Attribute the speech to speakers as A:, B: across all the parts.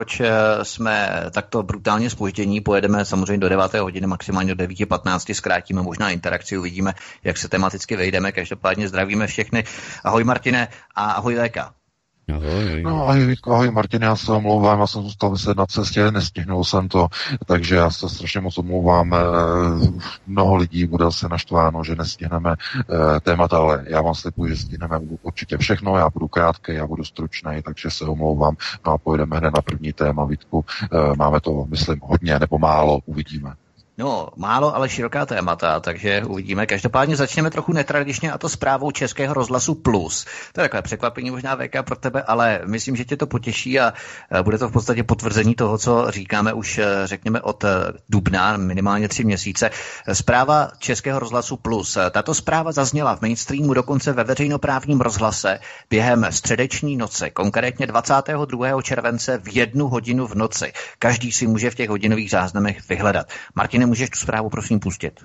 A: Proč eh, jsme takto brutálně spoždění, pojedeme samozřejmě do 9. hodiny, maximálně do 9.15, zkrátíme možná interakci, uvidíme, jak se tematicky vejdeme. Každopádně zdravíme všechny. Ahoj Martine a ahoj Léka.
B: Ahoj. No, ahoj, ahoj Martin, já se omlouvám, já jsem zůstal vyset na cestě, nestihnul jsem to, takže já se strašně moc omlouvám. Eh, mnoho lidí bude se naštváno, že nestihneme eh, témata, ale já vám slibuji, že stihneme určitě všechno, já budu krátký, já budu stručný, takže se omlouvám. No a pojedeme hned na první téma, Vítku. Eh, máme to, myslím, hodně nebo málo, uvidíme.
A: No, málo, ale široká témata, takže uvidíme. Každopádně začneme trochu netradičně a to zprávou Českého rozhlasu Plus. To je takové překvapení možná VK pro tebe, ale myslím, že tě to potěší a bude to v podstatě potvrzení toho, co říkáme už, e, řekněme, od e, dubna, minimálně tři měsíce. Zpráva Českého rozhlasu Plus. Tato zpráva zazněla v mainstreamu dokonce ve veřejnoprávním rozhlase během středeční noci, konkrétně 22. července v jednu hodinu v noci. Každý si může v těch hodinových záznamech vyhledat. Martin můžeš tu zprávu prosím pustit?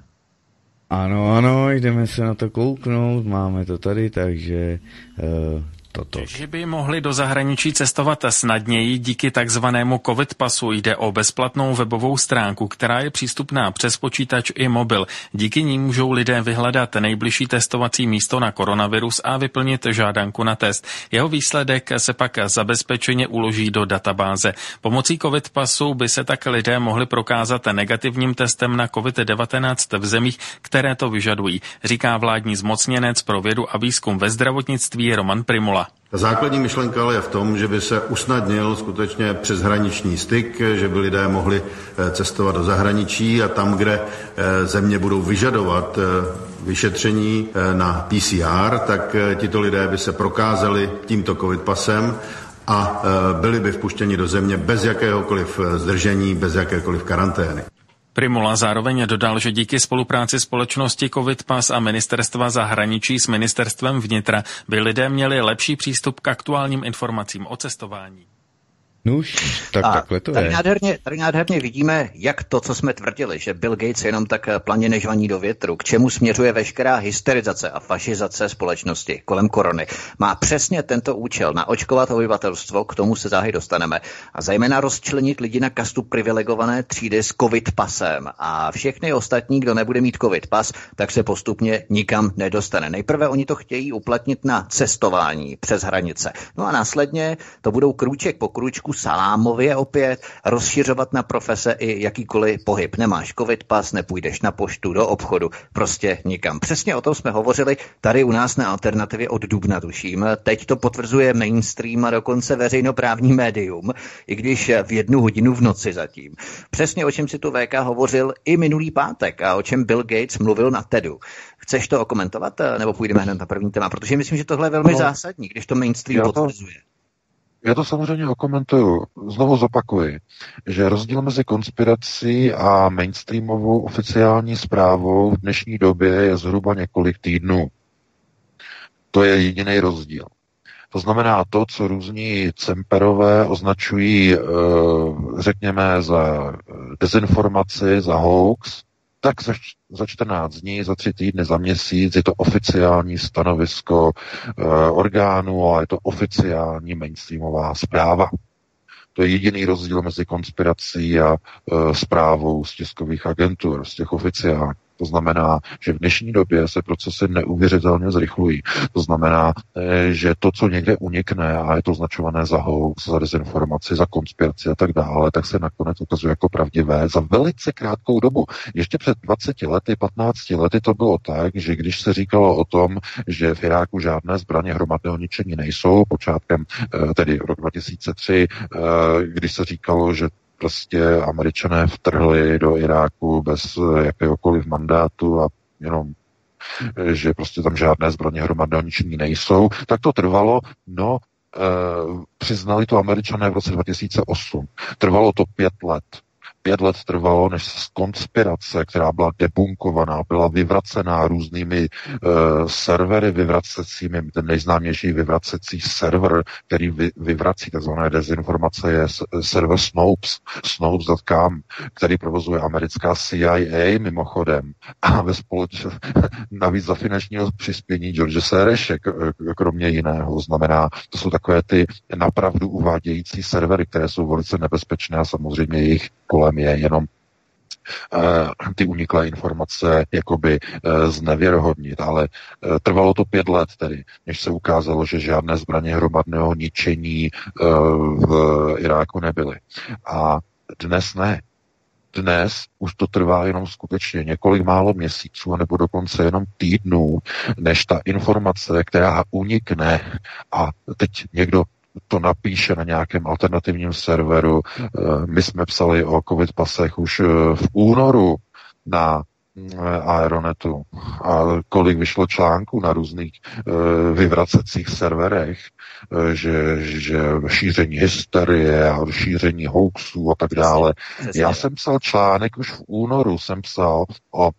C: Ano, ano, jdeme se na to kouknout, máme to tady, takže uh, toto.
D: Že by mohli do zahraničí cestovat snadněji díky takzvanému COVID pasu. Jde o bezplatnou webovou stránku, která je přístupná přes počítač i mobil. Díky ní můžou lidé vyhledat nejbližší testovací místo na koronavirus a vyplnit žádanku na test. Jeho výsledek se pak zabezpečeně uloží do databáze. Pomocí COVID pasu by se tak lidé mohli prokázat negativním testem na COVID-19 v zemích, které to vyžadují, říká vládní zmocněnec pro vědu a výzkum ve zdravotnictví Roman Primula.
E: Ta základní myšlenka ale je v tom, že by se usnadnil skutečně přeshraniční styk, že by lidé mohli eh, cestovat do zahraničí a tam, kde eh, země budou vyžadovat eh, vyšetření na PCR, tak tito lidé by se prokázali tímto covid pasem a byli by vpuštěni do země bez jakéhokoliv zdržení, bez jakékoliv karantény.
D: Primula zároveň dodal, že díky spolupráci společnosti COVID Pass a ministerstva zahraničí s ministerstvem vnitra by lidé měli lepší přístup k aktuálním informacím o cestování.
C: Nuž, tak a takhle to
A: tady
C: je.
A: Nádherně, tady nádherně vidíme, jak to, co jsme tvrdili, že Bill Gates jenom tak planě nežvaní do větru, k čemu směřuje veškerá hysterizace a fašizace společnosti kolem korony, má přesně tento účel naočkovat obyvatelstvo, k tomu se záhy dostaneme, a zejména rozčlenit lidi na kastu privilegované třídy s covid pasem a všechny ostatní, kdo nebude mít covid pas, tak se postupně nikam nedostane. Nejprve oni to chtějí uplatnit na cestování přes hranice. No a následně to budou krůček po krůčku salámově opět rozšiřovat na profese i jakýkoliv pohyb. Nemáš covid pas, nepůjdeš na poštu, do obchodu, prostě nikam. Přesně o tom jsme hovořili tady u nás na alternativě od Dubna, tuším. Teď to potvrzuje mainstream a dokonce veřejnoprávní médium, i když v jednu hodinu v noci zatím. Přesně o čem si tu VK hovořil i minulý pátek a o čem Bill Gates mluvil na TEDu. Chceš to okomentovat, nebo půjdeme hned na první téma? Protože myslím, že tohle je velmi no, zásadní, když to mainstream to, potvrzuje.
B: Já to samozřejmě okomentuju. Znovu zopakuji, že rozdíl mezi konspirací a mainstreamovou oficiální zprávou v dnešní době je zhruba několik týdnů. To je jediný rozdíl. To znamená to, co různí cemperové označují, eh, řekněme, za dezinformaci, za hoax, tak za, za 14 dní, za tři týdny, za měsíc je to oficiální stanovisko e, orgánu a je to oficiální mainstreamová zpráva. To je jediný rozdíl mezi konspirací a e, zprávou z tiskových agentur, z těch oficiálních. To znamená, že v dnešní době se procesy neuvěřitelně zrychlují. To znamená, eh, že to, co někde unikne a je to označované za hoax, za dezinformaci, za konspiraci a tak dále, tak se nakonec ukazuje jako pravdivé za velice krátkou dobu. Ještě před 20 lety, 15 lety to bylo tak, že když se říkalo o tom, že v Iráku žádné zbraně hromadného ničení nejsou, počátkem eh, tedy rok 2003, eh, když se říkalo, že prostě američané vtrhli do Iráku bez jakéhokoliv mandátu a jenom že prostě tam žádné zbraně hromadného ničení nejsou, tak to trvalo, no přiznali to američané v roce 2008. Trvalo to pět let pět let trvalo, než z konspirace, která byla debunkovaná, byla vyvracená různými uh, servery vyvracecími. Ten nejznámější vyvracecí server, který vy, vyvrací tzv. dezinformace, je server Snopes, snopes.com, který provozuje americká CIA mimochodem. A ve společ... navíc za finančního přispění George Sereše, kromě jiného. Znamená, to jsou takové ty napravdu uvádějící servery, které jsou velice nebezpečné a samozřejmě jejich kolem je jenom eh, ty uniklé informace jakoby eh, znevěrohodnit, ale eh, trvalo to pět let tedy, než se ukázalo, že žádné zbraně hromadného ničení v Iráku nebyly. A dnes ne. Dnes už to trvá jenom skutečně několik málo měsíců, nebo dokonce jenom týdnů, než ta informace, která unikne a teď někdo to napíše na nějakém alternativním serveru. Eh, my jsme psali o covid pasech už eh, v únoru na eh, Aeronetu a kolik vyšlo článků na různých vyvracecích serverech, že, že šíření hysterie a šíření hoaxů a tak dále. Já jsem psal článek už v únoru, jsem psal o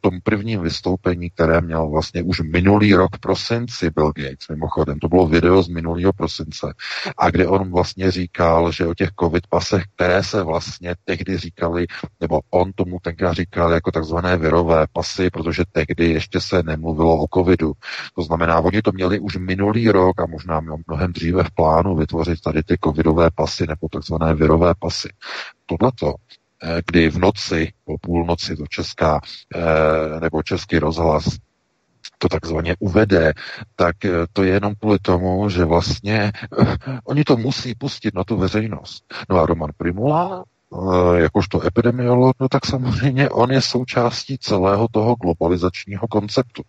B: tom prvním vystoupení, které měl vlastně už minulý rok prosinci Bill Gates, mimochodem. To bylo video z minulého prosince. A kde on vlastně říkal, že o těch covid pasech, které se vlastně tehdy říkali, nebo on tomu tenkrát říkal jako takzvané virové pasy, protože tehdy ještě se nemluvilo o covidu. To znamená, oni to měli už minulý rok a možná mnohem dříve v plánu vytvořit tady ty covidové pasy nebo takzvané virové pasy. Tohleto eh, kdy v noci, po půlnoci to česká eh, nebo český rozhlas to takzvaně uvede, tak eh, to je jenom kvůli tomu, že vlastně oni to musí pustit na tu veřejnost. No a Roman Primula Eh, jakožto epidemiolog, no tak samozřejmě on je součástí celého toho globalizačního konceptu.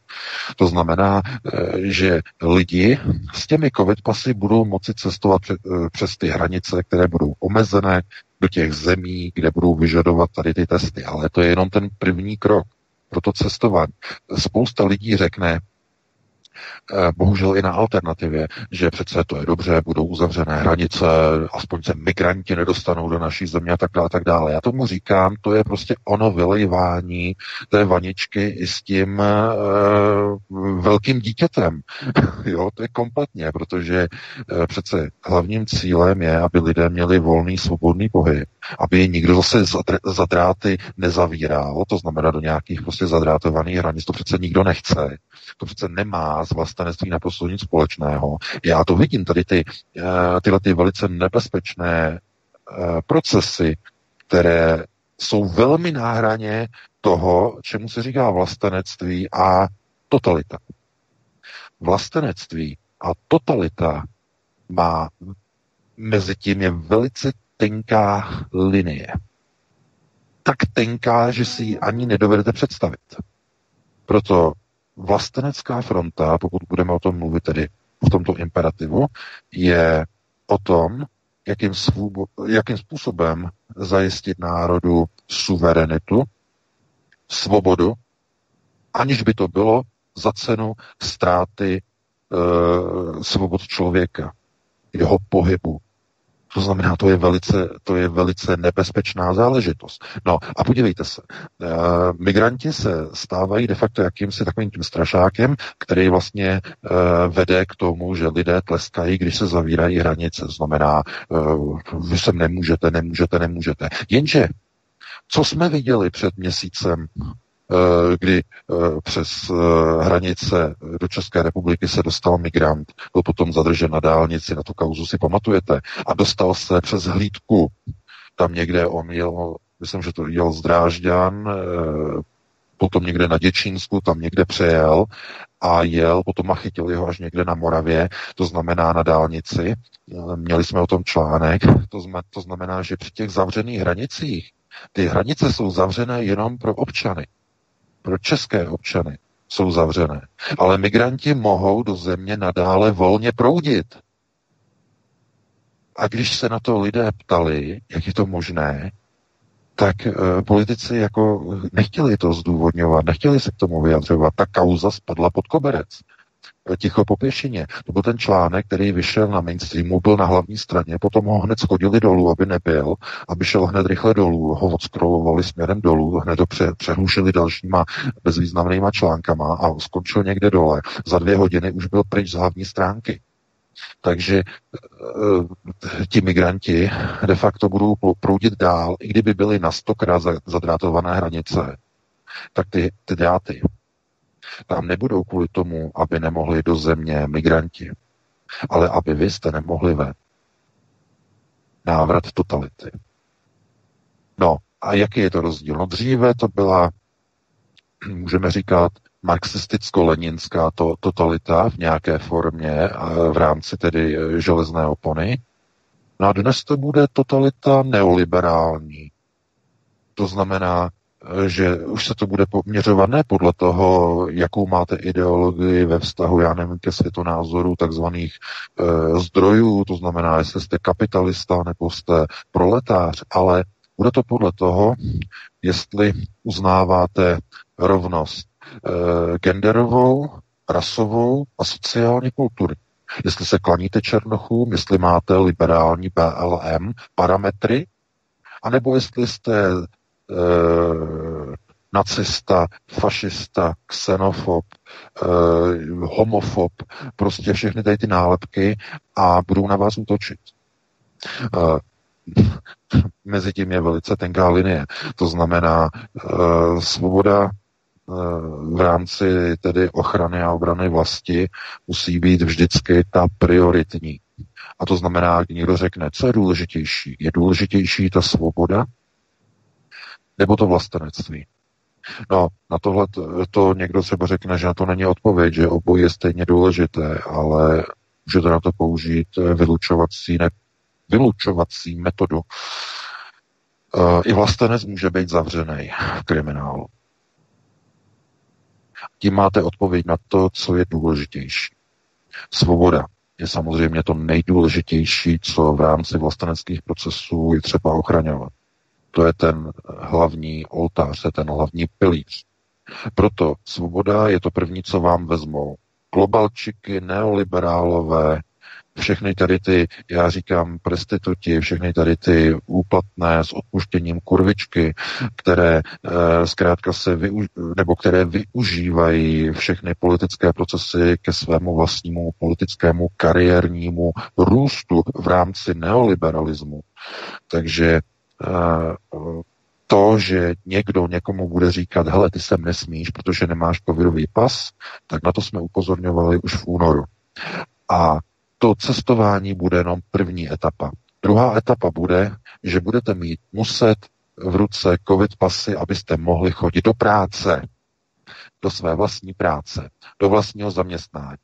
B: To znamená, eh, že lidi s těmi covid pasy budou moci cestovat eh, přes ty hranice, které budou omezené do těch zemí, kde budou vyžadovat tady ty testy. Ale to je jenom ten první krok pro to cestování. Spousta lidí řekne, bohužel i na alternativě, že přece to je dobře, budou uzavřené hranice, aspoň se migranti nedostanou do naší země a tak dále, tak dále. Já tomu říkám, to je prostě ono vylejvání té vaničky i s tím uh, velkým dítětem. jo, to je kompletně, protože uh, přece hlavním cílem je, aby lidé měli volný, svobodný pohyb, aby nikdo zase za dráty nezavíral, to znamená do nějakých prostě zadrátovaných hranic, to přece nikdo nechce. To přece nemá s vlastenectví naprosto nic společného. Já to vidím, tady ty, eh, tyhle ty velice nebezpečné eh, procesy, které jsou velmi na hraně toho, čemu se říká vlastenectví a totalita. Vlastenectví a totalita má mezi tím je velice tenká linie. Tak tenká, že si ji ani nedovedete představit. Proto vlastenecká fronta, pokud budeme o tom mluvit tedy v tomto imperativu, je o tom, jakým, svůbo, jakým způsobem zajistit národu suverenitu, svobodu, aniž by to bylo za cenu ztráty e, svobod člověka, jeho pohybu, to znamená, to je velice, to je velice nebezpečná záležitost. No a podívejte se, e, migranti se stávají de facto jakýmsi takovým tím strašákem, který vlastně e, vede k tomu, že lidé tleskají, když se zavírají hranice. Znamená, e, vy sem nemůžete, nemůžete, nemůžete. Jenže, co jsme viděli před měsícem kdy eh, přes eh, hranice do České republiky se dostal migrant, byl potom zadržen na dálnici, na tu kauzu si pamatujete, a dostal se přes hlídku, tam někde on jel, myslím, že to jel z Drážďan, potom někde na Děčínsku, tam někde přejel a jel, potom a chytil jeho až někde na Moravě, to znamená na dálnici. Měli jsme o tom článek, to znamená, že při těch zavřených hranicích, ty hranice jsou zavřené jenom pro občany pro české občany jsou zavřené. Ale migranti mohou do země nadále volně proudit. A když se na to lidé ptali, jak je to možné, tak e, politici jako nechtěli to zdůvodňovat, nechtěli se k tomu vyjadřovat. Ta kauza spadla pod koberec. Ticho po pěšině. To byl ten článek, který vyšel na mainstreamu, byl na hlavní straně, potom ho hned schodili dolů, aby nebyl, aby šel hned rychle dolů, ho odskrolovali směrem dolů, hned ho pře- přehlušili dalšíma bezvýznamnýma článkama a skončil někde dole. Za dvě hodiny už byl pryč z hlavní stránky. Takže e, ti migranti de facto budou proudit dál, i kdyby byly na stokrát zadrátované hranice, tak ty, ty dráty tam nebudou kvůli tomu, aby nemohli do země migranti, ale aby vy jste nemohli ve návrat totality. No a jaký je to rozdíl? No dříve to byla, můžeme říkat, marxisticko-leninská to, totalita v nějaké formě v rámci tedy e, železné opony. No a dnes to bude totalita neoliberální. To znamená, že už se to bude poměřovat ne podle toho, jakou máte ideologii ve vztahu, já nevím, ke světonázoru takzvaných e, zdrojů, to znamená, jestli jste kapitalista nebo jste proletář, ale bude to podle toho, jestli uznáváte rovnost Eh, genderovou, rasovou a sociální kultury. Jestli se klaníte černochům, jestli máte liberální BLM parametry, anebo jestli jste e, nacista, fašista, xenofob, e, homofob, prostě všechny tady ty nálepky a budou na vás útočit. E, mezi tím je velice tenká linie. To znamená, e, svoboda v rámci tedy ochrany a obrany vlasti musí být vždycky ta prioritní. A to znamená, když někdo řekne, co je důležitější? Je důležitější ta svoboda nebo to vlastenectví? No, na tohle to, někdo třeba řekne, že na to není odpověď, že obojí je stejně důležité, ale můžete na to použít vylučovací, ne, vylučovací metodu. Uh, I vlastenec může být zavřený v kriminálu. Tím máte odpověď na to, co je důležitější. Svoboda je samozřejmě to nejdůležitější, co v rámci vlasteneckých procesů je třeba ochraňovat. To je ten hlavní oltář, je ten hlavní pilíř. Proto svoboda je to první, co vám vezmou. Globalčiky, neoliberálové, všechny tady ty, já říkám prestituti, všechny tady ty úplatné s odpuštěním kurvičky, které e, zkrátka se využ, nebo které využívají všechny politické procesy ke svému vlastnímu politickému kariérnímu růstu v rámci neoliberalismu. Takže to, že někdo někomu bude říkat, hele, ty sem nesmíš, protože nemáš covidový pas, tak na to jsme upozorňovali už v únoru. A to cestování bude jenom první etapa. Druhá etapa bude, že budete mít muset v ruce covid pasy, abyste mohli chodit do práce, do své vlastní práce, do vlastního zaměstnání.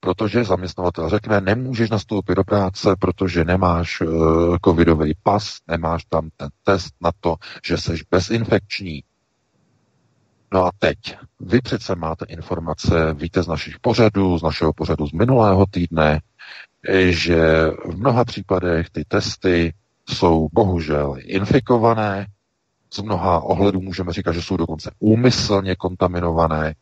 B: Protože zaměstnavatel řekne, nemůžeš nastoupit do práce, protože nemáš uh, covidový pas, nemáš tam ten test na to, že jsi bezinfekční. No a teď, vy přece máte informace, víte z našich pořadů, z našeho pořadu z minulého týdne, že v mnoha případech ty testy jsou bohužel infikované, z mnoha ohledů můžeme říkat, že jsou dokonce úmyslně kontaminované,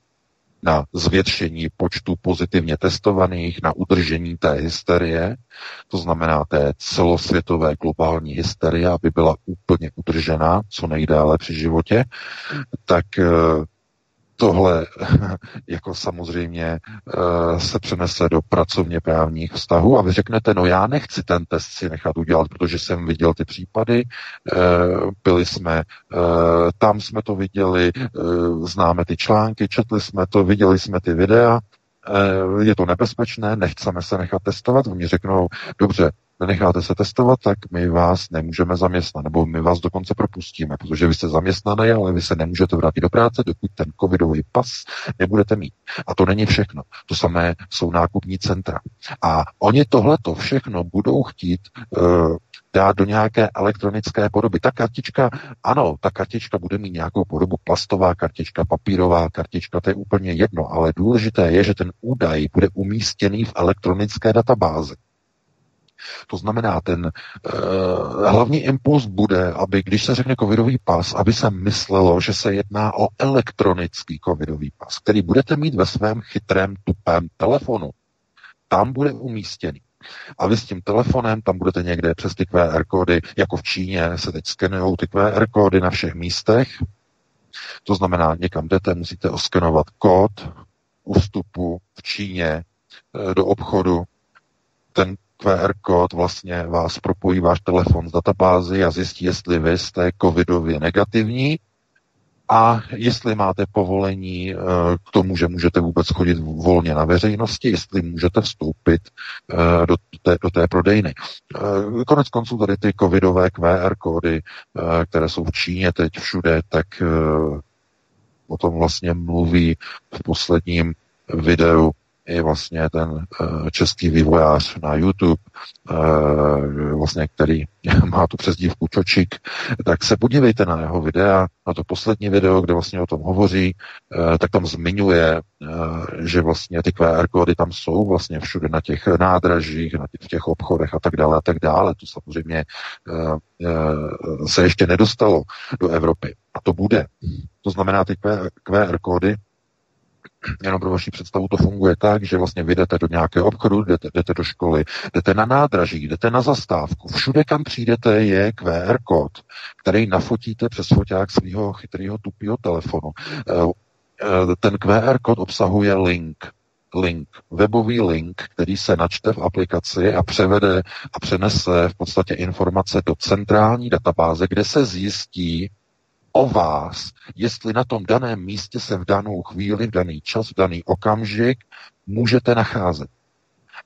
B: na zvětšení počtu pozitivně testovaných, na udržení té hysterie, to znamená té celosvětové globální hysterie, aby byla úplně udržená co nejdále při životě, tak eh, tohle jako samozřejmě eh, se přenese do pracovně právních vztahů a vy řeknete, no já nechci ten test si nechat udělat, protože jsem viděl ty případy, eh, byli jsme, eh, tam jsme to viděli, známe ty články, četli jsme to, viděli jsme ty videa, je to nebezpečné, nechceme se nechat testovat. Oni řeknou, dobře, nenecháte se testovat, tak my vás nemůžeme zaměstnat, nebo my vás dokonce propustíme, protože vy jste zaměstnaný, ale vy se nemůžete vrátit do práce, dokud ten covidový pas nebudete mít. A to není všechno. To samé jsou nákupní centra. A oni tohleto všechno budou chtít uh, dát do nějaké elektronické podoby. Ta kartička, ano, ta kartička bude mít nějakou podobu, plastová kartička, papírová kartička, to je úplně jedno, ale důležité je, že ten údaj bude umístěný v elektronické databázi. To znamená, ten uh, hlavní impuls bude, aby když se řekne covidový pas, aby se myslelo, že se jedná o elektronický covidový pas, který budete mít ve svém chytrém tupém telefonu. Tam bude umístěný. A vy s tím telefonem, tam budete někde přes ty QR kódy, jako v Číně se teď skenují ty QR kódy na všech místech. To znamená, někam jdete, musíte oskenovat kód vstupu v Číně eh, do obchodu. Ten QR kód vlastně vás propojí váš telefon z databázy a zjistí, jestli vy jste covidově negativní a jestli máte povolení eh, k tomu, že můžete vůbec chodit volně na veřejnosti, jestli můžete vstoupit eh, do té, do té prodejny. Eh, konec konců tady ty covidové QR kódy, které jsou v Číně teď všude, tak o tom vlastně mluví v posledním videu i vlastně ten eh, český vývojář na YouTube, eh, vlastně, který má tu přezdívku Čočik, tak se podívejte na jeho videa, na to poslední video, kde vlastně o tom hovoří, eh, tak tam zmiňuje, že vlastně ty QR kódy tam jsou vlastně všude na těch nádražích, na těch, v těch obchodech a tak dále a tak dále. To samozřejmě se ještě nedostalo do Evropy. A to bude. To znamená, ty QR kódy Jenom pro vaši představu to funguje tak, že vlastně vy jdete do nějakého obchodu, jdete, jdete do školy, jdete na nádraží, jdete na zastávku. Všude, kam přijdete, je QR kód, který nafotíte přes foťák svého chytrého tupého telefonu. Eh, ten QR kód obsahuje link, link, webový link, který se načte v aplikaci a převede a přenese v podstatě informace do centrální databáze, kde se zjistí, o vás, jestli na tom daném místě se v danou chvíli, v daný čas, v daný okamžik můžete nacházet.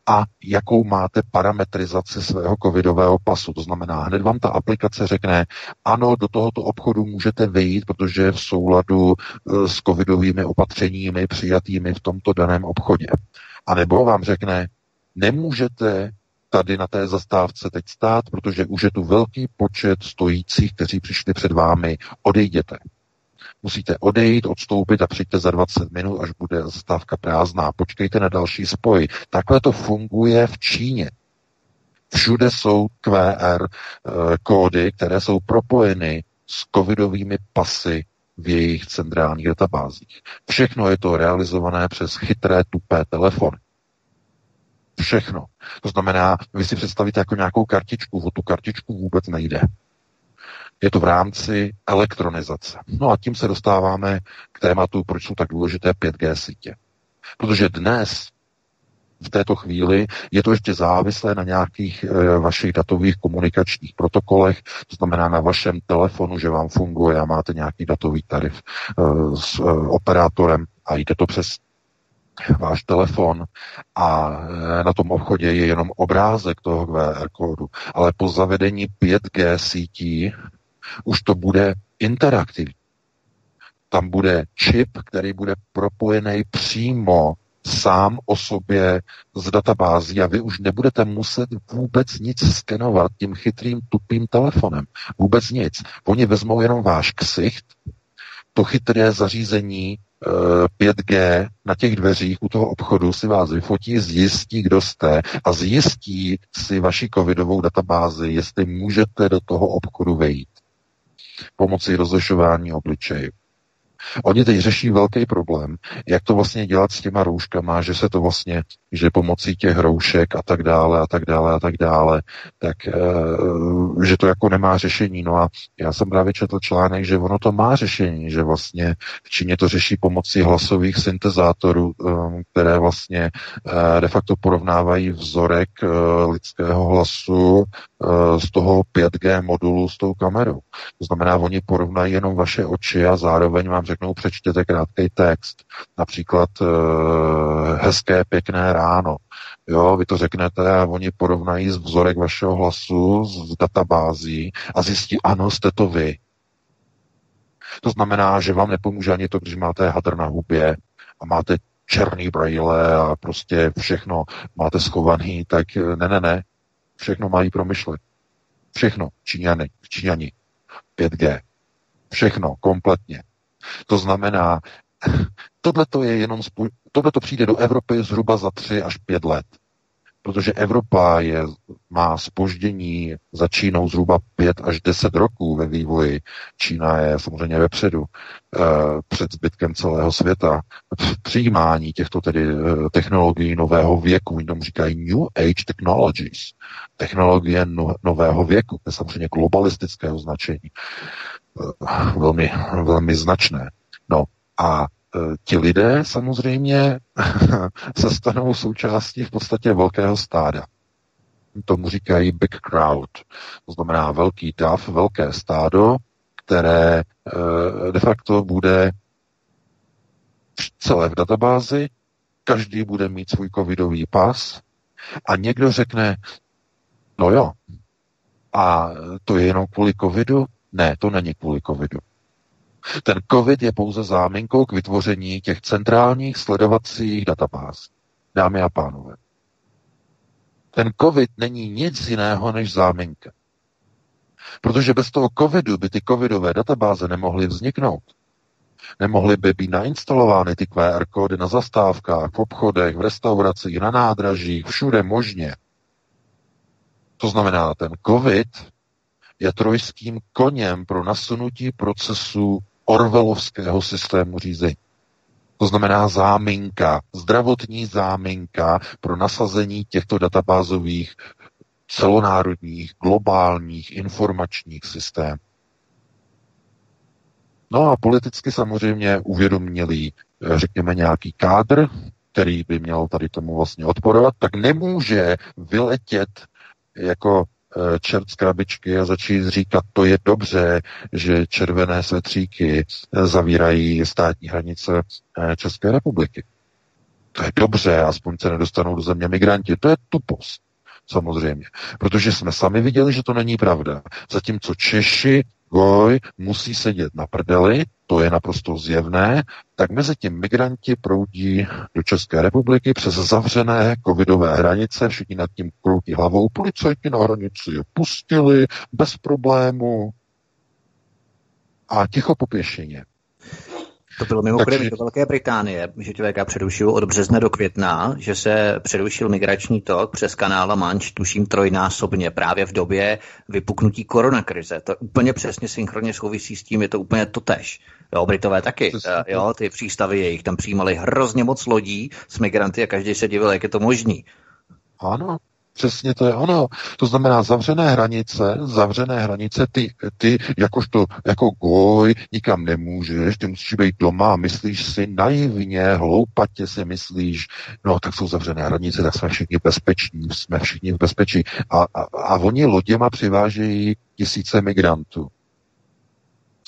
B: A jakou máte parametrizaci svého covidového pasu. To znamená, hned vám ta aplikace řekne, ano, do tohoto obchodu můžete vyjít, protože je v souladu e, s covidovými opatřeními přijatými v tomto daném obchodě. A nebo vám řekne, nemůžete tady na té zastávce teď stát, protože už je tu velký počet stojících, kteří přišli před vámi. Odejděte. Musíte odejít, odstoupit a přijďte za 20 minut, až bude zastávka prázdná. Počkejte na další spoj. Takhle to funguje v Číně. Všude jsou QR eh, kódy, které jsou propojeny s covidovými pasy v jejich centrálních databázích. Všechno je to realizované přes chytré tupé telefony. Všechno. To znamená, vy si představíte jako nějakou kartičku, o tu kartičku vůbec nejde. Je to v rámci elektronizace. No a tím se dostáváme k tématu, proč jsou tak důležité 5G sítě. Protože dnes v této chvíli je to ještě závislé na nějakých e, vašich datových komunikačních protokolech, to znamená na vašem telefonu, že vám funguje a máte nějaký datový tarif e, s e, operátorem a jde to přes váš telefon a e, na tom obchodě je jenom obrázek toho QR kódu. Ale po zavedení 5G sítí už to bude interaktivní. Tam bude čip, který bude propojený přímo sám o sobě z databází a vy už nebudete muset vůbec nic skenovat tím chytrým tupým telefonem. Vůbec nic. Oni vezmou jenom váš ksicht, to chytré zařízení 5G na těch dveřích u toho obchodu si vás vyfotí, zjistí, kdo jste a zjistí si vaši covidovou databázi, jestli můžete do toho obchodu vejít pomocí rozlišování obličejů. Oni teď řeší velký problém, jak to vlastně dělat s těma rouškama, že se to vlastně, že pomocí těch roušek a tak dále a tak dále a tak dále, tak e, že to jako nemá řešení. No a já jsem právě četl článek, že ono to má řešení, že vlastně v Číně to řeší pomocí hlasových syntezátorů, e, které vlastně e, de facto porovnávají vzorek e, lidského hlasu z toho 5G modulu s tou kamerou. To znamená, oni porovnají jenom vaše oči a zároveň vám řeknou, přečtěte krátký text, například e, hezké, pěkné ráno. Jo, vy to řeknete a oni porovnají z vzorek vašeho hlasu z databází a zjistí, ano, jste to vy. To znamená, že vám nepomůže ani to, když máte hadr na hubě a máte černý braille a prostě všechno máte schovaný, tak eh, ne, ne, ne. Všechno mají promyšlet. Všechno. Číňany, Číňani. 5G. Všechno, kompletně. To znamená, tohle to je jenom, tohle to přijde do Evropy zhruba za tři až pět let. protože Evropa je, má spoždění za Čínou zhruba 5 až 10 roků ve vývoji. Čína je samozřejmě vepředu eh, před zbytkem celého světa. Přijímání těchto tedy eh, technologií nového věku, oni tomu říkají New Age Technologies, technologie no, nového věku, to je samozřejmě globalistické označení, eh, velmi, velmi značné. No a Eh, ti lidé samozřejmě se stanou součástí v podstatě velkého stáda. Tomu říkají big crowd. To znamená velký dav, velké stádo, které eh, de facto bude celé v databázi, každý bude mít svůj covidový pas a někdo řekne, no jo, a to je jenom kvůli covidu? Ne, to není kvůli covidu. Ten COVID je pouze záminkou k vytvoření těch centrálních sledovacích databází. Dámy a pánové. Ten COVID není nic jiného než záminka. Protože bez toho covidu by ty covidové databáze nemohly vzniknout. Nemohly by být nainstalovány ty QR kódy na zastávkách, v obchodech, v restauracích, na nádražích, všude možně. To znamená, ten COVID je trojským koněm pro nasunutí procesu orvelovského systému řízení. To znamená záminka, zdravotní záminka pro nasazení těchto databázových celonárodních, globálních informačních systémů. No a politicky samozřejmě uvědomili, řekněme, nějaký kádr, který by měl tady tomu vlastně odporovat, tak nemůže vyletět jako Eh, čert z krabičky a začít říkat, to je dobře, že červené svetříky eh, zavírají státní hranice eh, České republiky. To je dobře, aspoň se nedostanou do země migranti. To je tupost, samozřejmě. Protože jsme sami viděli, že to není pravda. Zatímco Češi Goj musí sedět na prdeli, to je naprosto zjevné, tak mezi tím migranti proudí do České republiky přes zavřené covidové hranice, všichni nad tím kroutí hlavou, policajti na hranici je pustili bez problému a ticho po pěšině.
A: To bylo mimochodem Takže... do Velké Británie, že člověka přerušil od března do května, že se přerušil migrační tok přes kanál La Manche, tuším trojnásobně, právě v době vypuknutí koronakrize. To úplně přesně synchronně souvisí s tím, je to úplně totež. Jo, Britové taky, eh, jo, ty přístavy jejich tam přijímali hrozně moc lodí s migranty a každý se divil, jak je to možný.
B: Ano, Přesně to je ono. To znamená zavřené hranice, zavřené hranice, ty, ty jakožto, jako goj nikam nemůžeš, ty musíš být doma myslíš si naivně, hloupatě si myslíš, no tak jsou zavřené hranice, tak jsme všichni bezpeční, jsme všichni v bezpečí. A, a, a oni loděma přivážejí tisíce migrantů.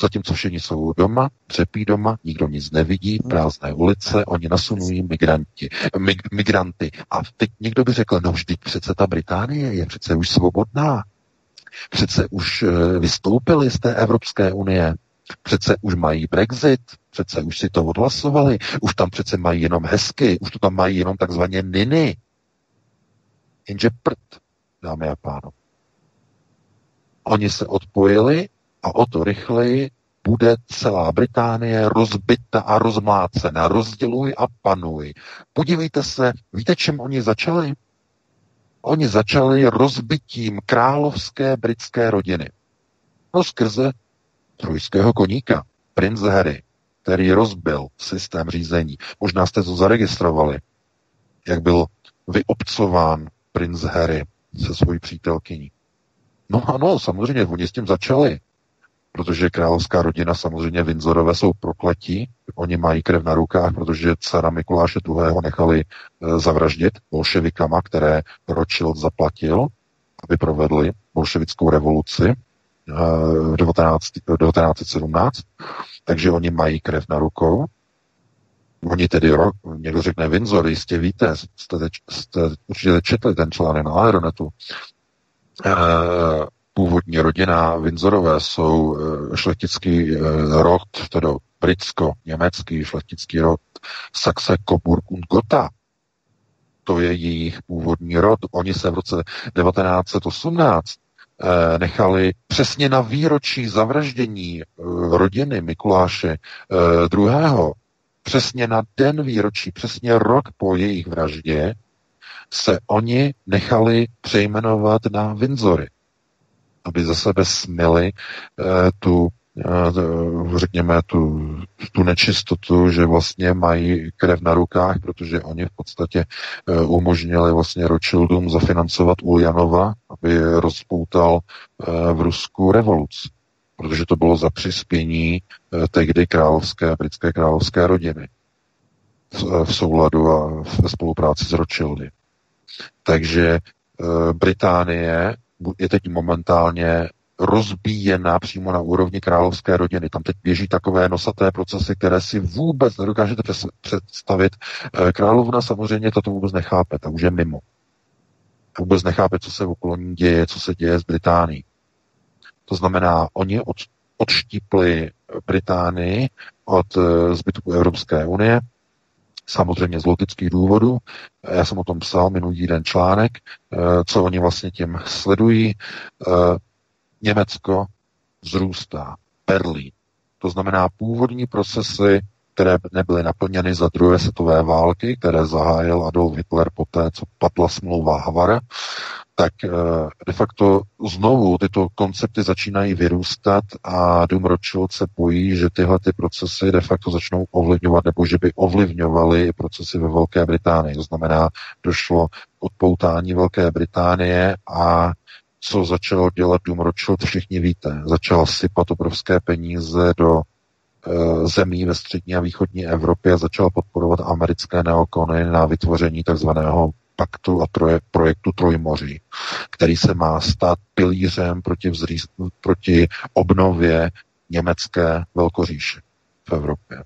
B: Zatímco všichni jsou doma, třepí doma, nikdo nic nevidí, prázdné ulice, oni nasunují migranti, mig, migranty. A teď někdo by řekl, no vždyť přece ta Británie je přece už svobodná. Přece už eh, vystoupili z té Evropské unie. Přece už mají Brexit, přece už si to odhlasovali, už tam přece mají jenom hezky, už to tam mají jenom takzvaně niny. Jenže prd, dámy a pánové. Oni se odpojili a o to rychleji bude celá Británie rozbita a rozmlácena. Rozděluj a panuj. Podívejte se, víte, čem oni začali? Oni začali rozbitím královské britské rodiny. No skrze trojského koníka, princ Harry, který rozbil systém řízení. Možná jste to zaregistrovali, jak byl vyobcován princ Harry se svojí přítelkyní. No ano, samozřejmě, oni s tím začali protože královská rodina, samozřejmě Windsorové jsou prokletí, oni mají krev na rukách, protože cara Mikuláše II. nechali e, zavraždit bolševikama, které Rothschild zaplatil, aby provedli bolševickou revoluci e, v 19, 1917, takže oni mají krev na rukou. Oni tedy, někdo řekne Windsor, jistě víte, jste, jste určitě četli ten článek na Aeronetu, e, původní rodina Windsorové jsou eh, šlechtický eh, rod, tedy britsko-německý šlechtický rod Saxe, Coburg und Gotha. To je jejich původní rod. Oni se v roce 1918 eh, nechali přesně na výročí zavraždění rodiny Mikuláše II. Přesně na den výročí, přesně rok po jejich vraždě, se oni nechali přejmenovat na Windsory, aby za sebe smili eh, tu řekněme, tu, tu nečistotu, že vlastně mají krev na rukách, protože oni v podstatě umožnili vlastně Rothschildům zafinancovat Uljanova, aby rozpoutal v Rusku revoluci. Protože to bylo za přispění tehdy královské, britské královské rodiny v souladu a ve spolupráci s Rothschildy. Takže Británie je teď momentálně rozbíjená přímo na úrovni královské rodiny. Tam teď běží takové nosaté procesy, které si vůbec nedokážete představit. Eh, královna samozřejmě toto vůbec nechápe, ta už je mimo. Vůbec nechápe, co se okolo ní děje, co se děje s Británií. To znamená, oni od, odštípli Británii od eh, zbytku Evropské unie, samozřejmě z logických důvodů. Já jsem o tom psal minulý jeden článek, eh, co oni vlastně tím sledují. Německo vzrůstá, Berlín. To znamená původní procesy, které nebyly naplněny za druhé světové války, které zahájil Adolf Hitler poté, co padla smlouva Havara, tak eh, de facto znovu tyto koncepty začínají vyrůstat a Dům Rothschild se bojí, že tyhle ty procesy de facto začnou ovlivňovat, nebo že by ovlivňovaly procesy ve Velké Británii. To znamená, došlo k odpoutání Velké Británie a co začal dělat Dům Rothschild, všichni víte. Začal sypat obrovské peníze do e, zemí ve střední a východní Evropě a začal podporovat americké neokony na vytvoření takzvaného paktu a troje, projektu Trojmoří, který se má stát pilířem proti, vzrýst, proti obnově německé velkoříše v Evropě.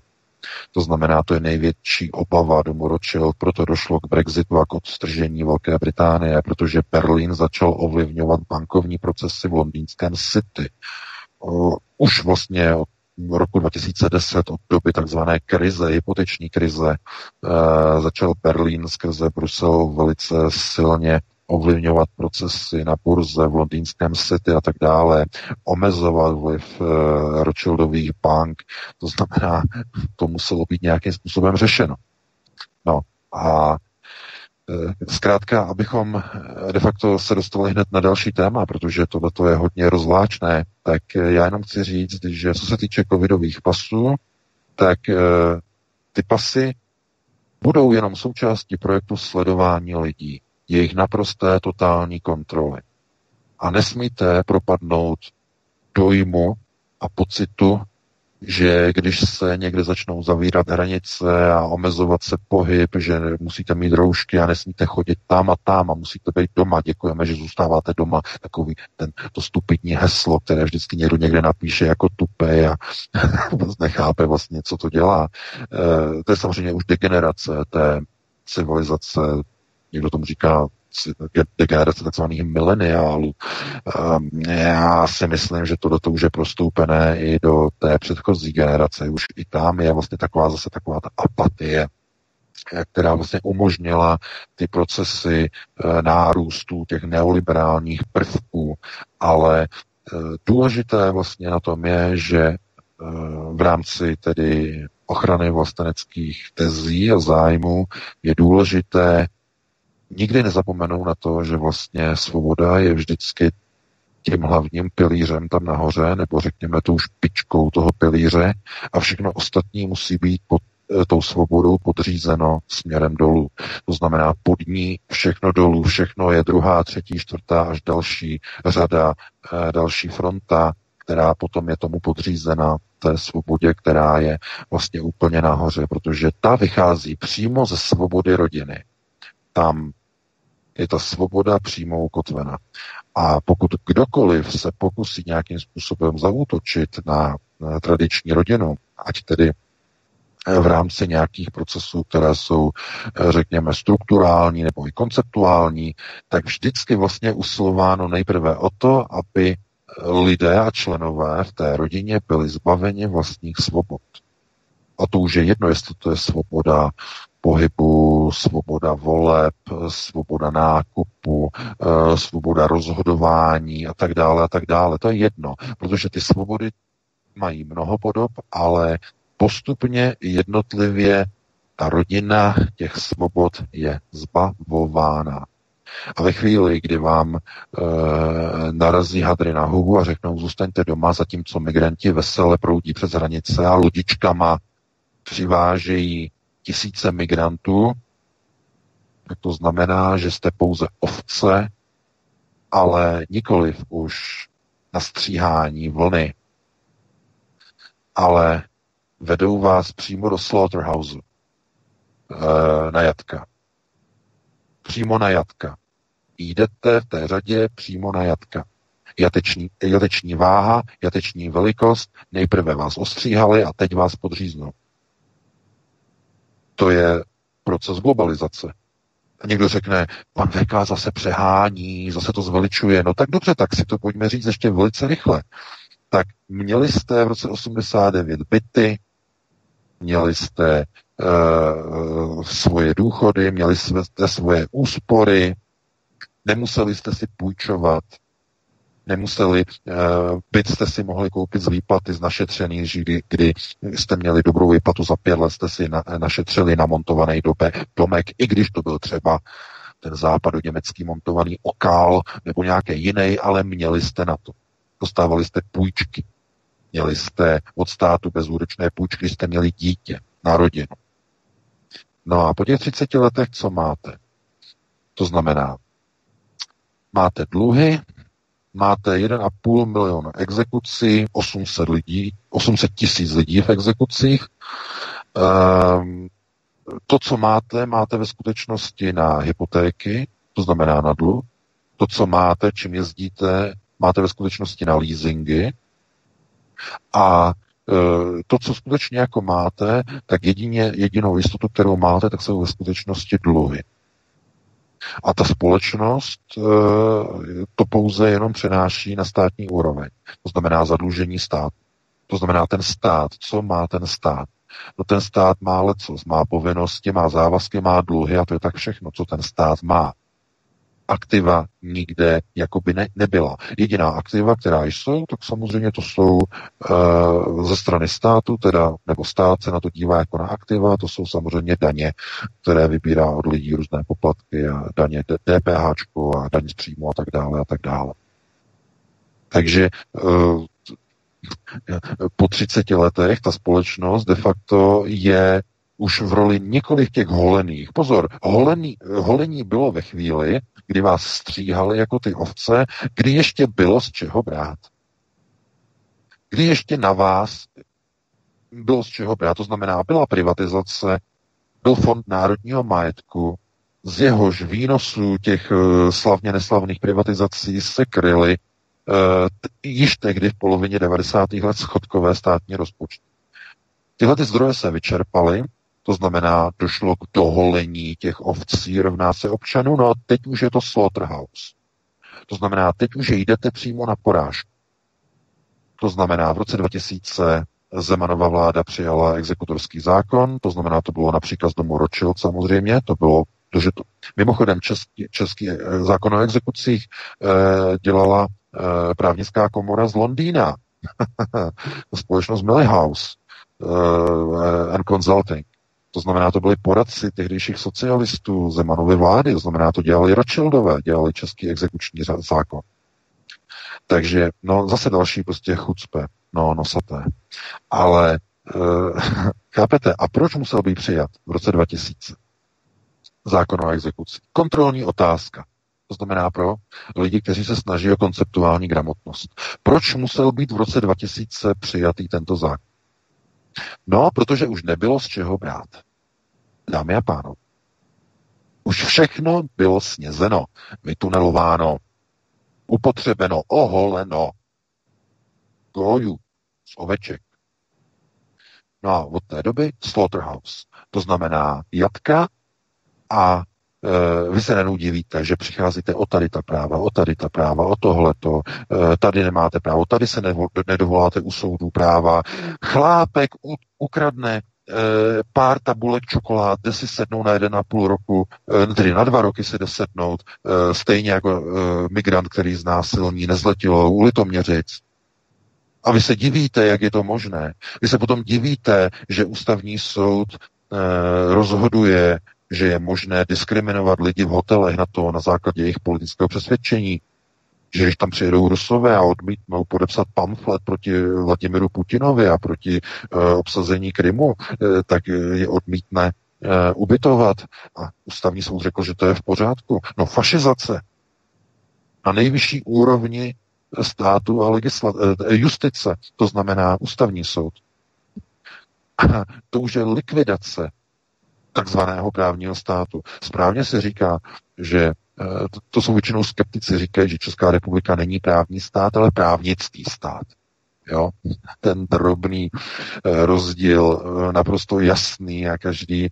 B: To znamená, to je největší obava domu Rothschild, proto došlo k Brexitu a k odstržení Velké Británie, protože Berlín začal ovlivňovat bankovní procesy v londýnském City. Už vlastně od roku 2010, od doby takzvané krize, hypoteční krize, e, začal Berlín skrze Brusel velice silně ovlivňovat procesy na burze v londýnském City a tak dále, omezovat vliv uh, Rothschildových bank, to znamená, to muselo být nějakým způsobem řešeno. No a eh, Zkrátka, abychom eh, de facto se dostali hned na další téma, protože tohle je hodně rozvláčné, tak já jenom chci říct, že co se týče covidových pasů, tak ty pasy budou jenom součástí projektu sledování lidí jejich naprosté totální kontroly. A nesmíte propadnout dojmu a pocitu, že když se někde začnou zavírat hranice a omezovat se pohyb, že musíte mít roušky a nesmíte chodit tam a tam a musíte být doma. Děkujeme, že zůstáváte doma. Takový ten, to stupidní heslo, které vždycky někdo někde napíše jako tupé a nechápe vlastně, co to dělá. E, to je samozřejmě už degenerace té civilizace, někdo tomu říká degenerace takzvaných mileniálů. Ehm, já si myslím, že to do toho už je prostoupené i do té předchozí generace. Už i tam je vlastně taková zase taková ta apatie, která vlastně umožnila ty procesy eh, nárůstu těch neoliberálních prvků, ale eh, důležité vlastně na tom je, že eh, v rámci tedy ochrany vlasteneckých tezí a zájmů je důležité nikdy nezapomenou na to, že vlastně svoboda je vždycky tím hlavním pilířem tam nahoře, nebo řekněme tou špičkou toho pilíře a všechno ostatní musí být pod eh, tou svobodou podřízeno směrem dolů. To znamená pod ní všechno dolů, všechno je druhá, třetí, čtvrtá až další řada, eh, další fronta, která potom je tomu podřízena té svobodě, která je vlastně úplně nahoře, protože ta vychází přímo ze svobody rodiny. Tam je ta svoboda přímo ukotvena. A pokud kdokoliv se pokusí nějakým způsobem zaútočit na, na tradiční rodinu, ať tedy v rámci nějakých procesů, které jsou, řekněme, strukturální nebo i konceptuální, tak vždycky vlastně usilováno nejprve o to, aby lidé a členové v té rodině byli zbaveni vlastních svobod. A to už je jedno, jestli to je svoboda pohybu, svoboda voleb, svoboda nákupu, eh, svoboda rozhodování a tak dále a tak dále. To je jedno, protože ty svobody mají mnoho podob, ale postupně jednotlivě ta rodina těch svobod je zbavována. A ve chvíli, kdy vám e, narazí hadry na hubu a řeknou, zůstaňte doma, zatímco migranti vesele proudí přes hranice a lodičkama přivážejí tisíce migrantů, tak to znamená, že jste pouze ovce, ale nikoliv už na stříhání vlny, ale vedou vás přímo do slaughterhouse, e, na jatka. Přímo na jatka. Jdete v té řadě přímo na jatka. Jateční, jateční váha, jateční velikost, nejprve vás ostříhali a teď vás podříznou. To je proces globalizace. A někdo řekne, pan VK zase přehání, zase to zveličuje. No tak dobře, tak si to pojďme říct ještě velice rychle. Tak měli jste v roce 89 byty, měli jste uh, svoje důchody, měli jste svoje úspory, nemuseli jste si půjčovat, nemuseli, uh, byt jste si mohli koupit z výplaty z našetřený, kdy, kdy jste měli dobrou výplatu za pět let, jste si na, našetřili namontovaný dobe, domek, i když to byl třeba ten západoněmecký montovaný okál nebo nějaké jiný, ale měli jste na to. Dostávali jste půjčky. Měli jste od státu bezúročné půjčky, jste měli dítě na rodinu. No a po těch 30 letech co máte? To znamená, máte dluhy, máte 1,5 milionu exekucí, 800 lidí, 800 tisíc lidí v exekucích. Ehm, to, co máte, máte ve skutečnosti na hypotéky, to znamená na dluh. To, co máte, čím jezdíte, máte ve skutečnosti na leasingy. A e, to, co skutečně jako máte, tak jedině, jedinou jistotu, kterou máte, tak jsou ve skutečnosti dluhy. A ta společnost e, to pouze jenom přenáší na státní úroveň. To znamená zadlužení státu. To znamená ten stát. Co má ten stát? No ten stát má lecos, má povinnosti, má závazky, má dluhy a to je tak všechno, co ten stát má aktiva nikde jakoby ne, nebyla. Jediná aktiva, která jsou, tak samozřejmě to jsou uh, ze strany státu, teda, nebo stát se na to dívá jako na aktiva, to jsou samozřejmě daně, které vybírá od lidí různé poplatky a daně DPH a daň z příjmu a tak dále a tak dále. Takže uh, po 30 letech ta společnost de facto je už v roli několik těch holených. Pozor, holený, holení bylo ve chvíli, kdy vás stříhali jako ty ovce, kdy ještě bylo z čeho brát. Kdy ještě na vás bylo z čeho brát. To znamená, byla privatizace, byl fond národního majetku, z jehož výnosů těch uh, slavně neslavných privatizací se kryly uh, již tehdy v polovině 90. let schodkové státní rozpočty. Tyhle ty zdroje se vyčerpaly, to znamená, došlo k doholení těch ovcí, rovná se občanů, no a teď už je to slaughterhouse. To znamená, teď už jdete přímo na porážku. To znamená, v roce 2000 Zemanova vláda přijala exekutorský zákon, to znamená, to bylo například z domu Rothschild samozřejmě, to bylo že to, mimochodem český, český eh, zákon o exekucích eh, dělala eh, právnická komora z Londýna, společnost Millhouse eh, and Consulting. To znamená, to byli poradci tehdejších socialistů Zemanovy vlády, to znamená, to dělali Rothschildové, dělali český exekuční zákon. Takže, no, zase další prostě chucpe, no, nosaté. Ale, e, chápete, a proč musel být přijat v roce 2000? Zákon o exekuci. Kontrolní otázka. To znamená pro lidi, kteří se snaží o konceptuální gramotnost. Proč musel být v roce 2000 přijatý tento zákon? No, protože už nebylo z čeho brát. Dámy a pánové. Už všechno bylo snězeno, vytunelováno, upotřebeno, oholeno. Gojů z oveček. No a od té doby slaughterhouse. To znamená jatka a vy se nenudivíte, že přicházíte o tady ta práva, o tady ta práva, o tohleto, e, tady nemáte právo, tady se nedovoláte u soudu práva. Chlápek ukradne e, pár tabulek čokolád, jde si sednou na jeden a půl roku, tedy na dva roky se jde sednout, stejně jako migrant, který znásilní nezletilo u Litoměřic. A vy se divíte, jak je to možné. Vy se potom divíte, že ústavní soud rozhoduje, že je možné diskriminovat lidi v hotelech na to na základě jejich politického přesvědčení, že když tam přijedou Rusové a odmítnou podepsat pamflet proti Vladimiru Putinovi a proti uh, obsazení Krymu, uh, tak je odmítne uh, ubytovat. A ústavní soud řekl, že to je v pořádku. No fašizace na nejvyšší úrovni státu a legisla- justice, to znamená ústavní soud. A to už je likvidace takzvaného právního státu. Správně se říká, že Eh, to, jsou většinou skeptici, říkají, že Česká republika není právní stát, ale právnický stát. Jo? Ten drobný eh, rozdíl, eh, naprosto jasný a každý,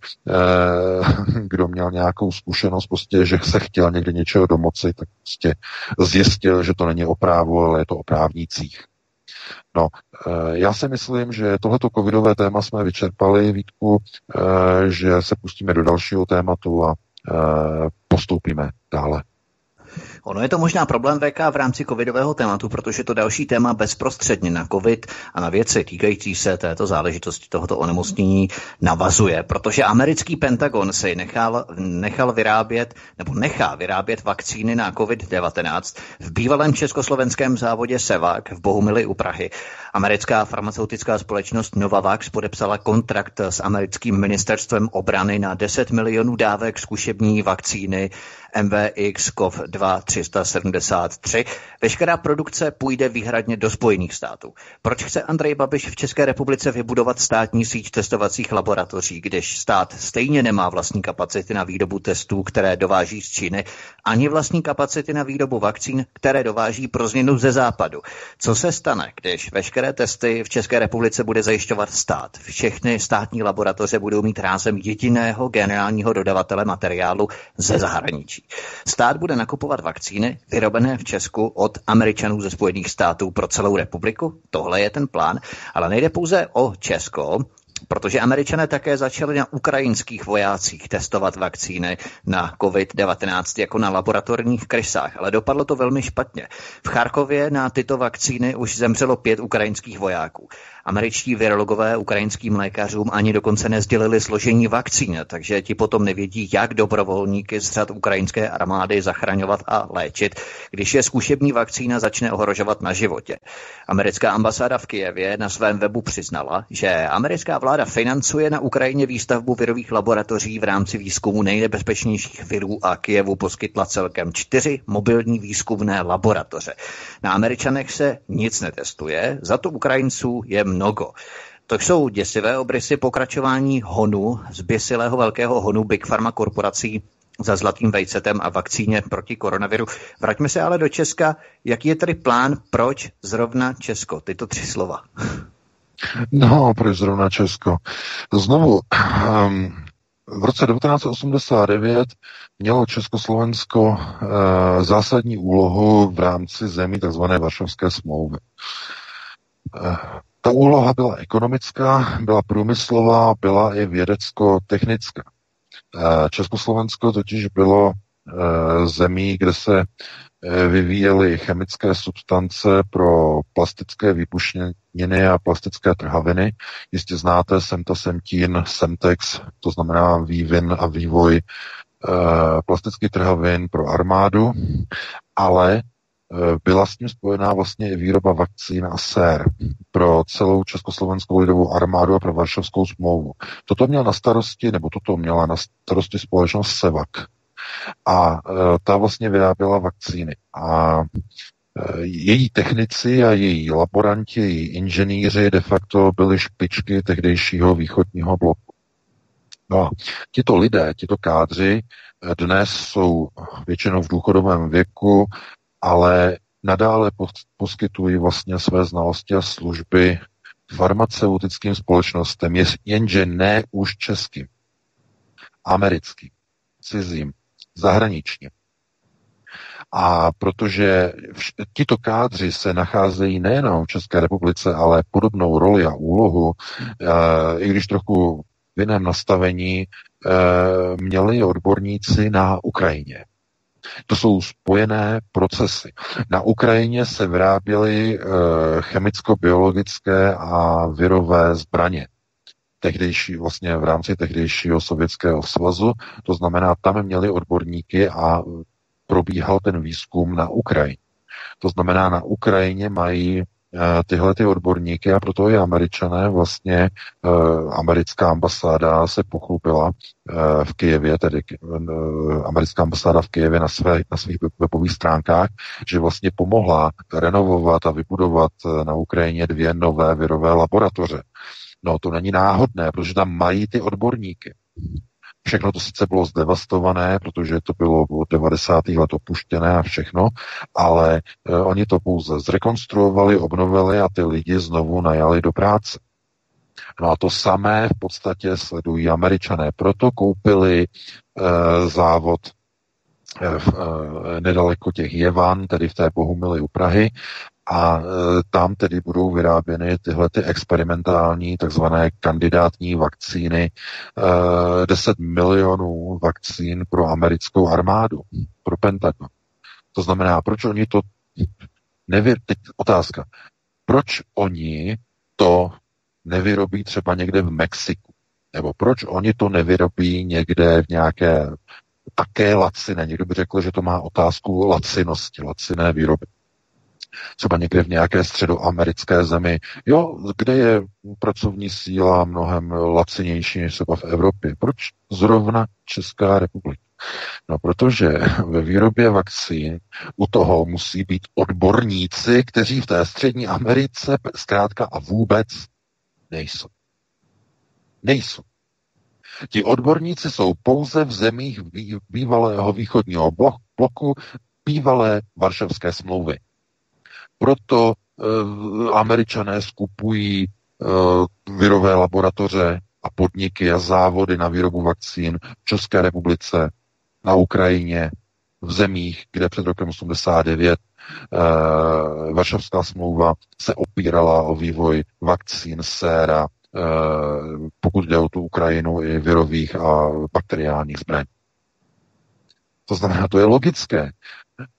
B: kdo měl nějakou zkušenost, prostě, že se chtěl někde něčeho domoci, tak prostě zjistil, že to není o právu, ale je to o právnících. No, já si myslím, že tohleto covidové téma jsme vyčerpali, Vítku, že se pustíme do dalšího tématu a postoupíme dále.
A: Ono je to možná problém VK v rámci covidového tématu, protože to další téma bezprostředně na covid a na věci týkající se této záležitosti tohoto onemocnění navazuje, protože americký Pentagon se nechal, nechal vyrábět nebo nechá vyrábět vakcíny na covid-19 v bývalém československém závodě Sevak v Bohumili u Prahy. Americká farmaceutická společnost Novavax podepsala kontrakt s americkým ministerstvem obrany na 10 milionů dávek zkušební vakcíny MVX COV2 373. Veškerá produkce půjde výhradně do Spojených států. Proč chce Andrej Babiš v České republice vybudovat státní síť testovacích laboratoří, když stát stejně nemá vlastní kapacity na výrobu testů, které dováží z Číny, ani vlastní kapacity na výrobu vakcín, které dováží pro změnu ze západu? Co se stane, když veškeré testy v České republice bude zajišťovat stát? Všechny státní laboratoře budou mít rázem jediného generálního dodavatele materiálu ze zahraničí. Stát bude nakupovat vakcíny vyrobené v Česku od Američanů ze Spojených států pro celou republiku. Tohle je ten plán, ale nejde pouze o Česko, protože američané také začali na ukrajinských vojácích testovat vakcíny na COVID-19 jako na laboratorních krysách, ale dopadlo to velmi špatně. V Charkově na tyto vakcíny už zemřelo pět ukrajinských vojáků. Američtí virologové ukrajinským lékařům ani dokonce nezdělili složení vakcín, takže ti potom nevědí, jak dobrovolníky z řad ukrajinské armády zachraňovat a léčit, když je zkušební vakcína začne ohrožovat na životě. Americká ambasáda v Kijevě na svém webu přiznala, že americká vláda financuje na Ukrajině výstavbu virových laboratoří v rámci výzkumu nejnebezpečnějších virů a Kijevu poskytla celkem čtyři mobilní výzkumné laboratoře. Na Američanech se nic netestuje, za to Ukrajinců je mnogo. To jsou děsivé obrysy pokračování honu, zběsilého velkého honu Big Pharma korporací za zlatým vejcetem a vakcíně proti koronaviru. Vraťme se ale do Česka. Jaký je tedy plán, proč zrovna Česko? Tyto tři slova.
B: No, proč zrovna Česko? Znovu, um, v roce 1989 mělo Československo uh, zásadní úlohu v rámci zemí tzv. Varšavské smlouvy. Uh, ta úloha byla ekonomická, byla průmyslová, byla i vědecko-technická. Eh, Československo totiž bylo zemí, kde se eh, vyvíjely chemické substance pro plastické výpuštěniny a plastické trhaviny. Jistě znáte Semta Semtín, Semtex, to znamená vývin a vývoj plastických trhavin pro armádu, ale Eh, byla s tím spojená vlastně i výroba vakcín a sér pro celou Československou lidovou armádu a pro Varšavskou smlouvu. Toto měla na starosti, nebo toto měla na starosti společnost Sevak. A e, ta vlastně vyráběla vakcíny. A e, její technici a její laboranti, její inženýři de facto byli špičky tehdejšího východního bloku. No a tito lidé, tito kádři dnes jsou většinou v důchodovém věku ale nadále poskytují vlastně své znalosti a služby farmaceutickým společnostem, jenže ne už českým, americkým, cizím, zahraničním. A protože tito kádři se nacházejí nejenom v České republice, ale podobnou roli a úlohu, e, i když trochu v jiném nastavení, e, měli odborníci na Ukrajině. To jsou spojené procesy. Na Ukrajině se vyráběly e, chemicko-biologické a virové zbraně. Tehdejší, vlastně v rámci tehdejšího sovětského svazu, to znamená, tam měli odborníky a probíhal ten výzkum na Ukrajině. To znamená, na Ukrajině mají Eh, tyhle ty odborníky a proto i američané vlastně eh, americká ambasáda se pochlupila eh, v Kijevě, tedy americká ambasáda v Kijevě na, své, na svých webových stránkách, že vlastně pomohla renovovat a vybudovat na Ukrajině dvě nové virové laboratoře. No to není náhodné, protože tam mají ty odborníky. Všechno to sice bylo zdevastované, protože to bylo od 90. let opuštěné a všechno, ale e, oni to pouze zrekonstruovali, obnovili a ty lidi znovu najali do práce. No a to samé v podstatě sledují američané. Proto koupili e, závod e, e, nedaleko těch Jevan, tedy v té Bohumili u Prahy, a e, tam tedy budou vyráběny tyhle ty experimentální takzvané kandidátní vakcíny, e, 10 milionů vakcín pro americkou armádu, pro Pentagon. To znamená, proč oni to nevy... Teď otázka. Proč oni to nevyrobí třeba někde v Mexiku? Nebo proč oni to nevyrobí někde v nějaké také laciné? Někdo by řekl, že to má otázku lacinosti, laciné výroby třeba někde v nějaké středoamerické zemi, jo, kde je pracovní síla mnohem lacinější než třeba v Evropě. Proč zrovna Česká republika? No, protože ve výrobě vakcín u toho musí být odborníci, kteří v té střední Americe zkrátka a vůbec nejsou. Nejsou. Ti odborníci jsou pouze v zemích bývalého východního bloku, bývalé Varšavské smlouvy. Proto e, američané skupují e, virové laboratoře a podniky a závody na výrobu vakcín v České republice, na Ukrajině, v zemích, kde před rokem 89 e, Varšavská smlouva se opírala o vývoj vakcín, séra, pokud jde o tu Ukrajinu i virových a bakteriálních zbraní. To znamená, to je logické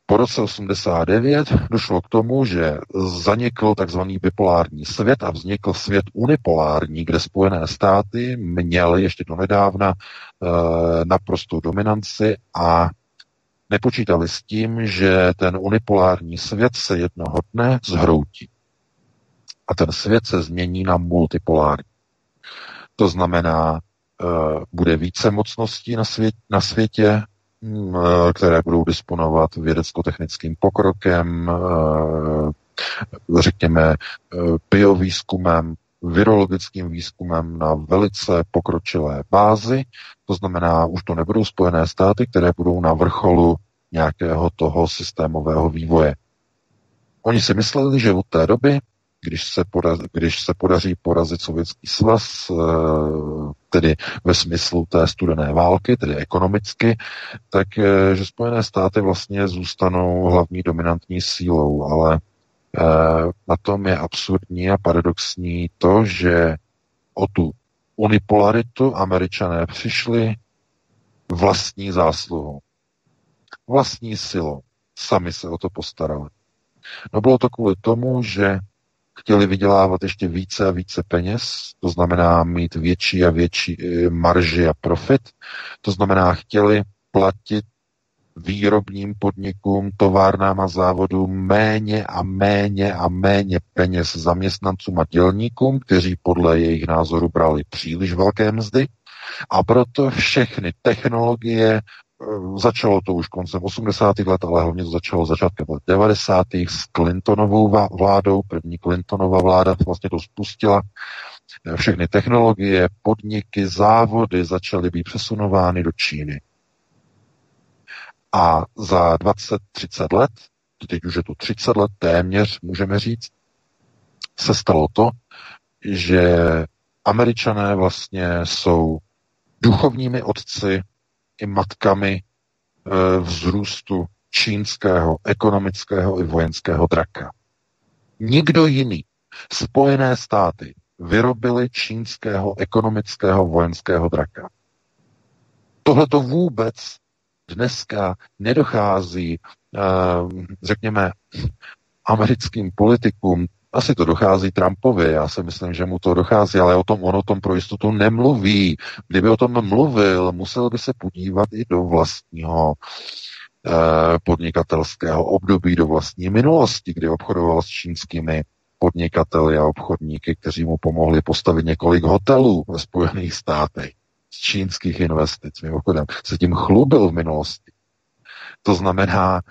B: po roce 89 došlo k tomu, že zanikl takzvaný bipolární svět a vznikl svět unipolární, kde Spojené státy měly ještě do nedávna e, naprostou dominanci a nepočítali s tím, že ten unipolární svět se jednoho dne zhroutí. A ten svět se změní na multipolární. To znamená, e, bude více mocností na, svět, na světě, Mm, eh, které budou disponovat vědecko-technickým pokrokem, eh, řekněme eh, biovýzkumem, virologickým výzkumem na velice pokročilé bázi. To znamená, už to nebudou Spojené státy, které budou na vrcholu nějakého toho systémového vývoje. Oni si mysleli, že od té doby když se, podaří, když se podaří porazit sovětský svaz, eh, tedy ve smyslu té studené války, tedy ekonomicky, tak eh, že Spojené státy vlastně zůstanou hlavní dominantní sílou, ale eh, na tom je absurdní a paradoxní to, že o tu unipolaritu američané přišli vlastní zásluhou, vlastní silou. Sami se o to postarali. No bylo to kvůli tomu, že chtěli vydělávat ještě více a více peněz, to znamená mít větší a větší eh, marži a profit, to znamená chtěli platit výrobním podnikům, továrnám a závodům méně a méně a méně peněz zaměstnancům a dělníkům, kteří podle jejich názoru brali příliš velké mzdy. A proto všechny technologie, začalo to už koncem 80. let, ale hlavně to začalo začátkem let 90. s Clintonovou vládou. První Clintonova vláda vlastně to spustila. Eh, všechny technologie, podniky, závody začaly být přesunovány do Číny. A za 20-30 let, teď už je to 30 let téměř, můžeme říct, se stalo to, že američané vlastně jsou duchovními otci i matkami e, vzrůstu čínského ekonomického i vojenského draka. Nikdo jiný. Spojené státy vyrobili čínského ekonomického vojenského draka. Tohle to vůbec dneska nedochází, e, řekněme, americkým politikům Asi to dochází Trumpovi, já si myslím, že mu to dochází, ale o tom, on o tom pro jistotu nemluví. Kdyby o tom mluvil, musel by se podívat i do vlastního eh, podnikatelského období, do vlastní minulosti, kdy obchodoval s čínskými podnikateli a obchodníky, kteří mu pomohli postavit několik hotelů ve Spojených státech z čínských investic. Mimochodem se tím chlubil v minulosti. To znamená,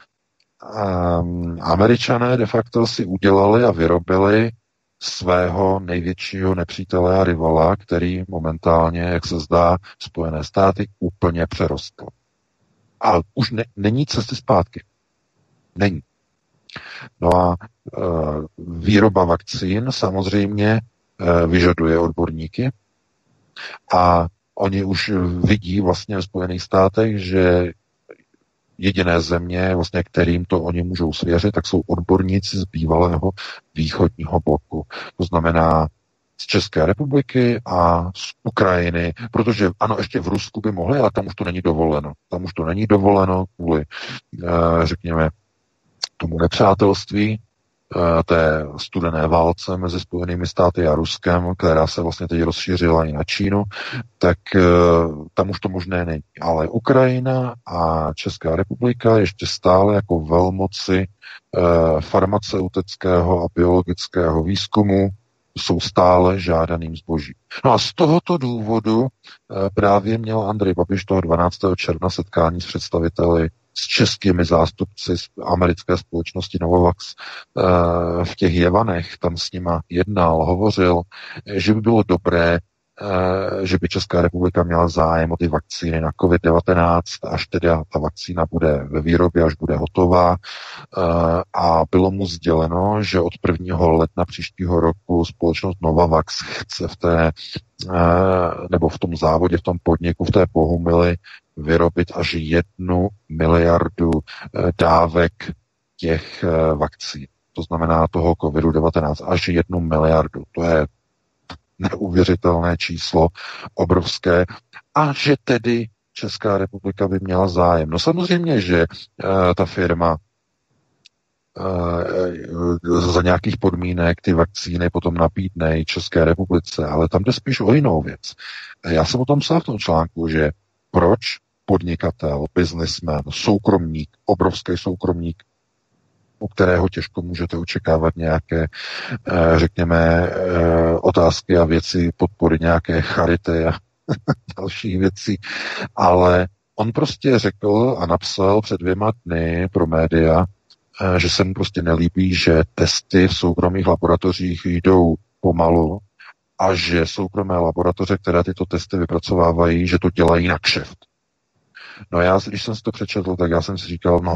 B: um, američané de facto si udělali a vyrobili svého největšího nepřítele a rivala, který momentálně, jak se zdá, Spojené státy úplně přerostl. A už ne, není cesty zpátky. Není. No a e, výroba vakcín samozřejmě e, vyžaduje odborníky a oni už vidí vlastně v Spojených státech, že jediné země, vlastně kterým to oni můžou svěřit, tak jsou odborníci z bývalého východního bloku. To znamená z České republiky a z Ukrajiny, protože ano, ještě v Rusku by mohli, ale tam už to není dovoleno. Tam už to není dovoleno kvůli, eh, řekněme, tomu nepřátelství, té studené válce mezi Spojenými státy a Ruskem, která se vlastně teď rozšířila i na Čínu, tak eh, tam už to možné není. Ale Ukrajina a Česká republika ještě stále jako velmoci eh, farmaceutického a biologického výzkumu jsou stále žádaným zbožím. No a z tohoto důvodu právě měl Andrej Babiš toho 12. června setkání s představiteli s českými zástupci z americké společnosti Novavax eh, v těch Jevanech, tam s nima jednal, hovořil, že by bylo dobré, eh, že by Česká republika měla zájem o ty vakcíny na COVID-19, až teda ta vakcína bude ve výrobě, až bude hotová. Eh, a bylo mu sděleno, že od 1. ledna příštího roku společnost Novavax chce v té nebo v tom závodě, v tom podniku, v té pohumili vyrobit až jednu miliardu eh, dávek těch eh, vakcín. To znamená toho COVID-19 až jednu miliardu. To je neuvěřitelné číslo, obrovské. A že tedy Česká republika by měla zájem. No samozřejmě, že uh, ta firma uh, za nějakých podmínek ty vakcíny potom nabídne České republice, ale tam jde spíš o jinou věc. Já jsem o tom psal v tom článku, že proč podnikatel, biznismen, soukromník, obrovský soukromník, u kterého těžko můžete očekávat nějaké, eh, řekněme, eh, otázky a věci podpory nějaké charity a dalších věcí, ale on prostě řekl a napsal před dvěma dny pro média, eh, že se mu prostě nelíbí, že testy v soukromých laboratořích jdou pomalu a že soukromé laboratoře, které tyto testy vypracovávají, že to dělají na kšeft. No já, když jsem si to přečetl, tak já jsem si říkal, no,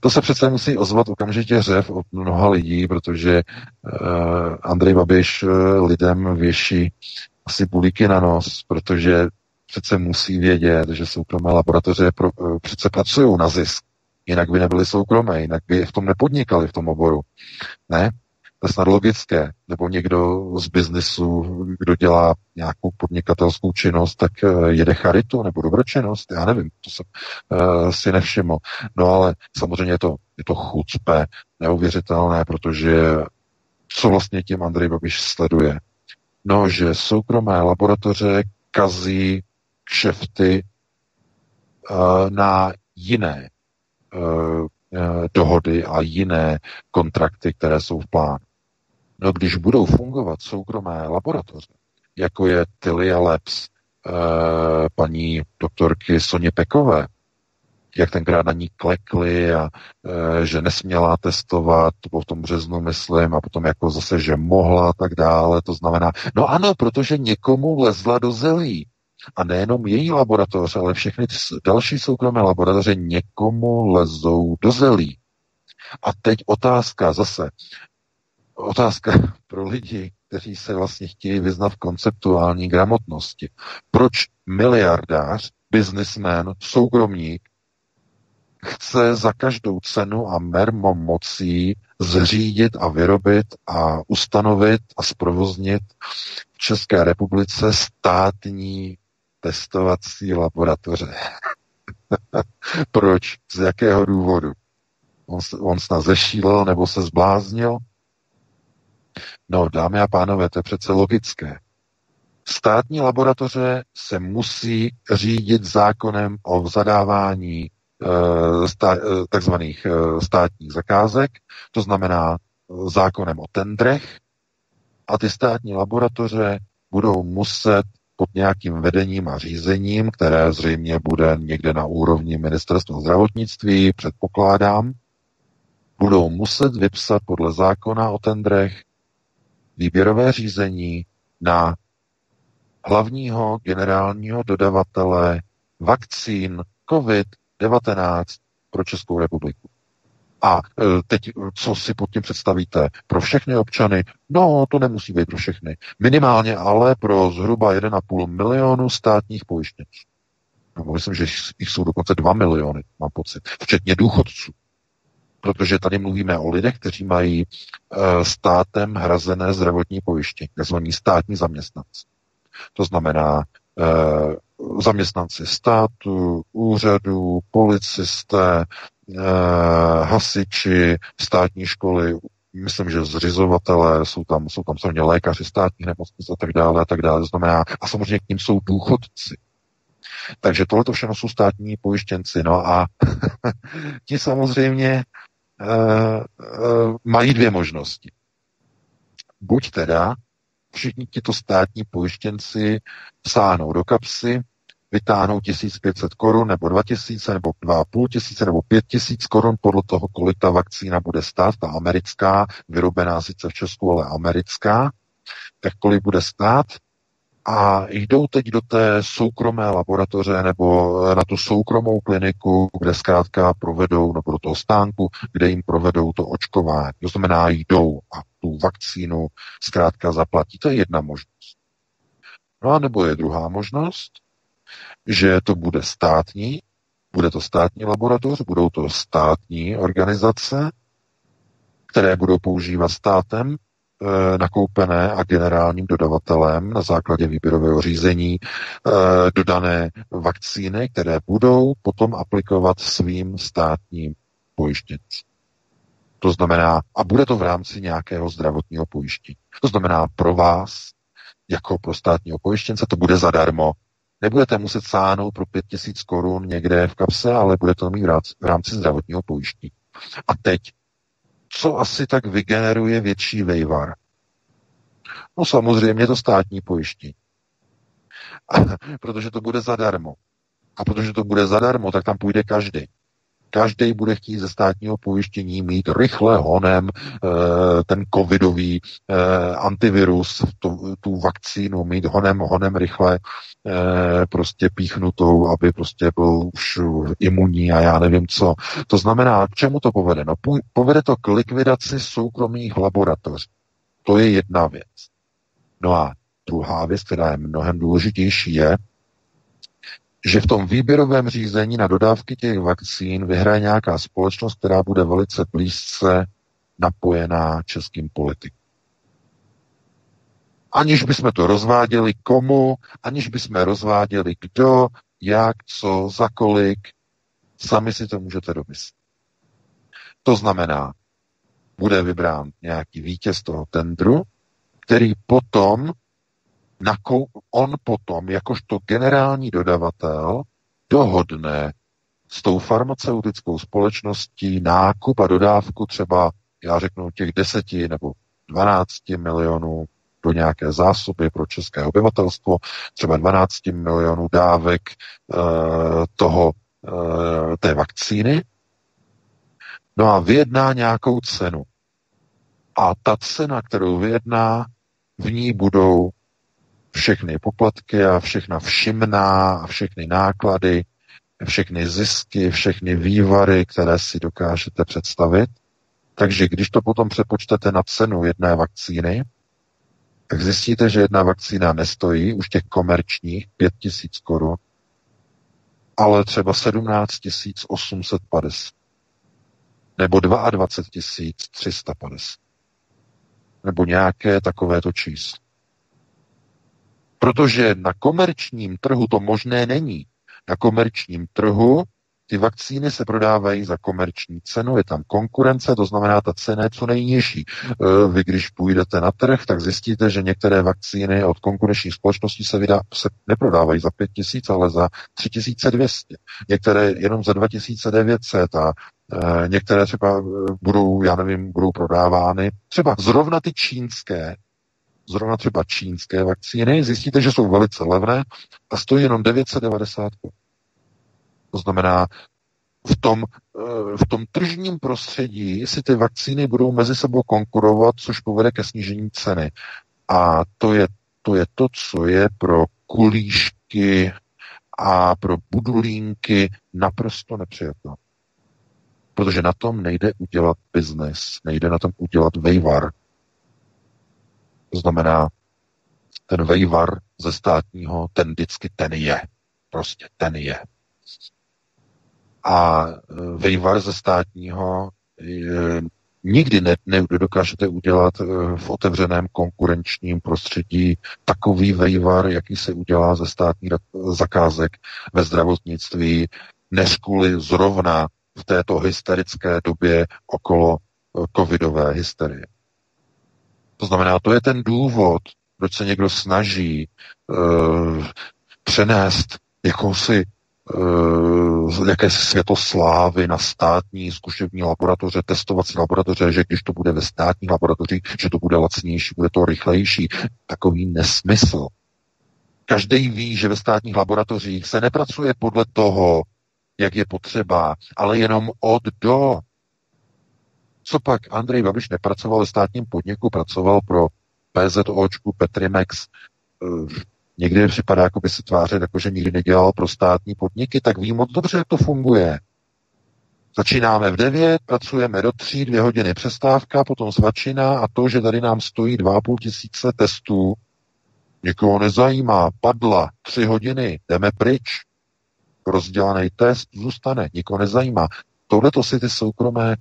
B: to se přece musí ozvat okamžitě řev od mnoha lidí, protože uh, Andrej Babiš uh, lidem věší asi bulíky na nos, protože přece musí vědět, že soukromé laboratoře pro, uh, přece pracují na zisk. Jinak by nebyly soukromé, jinak by v tom nepodnikali v tom oboru. Ne? To je snad logické. Nebo někdo z biznesu, kdo dělá nějakou podnikatelskou činnost, tak eh, jede charitu nebo dobročinnost. Já nevím, to jsem uh, si nevšiml. No ale samozřejmě je to, je to chucpe, neuvěřitelné, protože co vlastně tím Andrej Babiš sleduje? No, že soukromé laboratoře kazí kšefty uh, na jiné uh, dohody a jiné kontrakty, které jsou v plánu. No když budou fungovat soukromé laboratoře, jako je Tilia Labs, eh, paní doktorky Soně Pekové, jak tenkrát na ní klekli a e, že nesměla testovat, to bylo v tom březnu, myslím, a potom jako zase, že mohla a tak dále. To znamená, no ano, protože někomu lezla do zelí. A nejenom její laboratoře, ale všechny ty další soukromé laboratoře někomu lezou do zelí. A teď otázka zase, otázka pro lidi, kteří se vlastně chtějí vyznat v konceptuální gramotnosti. Proč miliardář, biznismen, soukromník chce za každou cenu a mermo mocí zřídit a vyrobit a ustanovit a zprovoznit v České republice státní testovací laboratoře. Proč? Z jakého důvodu? On, on snad zešílel nebo se zbláznil? No, dámy a pánové, to je přece logické. Státní laboratoře se musí řídit zákonem o zadávání e, takzvaných státních zakázek, to znamená zákonem o tendrech, a ty státní laboratoře budou muset pod nějakým vedením a řízením, které zřejmě bude někde na úrovni ministerstva zdravotnictví, předpokládám, budou muset vypsat podle zákona o tendrech výběrové řízení na hlavního generálního dodavatele vakcín COVID-19 pro Českou republiku. A e, teď, co si pod tím představíte? Pro všechny občany? No, to nemusí být pro všechny. Minimálně ale pro zhruba 1,5 milionu státních pojištěnců. No, myslím, že jich jsou dokonce 2 miliony, mám pocit, včetně důchodců. Protože tady mluvíme o lidech, kteří mají e, státem hrazené zdravotní pojištění, takzvaní státní zaměstnanci. To znamená e, zaměstnanci státu, úřadu, policisté, Eh, hasiči, státní školy, myslím, že zřizovatelé, jsou tam, jsou tam samozřejmě lékaři státních nemocnic a tak dále a tak dále. Znamená, a samozřejmě k ním jsou důchodci. Takže tohle to všechno jsou státní pojištěnci. No a ti samozřejmě mají dvě možnosti. Buď teda všichni tito státní pojištěnci sáhnou do kapsy vytáhnou 1500 korun, nebo 2000, nebo 2,5 tisíce, nebo 5000 korun, podle toho, kolik ta vakcína bude stát, ta americká, vyrobená sice v Česku, ale americká, tak kolik bude stát, a jdou teď do té soukromé laboratoře nebo na tu soukromou kliniku, kde zkrátka provedou, nebo do toho stánku, kde jim provedou to očkování. To znamená, jdou a tu vakcínu zkrátka zaplatí. To je jedna možnost. No a nebo je druhá možnost, že to bude státní, bude to státní laboratoř, budou to státní organizace, které budou používat státem nakoupené a generálním dodavatelem na základě výběrového řízení e, dodané vakcíny, které budou potom aplikovat svým státním pojištěncům. To znamená, a bude to v rámci nějakého zdravotního pojištění. To znamená pro vás, jako pro státního pojištěnce, to bude zadarmo Nebudete muset sáhnout pro 5000 korun někde v kapse, ale budete to mít v rámci zdravotního pojištění. A teď, co asi tak vygeneruje větší vejvar? No samozřejmě to státní pojištění. protože to bude zadarmo. A protože to bude zadarmo, tak tam půjde každý. Každý bude chtít ze státního pojištění mít rychle honem eh, ten covidový eh, antivirus, tu, tu vakcínu, mít honem, honem rychle eh, prostě píchnutou, aby prostě byl už imunní a já nevím co. To znamená, k čemu to povede? No, povede to k likvidaci soukromých laboratoří. To je jedna věc. No a druhá věc, která je mnohem důležitější, je, že v tom výběrovém řízení na dodávky těch vakcín vyhraje nějaká společnost, která bude velice blízce napojená českým politikům. Aniž bychom to rozváděli komu, aniž bychom rozváděli kdo, jak, co, za kolik, sami si to můžete domyslet. To znamená, bude vybrán nějaký vítěz toho tendru, který potom nakou, on potom, jakožto generální dodavatel, dohodne s tou farmaceutickou společností nákup a dodávku třeba, já řeknu, těch deseti nebo 12 milionů do nějaké zásoby pro české obyvatelstvo, třeba 12 milionů dávek e, toho, e, té vakcíny, no a vyjedná nějakou cenu. A ta cena, kterou vyjedná, v ní budou všechny poplatky a všechna všimná a všechny náklady, všechny zisky, všechny vývary, které si dokážete představit. Takže když to potom přepočtete na cenu jedné vakcíny, tak zjistíte, že jedna vakcína nestojí už těch komerčních 5000 korun, ale třeba 17 850 nebo 22 350 nebo nějaké takovéto číslo. Protože na komerčním trhu to možné není. Na komerčním trhu ty vakcíny se prodávají za komerční cenu, je tam konkurence, to znamená, ta cena je co nejnižší. E, vy, když půjdete na trh, tak zjistíte, že některé vakcíny od konkurenčních společností se, vydá, se neprodávají za 5000, ale za 3200. Některé jenom za 2900 a e, některé třeba e, budou, já nevím, budou prodávány. Třeba zrovna ty čínské, zrovna třeba čínské vakcíny, zjistíte, že jsou velice levné a stojí jenom 990 to znamená, v tom, eh, v tom tržním prostředí si ty vakcíny budou mezi sebou konkurovat, což povede ke snížení ceny. A to je to, je to co je pro kulíšky a pro budulínky naprosto nepřijatelné. Protože na tom nejde udělat biznes, nejde na tom udělat vejvar. To znamená, ten vejvar ze státního, ten vždycky ten je. Prostě ten je. A e, vejvar ze státního nikdy ne, udělat e, v otevřeném konkurenčním prostředí takový vejvar, jaký se udělá ze státních zakázek ve zdravotnictví, než kvůli zrovna v této hysterické době okolo e, covidové hysterie. To znamená, to je ten důvod, proč se někdo snaží uh, přenést jakousi uh, jaké světoslávy na státní zkušební laboratoře, testovací laboratoře, že když to bude ve státních laboratořích, že to bude lacnější, bude to rychlejší. Takový nesmysl. Každý ví, že ve státních laboratořích se nepracuje podle toho, jak je potřeba, ale jenom od do. Co pak Andrej Babiš nepracoval ve státním podniku, pracoval pro PZOčku, Petrimex, eh, někdy připadá, jako by se tvářil, jako že nikdy nedělal pro státní podniky, tak ví moc dobře, jak to funguje. Začínáme v 9, pracujeme do 3, dvě hodiny přestávka, potom svačina a to, že tady nám stojí 2,5 tisíce testů, někoho nezajímá, padla, tři hodiny, jdeme pryč. Rozdělaný test zůstane, nikoho nezajímá. Tohle to si ty soukromé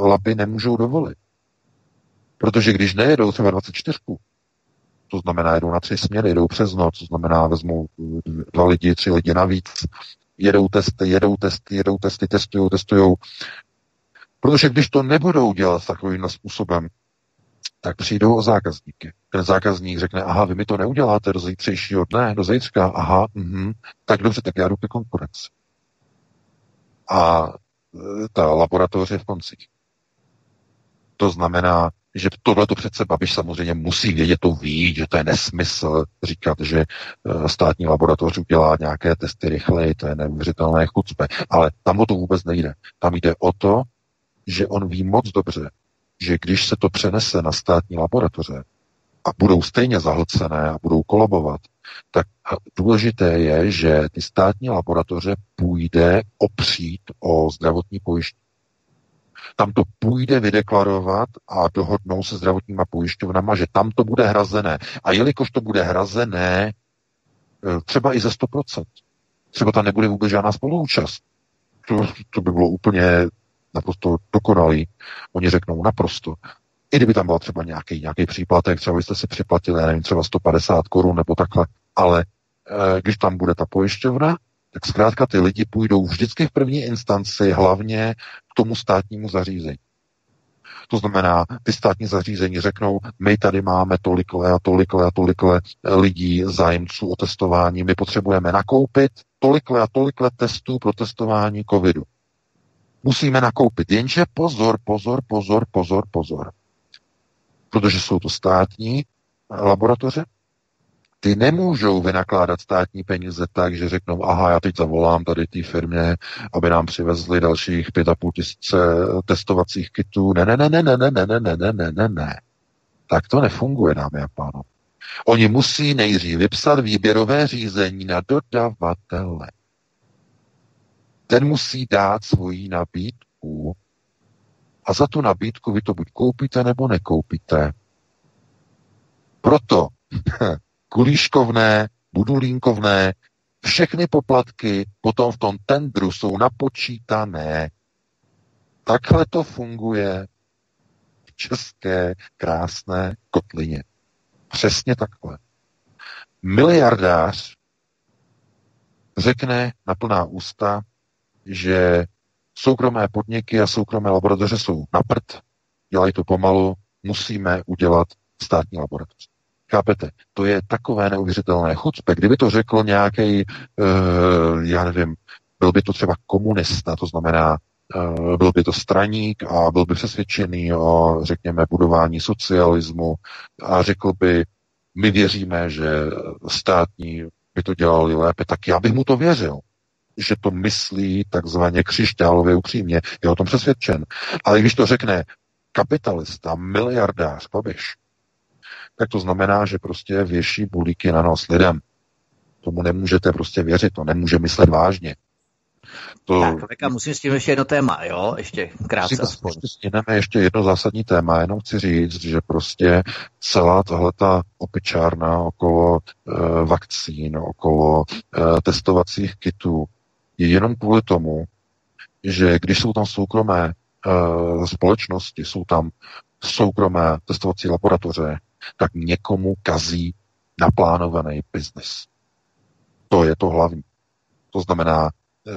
B: laby nemůžou dovolit. Protože když nejedou třeba 24, to znamená, jedou na tři směny, jedou přes noc, to znamená, vezmou dva lidi, tři lidi navíc, jedou testy, jedou testy, jedou testy, testují, testují. Protože když to nebudou dělat takovým způsobem, tak přijdou o zákazníky. Ten zákazník řekne, aha, vy mi to neuděláte do zítřejšího dne, do zítřka, aha, mhm, tak dobře, tak já jdu ke konkurenci. A e, ta laboratoře v koncích. To znamená, že tohle to přece Babiš samozřejmě musí vědět, to ví, že to je nesmysl říkat, že eh, státní laboratoř udělá nějaké testy rychleji, to je neuvěřitelné chucpe. Ale tam o to vůbec nejde. Tam jde o to, že on ví moc dobře, že když se to přenese na státní laboratoře a budou stejně zahlcené a budou kolabovat, tak důležité je, že ty státní laboratoře půjde opřít o zdravotní pojištění tam to půjde vydeklarovat a dohodnou se zdravotníma pojišťovnama, že tam to bude hrazené. A jelikož to bude hrazené e, třeba i ze 100%, třeba tam nebude vůbec žádná spoluúčast, to, to by bylo úplně naprosto dokonalý. Oni řeknou naprosto. I kdyby tam byl třeba nějaký, nějaký příplatek, třeba byste si připlatili, nevím, třeba 150 korun nebo takhle, ale e, když tam bude ta pojišťovna, tak zkrátka ty lidi půjdou vždycky v první instanci hlavně k tomu státnímu zařízení. To znamená, ty státní zařízení řeknou, my tady máme tolikle a tolikle a tolikle lidí, zájemců o testování, my potřebujeme nakoupit tolikle a tolikle testů pro testování covidu. Musíme nakoupit, jenže pozor, pozor, pozor, pozor, pozor. Protože jsou to státní laboratoře, ty nemůžou vynakládat státní peníze tak, že řeknou, aha, já teď zavolám tady té firmě, aby nám přivezli dalších pět a půl tisíce testovacích kitů. Ne, ne, ne, ne, ne, ne, ne, ne, ne, ne, ne, ne. Tak to nefunguje, dámy a pánové. Oni musí nejdřív vypsat výběrové řízení na dodavatele. Ten musí dát svoji nabídku a za tu nabídku vy to buď koupíte nebo nekoupíte. Proto kulíškovné, budulínkovné, všechny poplatky potom v tom tendru jsou napočítané. Takhle to funguje v české krásné kotlině. Přesně takhle. Miliardář řekne na plná ústa, že soukromé podniky a soukromé laboratoře jsou na prd, dělají to pomalu, musíme udělat státní laboratoř. Chápete? To je takové neuvěřitelné chucpe. Kdyby to řekl nějaký, uh, já nevím, byl by to třeba komunista, to znamená, uh, byl by to straník a byl by přesvědčený o, řekněme, budování socialismu a řekl by, my věříme, že státní by to dělali lépe, tak já bych mu to věřil že to myslí takzvaně křišťálově upřímně. Je o tom přesvědčen. Ale když to řekne kapitalista, miliardář, Babiš, tak to znamená, že prostě věší bulíky na nos lidem. Tomu nemůžete prostě věřit, to nemůže myslet vážně.
A: To... Tak, Veka, musím s tím ještě jedno téma, jo? Ještě krátce
B: aspoň. Ještě ještě jedno zásadní téma, jenom chci říct, že prostě celá tahleta opičárna okolo e, vakcín, okolo e, testovacích kitů je jenom kvůli tomu, že když jsou tam soukromé e, společnosti, jsou tam soukromé testovací laboratoře, tak někomu kazí naplánovaný biznis. To je to hlavní. To znamená, e,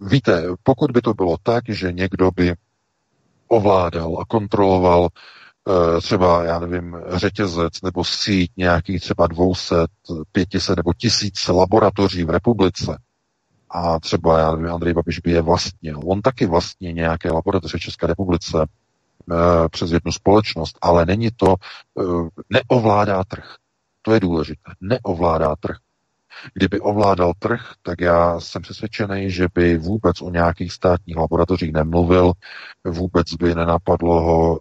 B: víte, pokud by to bylo tak, že někdo by ovládal a kontroloval e, třeba, já nevím, řetězec nebo síť nějakých třeba 200, 500 nebo 1000 laboratoří v republice, a třeba, já nevím, Andrej Babiš by je vlastnil. On taky vlastní nějaké laboratoře v České republice e, přes jednu společnost, ale není to, e, neovládá trh. To je důležité. Neovládá trh. Kdyby ovládal trh, tak já jsem přesvědčený, že by vůbec o nějakých státních laboratořích nemluvil, vůbec by nenapadlo ho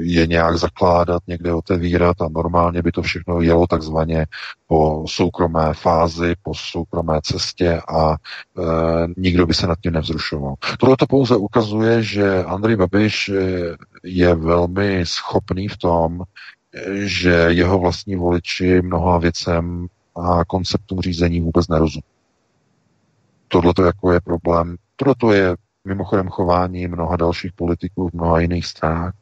B: je nějak zakládat, někde otevírat a normálně by to všechno jelo takzvaně po soukromé fázi, po soukromé cestě a e, nikdo by se nad tím nevzrušoval. Tohle to pouze ukazuje, že Andrej Babiš je velmi schopný v tom, že jeho vlastní voliči mnoha věcem a konceptům řízení vůbec nerozumí. Tohle to jako je problém. Tohle to je mimochodem chování mnoha dalších politiků v mnoha jiných stranách.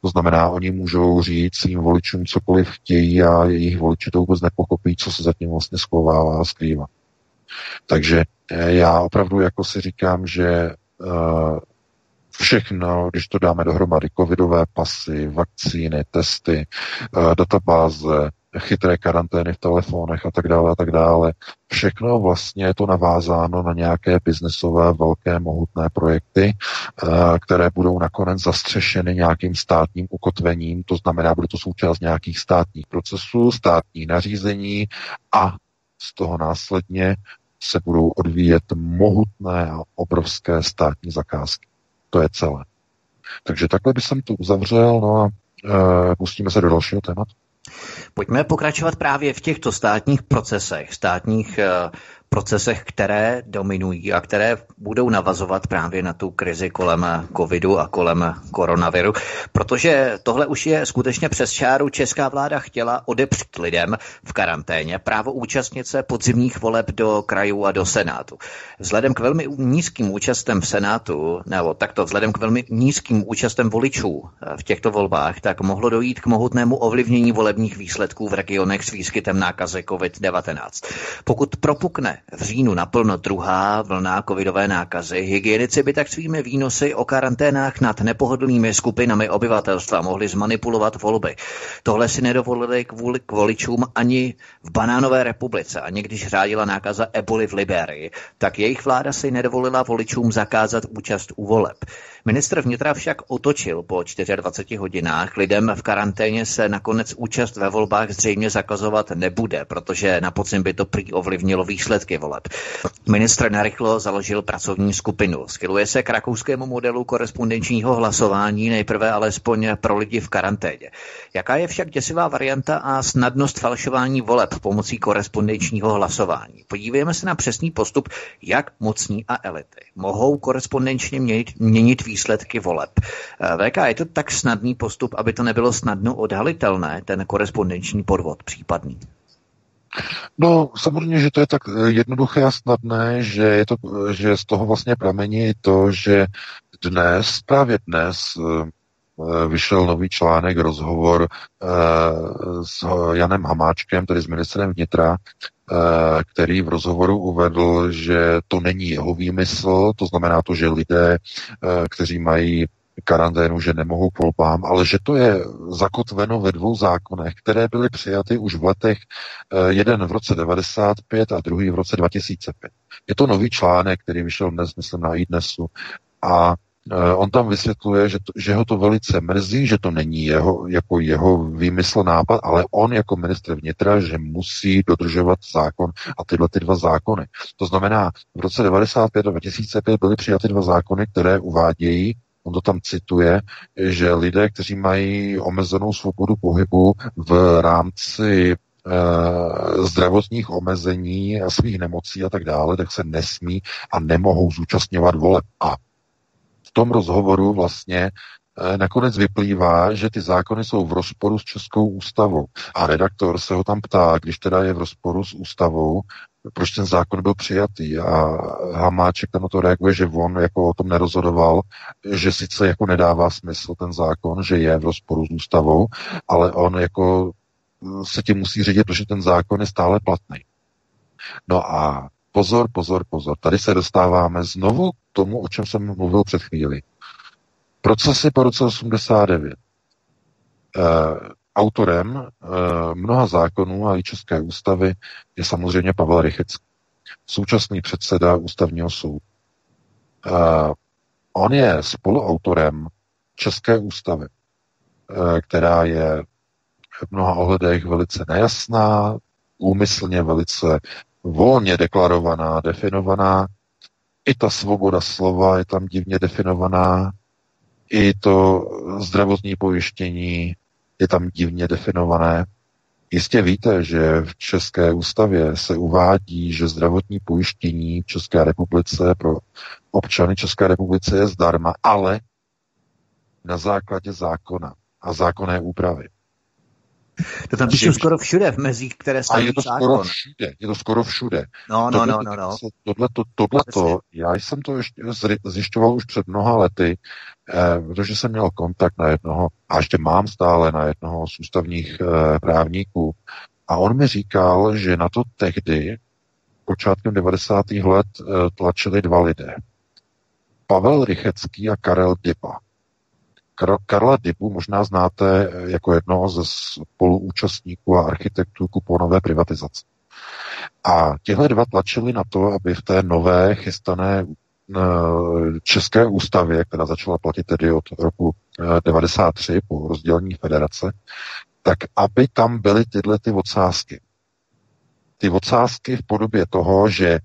B: To znamená, oni můžou říct svým voličům cokoliv chtějí a jejich voliči to vůbec nepochopí, co se zatím vlastně schovává a skrývá. Takže eh, já opravdu jako si říkám, že uh, všechno, když to dáme dohromady, covidové pasy, vakcíny, testy, uh, databáze, chytré karantény v telefonech a tak dále a tak dále. Všechno vlastně je to navázáno na nějaké biznesové velké mohutné projekty, eh, které budou nakonec zastřešeny nějakým státním ukotvením, to znamená, bude to součást nějakých státních procesů, státní nařízení a z toho následně se budou odvíjet mohutné a obrovské státní zakázky. To je celé. Takže takhle bych jsem to uzavřel, no a e, pustíme se do dalšího tématu.
A: Pojďme pokračovat právě v těchto státních procesech, státních uh, procesech, které dominují a které budou navazovat právě na tu krizi kolem covidu a kolem koronaviru, protože tohle už je skutečně přes čáru. Česká vláda chtěla odepřít lidem v karanténě právo účastnit se podzimních voleb do krajů a do Senátu. Vzhledem k velmi nízkým účastem v Senátu, nebo takto vzhledem k velmi nízkým účastem voličů v těchto volbách, tak mohlo dojít k mohutnému ovlivnění volebních výsledků v regionech s výskytem nákazy COVID-19. Pokud propukne v říjnu naplno druhá vlna covidové nákazy. Hygienici by tak svými výnosy o karanténách nad nepohodlnými skupinami obyvatelstva mohli zmanipulovat volby. Tohle si nedovolili kvůli k voličům ani v Banánové republice. A když řádila nákaza eboli v Liberii, tak jejich vláda si nedovolila voličům zakázat účast u voleb. Ministr vnitra však otočil po 24 hodinách. Lidem v karanténě se nakonec účast ve volbách zřejmě zakazovat nebude, protože na podzim by to prý ovlivnilo výsledky voleb. Ministr narychlo založil pracovní skupinu. Skiluje se k rakouskému modelu korespondenčního hlasování, nejprve alespoň pro lidi v karanténě. Jaká je však děsivá varianta a snadnost falšování voleb pomocí korespondenčního hlasování? Podívejme se na přesný postup, jak mocní a elity mohou korespondenčně měnit, měnit výsledky voleb. Eh, VK, je to tak snadný postup, aby to nebylo snadno odhalitelné, ten korespondenční podvod případný?
B: No, samozřejmě, že to je tak eh, jednoduché a snadné, že, je to, že z toho vlastně pramení to, že dnes, právě dnes, eh, vyšel nový článek, rozhovor s Janem Hamáčkem, tedy s ministrem vnitra, který v rozhovoru uvedl, že to není jeho výmysl, to znamená to, že lidé, kteří mají karanténu, že nemohou k volbám, ale že to je zakotveno ve dvou zákonech, které byly přijaty už v letech jeden v roce 95 a druhý v roce 2005. Je to nový článek, který vyšel dnes, myslím, na iDnesu a Eh, on tam vysvětluje, že, to, že ho to velice mrzí, že to není jeho, jako jeho výmysl nápad, ale on jako ministr vnitra, že musí dodržovat zákon a tyhle ty dva zákony. To znamená, v roce 95 a 2005 byly přijaty dva zákony, které uvádějí, on to tam cituje, že lidé, kteří mají omezenou svobodu pohybu v rámci eh, zdravotních omezení a svých nemocí a tak dále, tak se nesmí a nemohou zúčastňovat voleb. A tom rozhovoru vlastně eh, nakonec vyplývá, že ty zákony jsou v rozporu s Českou ústavou. A redaktor se ho tam ptá, když teda je v rozporu s ústavou, proč ten zákon byl přijatý. A Hamáček tam na to reaguje, že on jako o tom nerozhodoval, že sice jako nedává smysl ten zákon, že je v rozporu s ústavou, ale on jako hm, se tím musí řídit, protože ten zákon je stále platný. No a pozor, pozor, pozor. Tady se dostáváme znovu k tomu, o čem jsem mluvil před chvíli. Procesy po roce 89. E, eh, autorem e, mnoha zákonů a i České ústavy je samozřejmě Pavel Rychecký, současný předseda ústavního soudu. E, on je spoluautorem České ústavy, e, která je v mnoha ohledech velice nejasná, úmyslně velice volně deklarovaná, definovaná. I ta svoboda slova je tam divně definovaná. I to zdravotní pojištění je tam divně definované. Jistě víte, že v České ústavě se uvádí, že zdravotní pojištění v České republice pro občany České republice je zdarma, ale na základě zákona a zákonné úpravy.
A: To tam píšu skoro všude v mezích, které
B: A je to zákon. skoro všude, je to skoro všude.
A: No, no, no, no, no.
B: Tohleto, tohleto, já jsem to ještě zjišťoval už před mnoha lety, eh, protože jsem měl kontakt na jednoho, a ještě mám stále na jednoho z ústavních eh, právníků, a on mi říkal, že na to tehdy, počátkem 90. let, eh, tlačili dva lidé. Pavel Rychecký a Karel Dipa. Karla Dibu možná znáte jako jednoho ze spoluúčastníků a architektů kuponové privatizace. A těhle dva tlačili na to, aby v té nové chystané eh, České ústavě, která začala platit tedy od roku 93 eh, po rozdělení federace, tak aby tam byly tyhle ty odsázky. Ty odsázky v podobě toho, že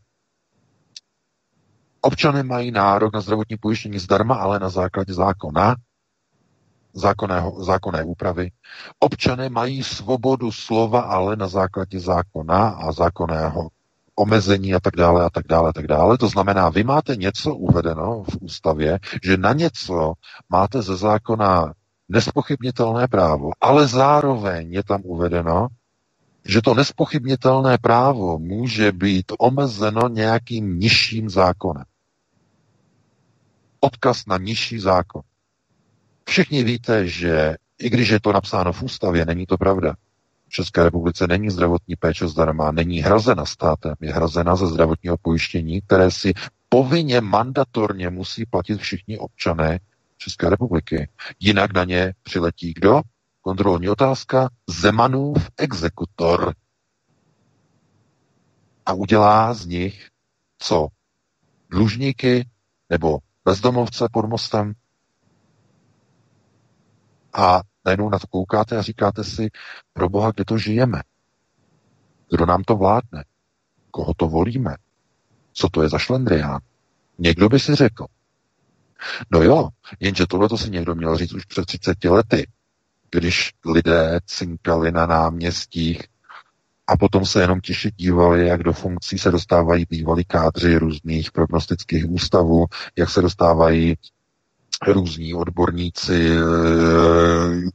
B: občany mají nárok na zdravotní pojištění zdarma, ale na základě zákona, zákonného, zákonné úpravy. Občané mají svobodu slova, ale na základě zákona a zákonného omezení a tak dále a tak dále a tak dále. To znamená, vy máte něco uvedeno v ústavě, že na něco máte ze zákona nespochybnitelné právo, ale zároveň je tam uvedeno, že to nespochybnitelné právo může být omezeno nějakým nižším zákonem. Odkaz na nižší zákon. Všichni víte, že i když je to napsáno v ústavě, není to pravda. V České republice není zdravotní péče zdarma, není hrazena státem, je hrazena ze zdravotního pojištění, které si povinně, mandatorně musí platit všichni občané České republiky. Jinak na ně přiletí kdo? Kontrolní otázka. Zemanův exekutor. A udělá z nich co? Dlužníky nebo bezdomovce pod mostem? A najednou na to koukáte a říkáte si, pro boha, kde to žijeme? Kdo nám to vládne? Koho to volíme? Co to je za šlendrián? Někdo by si řekl. No jo, jenže tohle to si někdo měl říct už před 30 lety, když lidé cinkali na náměstích a potom se jenom tiše dívali, jak do funkcí se dostávají bývalí kádři různých prognostických ústavů, jak se dostávají různí odborníci eh,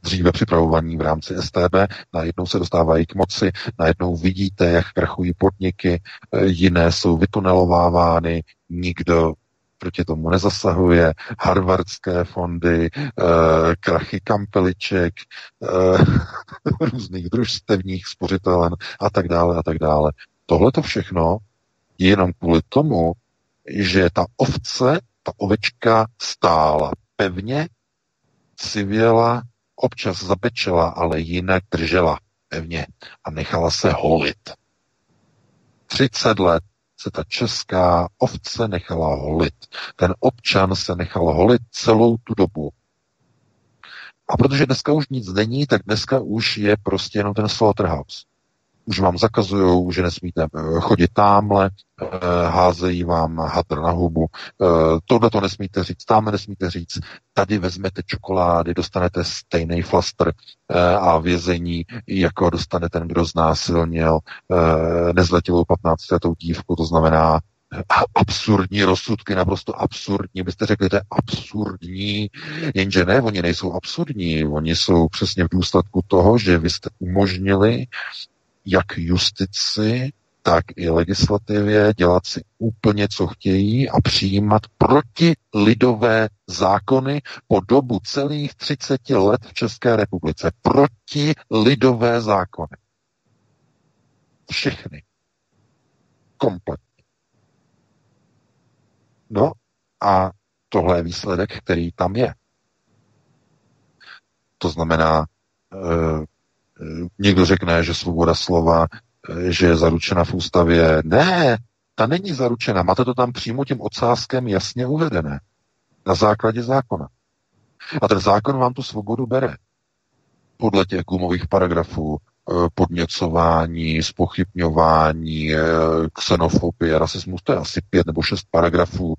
B: dříve připravovaní v rámci STB, najednou se dostávají k moci, najednou vidíte, jak krachují podniky, eh, jiné jsou vytunelovávány, nikdo proti tomu nezasahuje, harvardské fondy, eh, krachy kampeliček, různých družstevních spořitelen a tak dále a tak dále. tohle to všechno je jenom kvůli tomu, že ta ovce, ta ovečka stála pevně, civěla, občas zapečela, ale jinak držela pevně a nechala se holit. 30 let se ta česká ovce nechala holit. Ten občan se nechal holit celou tu dobu. A protože dneska už nic není, tak dneska už je prostě jenom ten slaughterhouse už vám zakazují, že nesmíte eh, chodit tamhle, eh, házejí vám hadr na hubu, eh, tohle to nesmíte říct, tamhle nesmíte říct, tady vezmete čokolády, dostanete stejný flaster a vězení, jako dostane ten, kdo znásilnil nezletilou 15 letou dívku, to znamená absurdní rozsudky, naprosto absurdní. Byste řekli, to je absurdní, jenže ne, oni nejsou absurdní, oni jsou přesně v důsledku toho, že vy jste umožnili jak justici, tak i legislativě dělat si úplně, co chtějí a přijímat proti lidové zákony po dobu celých 30 let v České republice. Proti lidové zákony. Všechny. Kompletně. No a tohle je výsledek, který tam je. To znamená, eh, Někdo řekne, že svoboda slova, eh, že je zaručena v ústavě. Ne, ta není zaručena. Máte to tam přímo tím odsázkem jasně uvedené. Na základě zákona. A ten zákon vám tu svobodu bere. Podle těch gumových paragrafů eh, podněcování, spochybňování, eh, xenofobie, rasismus, to je asi pět nebo šest paragrafů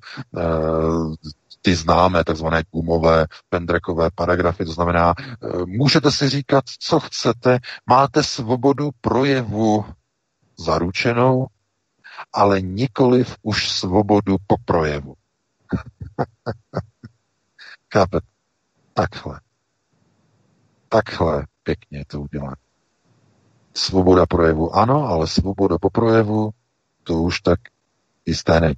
B: ty známé takzvané gumové pendrekové paragrafy, to znamená, e, můžete si říkat, co chcete, máte svobodu projevu zaručenou, ale nikoliv už svobodu po projevu. Chápete? Takhle. Takhle pěkně to udělat. Svoboda projevu ano, ale svoboda po projevu to už tak jisté není.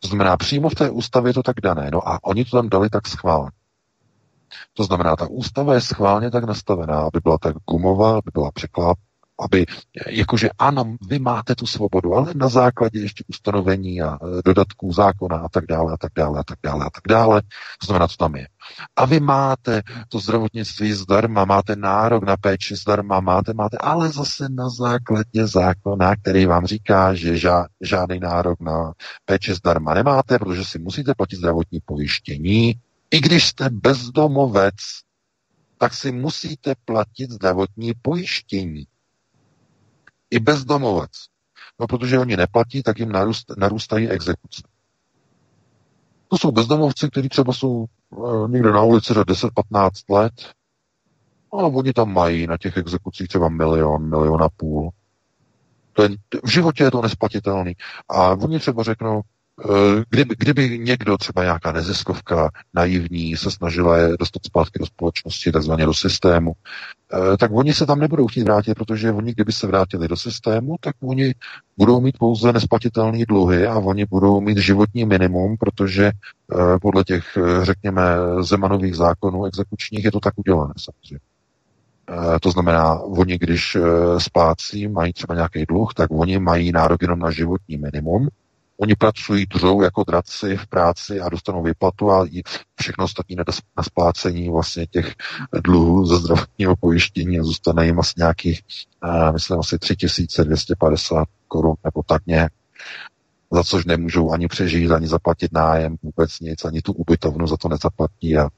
B: To znamená, přímo v té ústavě je to tak dané. No a oni to tam dali tak schválně. To znamená, ta ústava je schválně tak nastavená, aby byla tak gumová, aby byla překláp, aby, jakože ano, vy máte tu svobodu, ale na základě ještě ustanovení a e, dodatků zákona a tak dále, a tak dále, a tak dále, a tak dále. To znamená, co tam je. A vy máte to zdravotnictví zdarma, máte nárok na péči zdarma, máte, máte, ale zase na základě zákona, který vám říká, že ža, žádný nárok na péči zdarma nemáte, protože si musíte platit zdravotní pojištění, i když jste bezdomovec, tak si musíte platit zdravotní pojištění i bezdomovec. No, protože oni neplatí, tak jim narůst, narůstají exekuce. To jsou bezdomovci, kteří třeba jsou e, někde na ulici za 10-15 let. A oni tam mají na těch exekucích třeba milion, milion a půl. To je, v životě je to nesplatitelný. A oni třeba řeknou, kdyby, kdyby někdo, třeba nějaká neziskovka, naivní, se snažila je dostat zpátky do společnosti, takzvaně do systému, eh, tak oni se tam nebudou chtít vrátit, protože oni, kdyby se vrátili do systému, tak oni budou mít pouze nesplatitelné dluhy a oni budou mít životní minimum, protože eh, podle těch, řekněme, zemanových zákonů exekučních je to tak udělané samozřejmě. To znamená, oni, když splácí, mají třeba nějaký dluh, tak oni mají nárok jenom na životní minimum Oni pracují, dřou jako draci v práci a dostanou vyplatu a všechno ostatní na splácení vlastně těch dluhů ze zdravotního pojištění a zůstane jim asi nějakých, myslím, asi 3250 korun nebo tak nějak za což nemůžou ani přežít, ani zaplatit nájem, vůbec nic, ani tu ubytovnu za to nezaplatí. A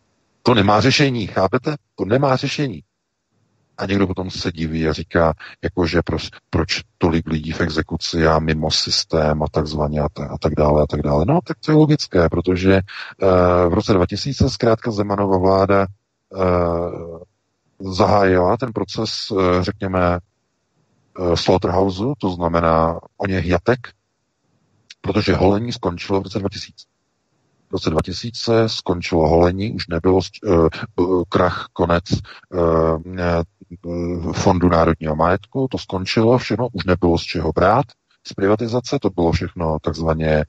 B: to nemá řešení, chápete? To nemá řešení. A někdo potom se diví a říká, jakože proč, proč tolik lidí v exekuci a mimo systém a takzvaně a, ta, a tak dále a tak dále. No, tak to je logické, protože uh, v roce 2000 zkrátka Zemanova vláda uh, zahájila ten proces, uh, řekněme, uh, slaughterhouse, to znamená o něch jatek, protože holení skončilo v roce 2000 v roce 2000 skončilo holení, už nebylo uh, krach, konec uh, fondu národního majetku, to skončilo, všechno už nebylo z čeho brát z privatizace, to bylo všechno takzvaně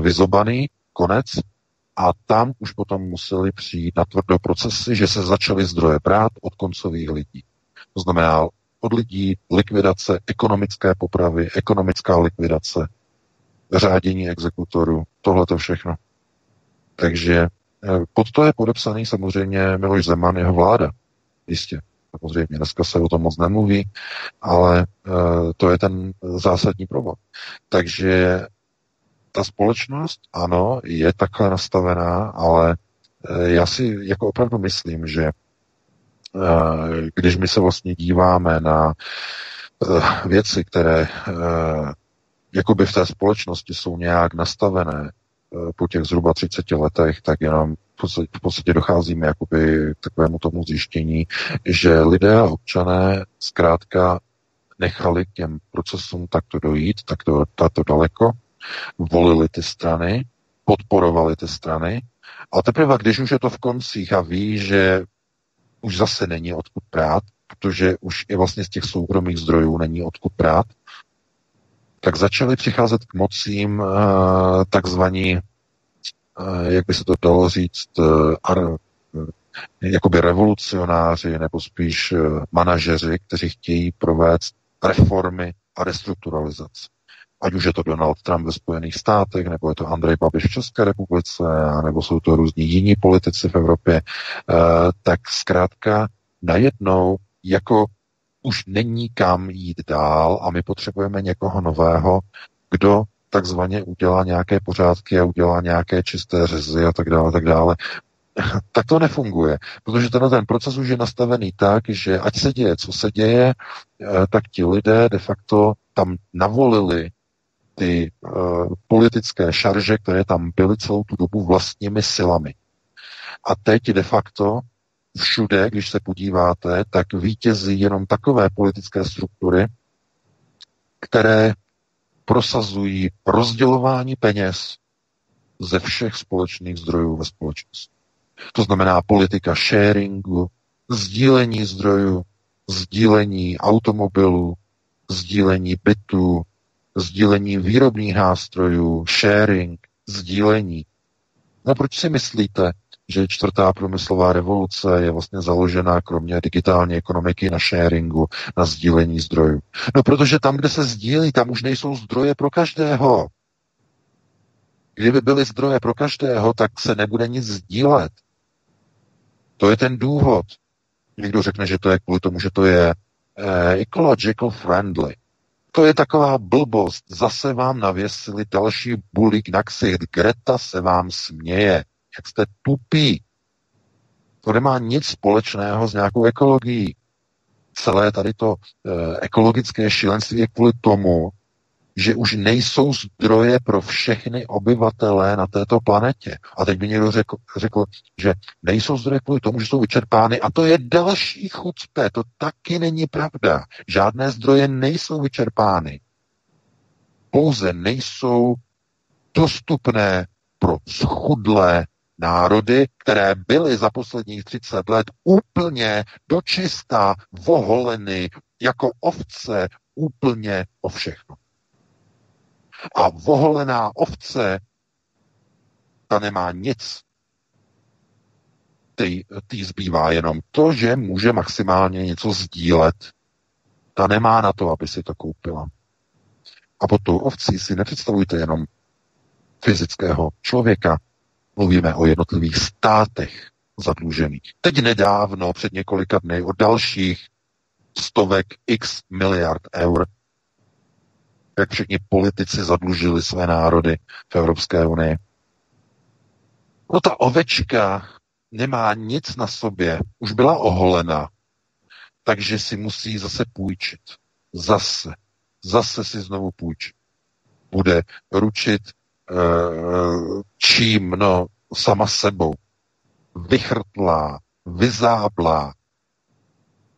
B: vyzobaný, konec, a tam už potom museli přijít na tvrdo procesy, že se začaly zdroje brát od koncových lidí. To znamená, od lidí, likvidace, ekonomické popravy, ekonomická likvidace, řádění exekutorů, tohle to všechno. Takže eh, pod to je podepsaný samozřejmě Miloš Zeman, jeho vláda. Jistě. Samozřejmě dneska se o tom moc nemluví, ale uh, to je ten zásadní problém. Takže ta společnost, ano, je takhle nastavená, ale uh, já si jako opravdu myslím, že uh, když my se vlastně díváme na věci, které jakoby v té společnosti jsou nějak nastavené po těch zhruba 30 letech, tak jenom v podstatě docházíme jakoby k takovému tomu zjištění, že lidé a občané zkrátka nechali k těm procesům takto dojít, takto, takto daleko, volili ty strany, podporovali ty strany a teprve, když už je to v koncích a ví, že už zase není odkud brát, protože už i vlastně z těch soukromých zdrojů není odkud brát, tak začali přicházet k mocím uh, takzvaní Eh, jak by se to dalo říct, eh, ar, eh, jakoby revolucionáři nebo spíš manažeři, kteří chtějí provést reformy a restrukturalizaci. Ať už je to Donald Trump ve Spojených státech, nebo je to Andrej Babiš v České republice, nebo jsou to různí jiní politici v Evropě, tak zkrátka najednou jako už není kam jít dál a my potřebujeme někoho nového, kdo takzvaně udělá nějaké pořádky a udělá nějaké čisté řezy a tak dále, tak dále. tak to nefunguje, protože tenhle ten proces už je nastavený tak, že ať se děje, co se děje, eh, tak ti lidé de facto tam navolili ty uh, politické šarže, které tam byly celou tu dobu vlastními silami. A teď de facto všude, když se podíváte, tak vítězí jenom takové politické struktury, které prosazují rozdělování peněz ze všech společných zdrojů ve společnosti. To znamená politika sharingu, sdílení zdrojů, sdílení automobilů, sdílení bytů, sdílení výrobních nástrojů, sharing, sdílení. No proč si myslíte, že čtvrtá průmyslová revoluce je vlastně založená kromě digitální ekonomiky na sharingu, na sdílení zdrojů. No protože tam, kde se sdílí, tam už nejsou zdroje pro každého. Kdyby byly zdroje pro každého, tak se nebude nic sdílet. To je ten důvod. Někdo řekne, že to je kvůli tomu, že to je eh, ecological friendly. To je taková blbost. Zase vám navěsili další bulík na ksicht. Greta se vám směje jste tupí. To nemá nic společného s nějakou ekologií. Celé tady to e, ekologické šílenství je kvůli tomu, že už nejsou zdroje pro všechny obyvatele na této planetě. A teď by někdo řekl, řekl, že nejsou zdroje kvůli tomu, že jsou vyčerpány. A to je další chucpe. To taky není pravda. Žádné zdroje nejsou vyčerpány. Pouze nejsou dostupné pro schudlé národy, které byly za posledních 30 let úplně dočista voholeny jako ovce úplně o všechno. A voholená ovce, ta nemá nic. Ty, ty zbývá jenom to, že může maximálně něco sdílet. Ta nemá na to, aby si to koupila. A pod tou ovcí si nepředstavujte jenom fyzického člověka, Mluvíme o jednotlivých státech zadlužených. Teď nedávno, před několika dny, o dalších stovek x miliard eur, jak všichni politici zadlužili své národy v Evropské unii. No ta ovečka nemá nic na sobě, už byla oholena, takže si musí zase půjčit. Zase. Zase si znovu půjčit. Bude ručit čím, no, sama sebou. Vychrtlá, vyzáblá.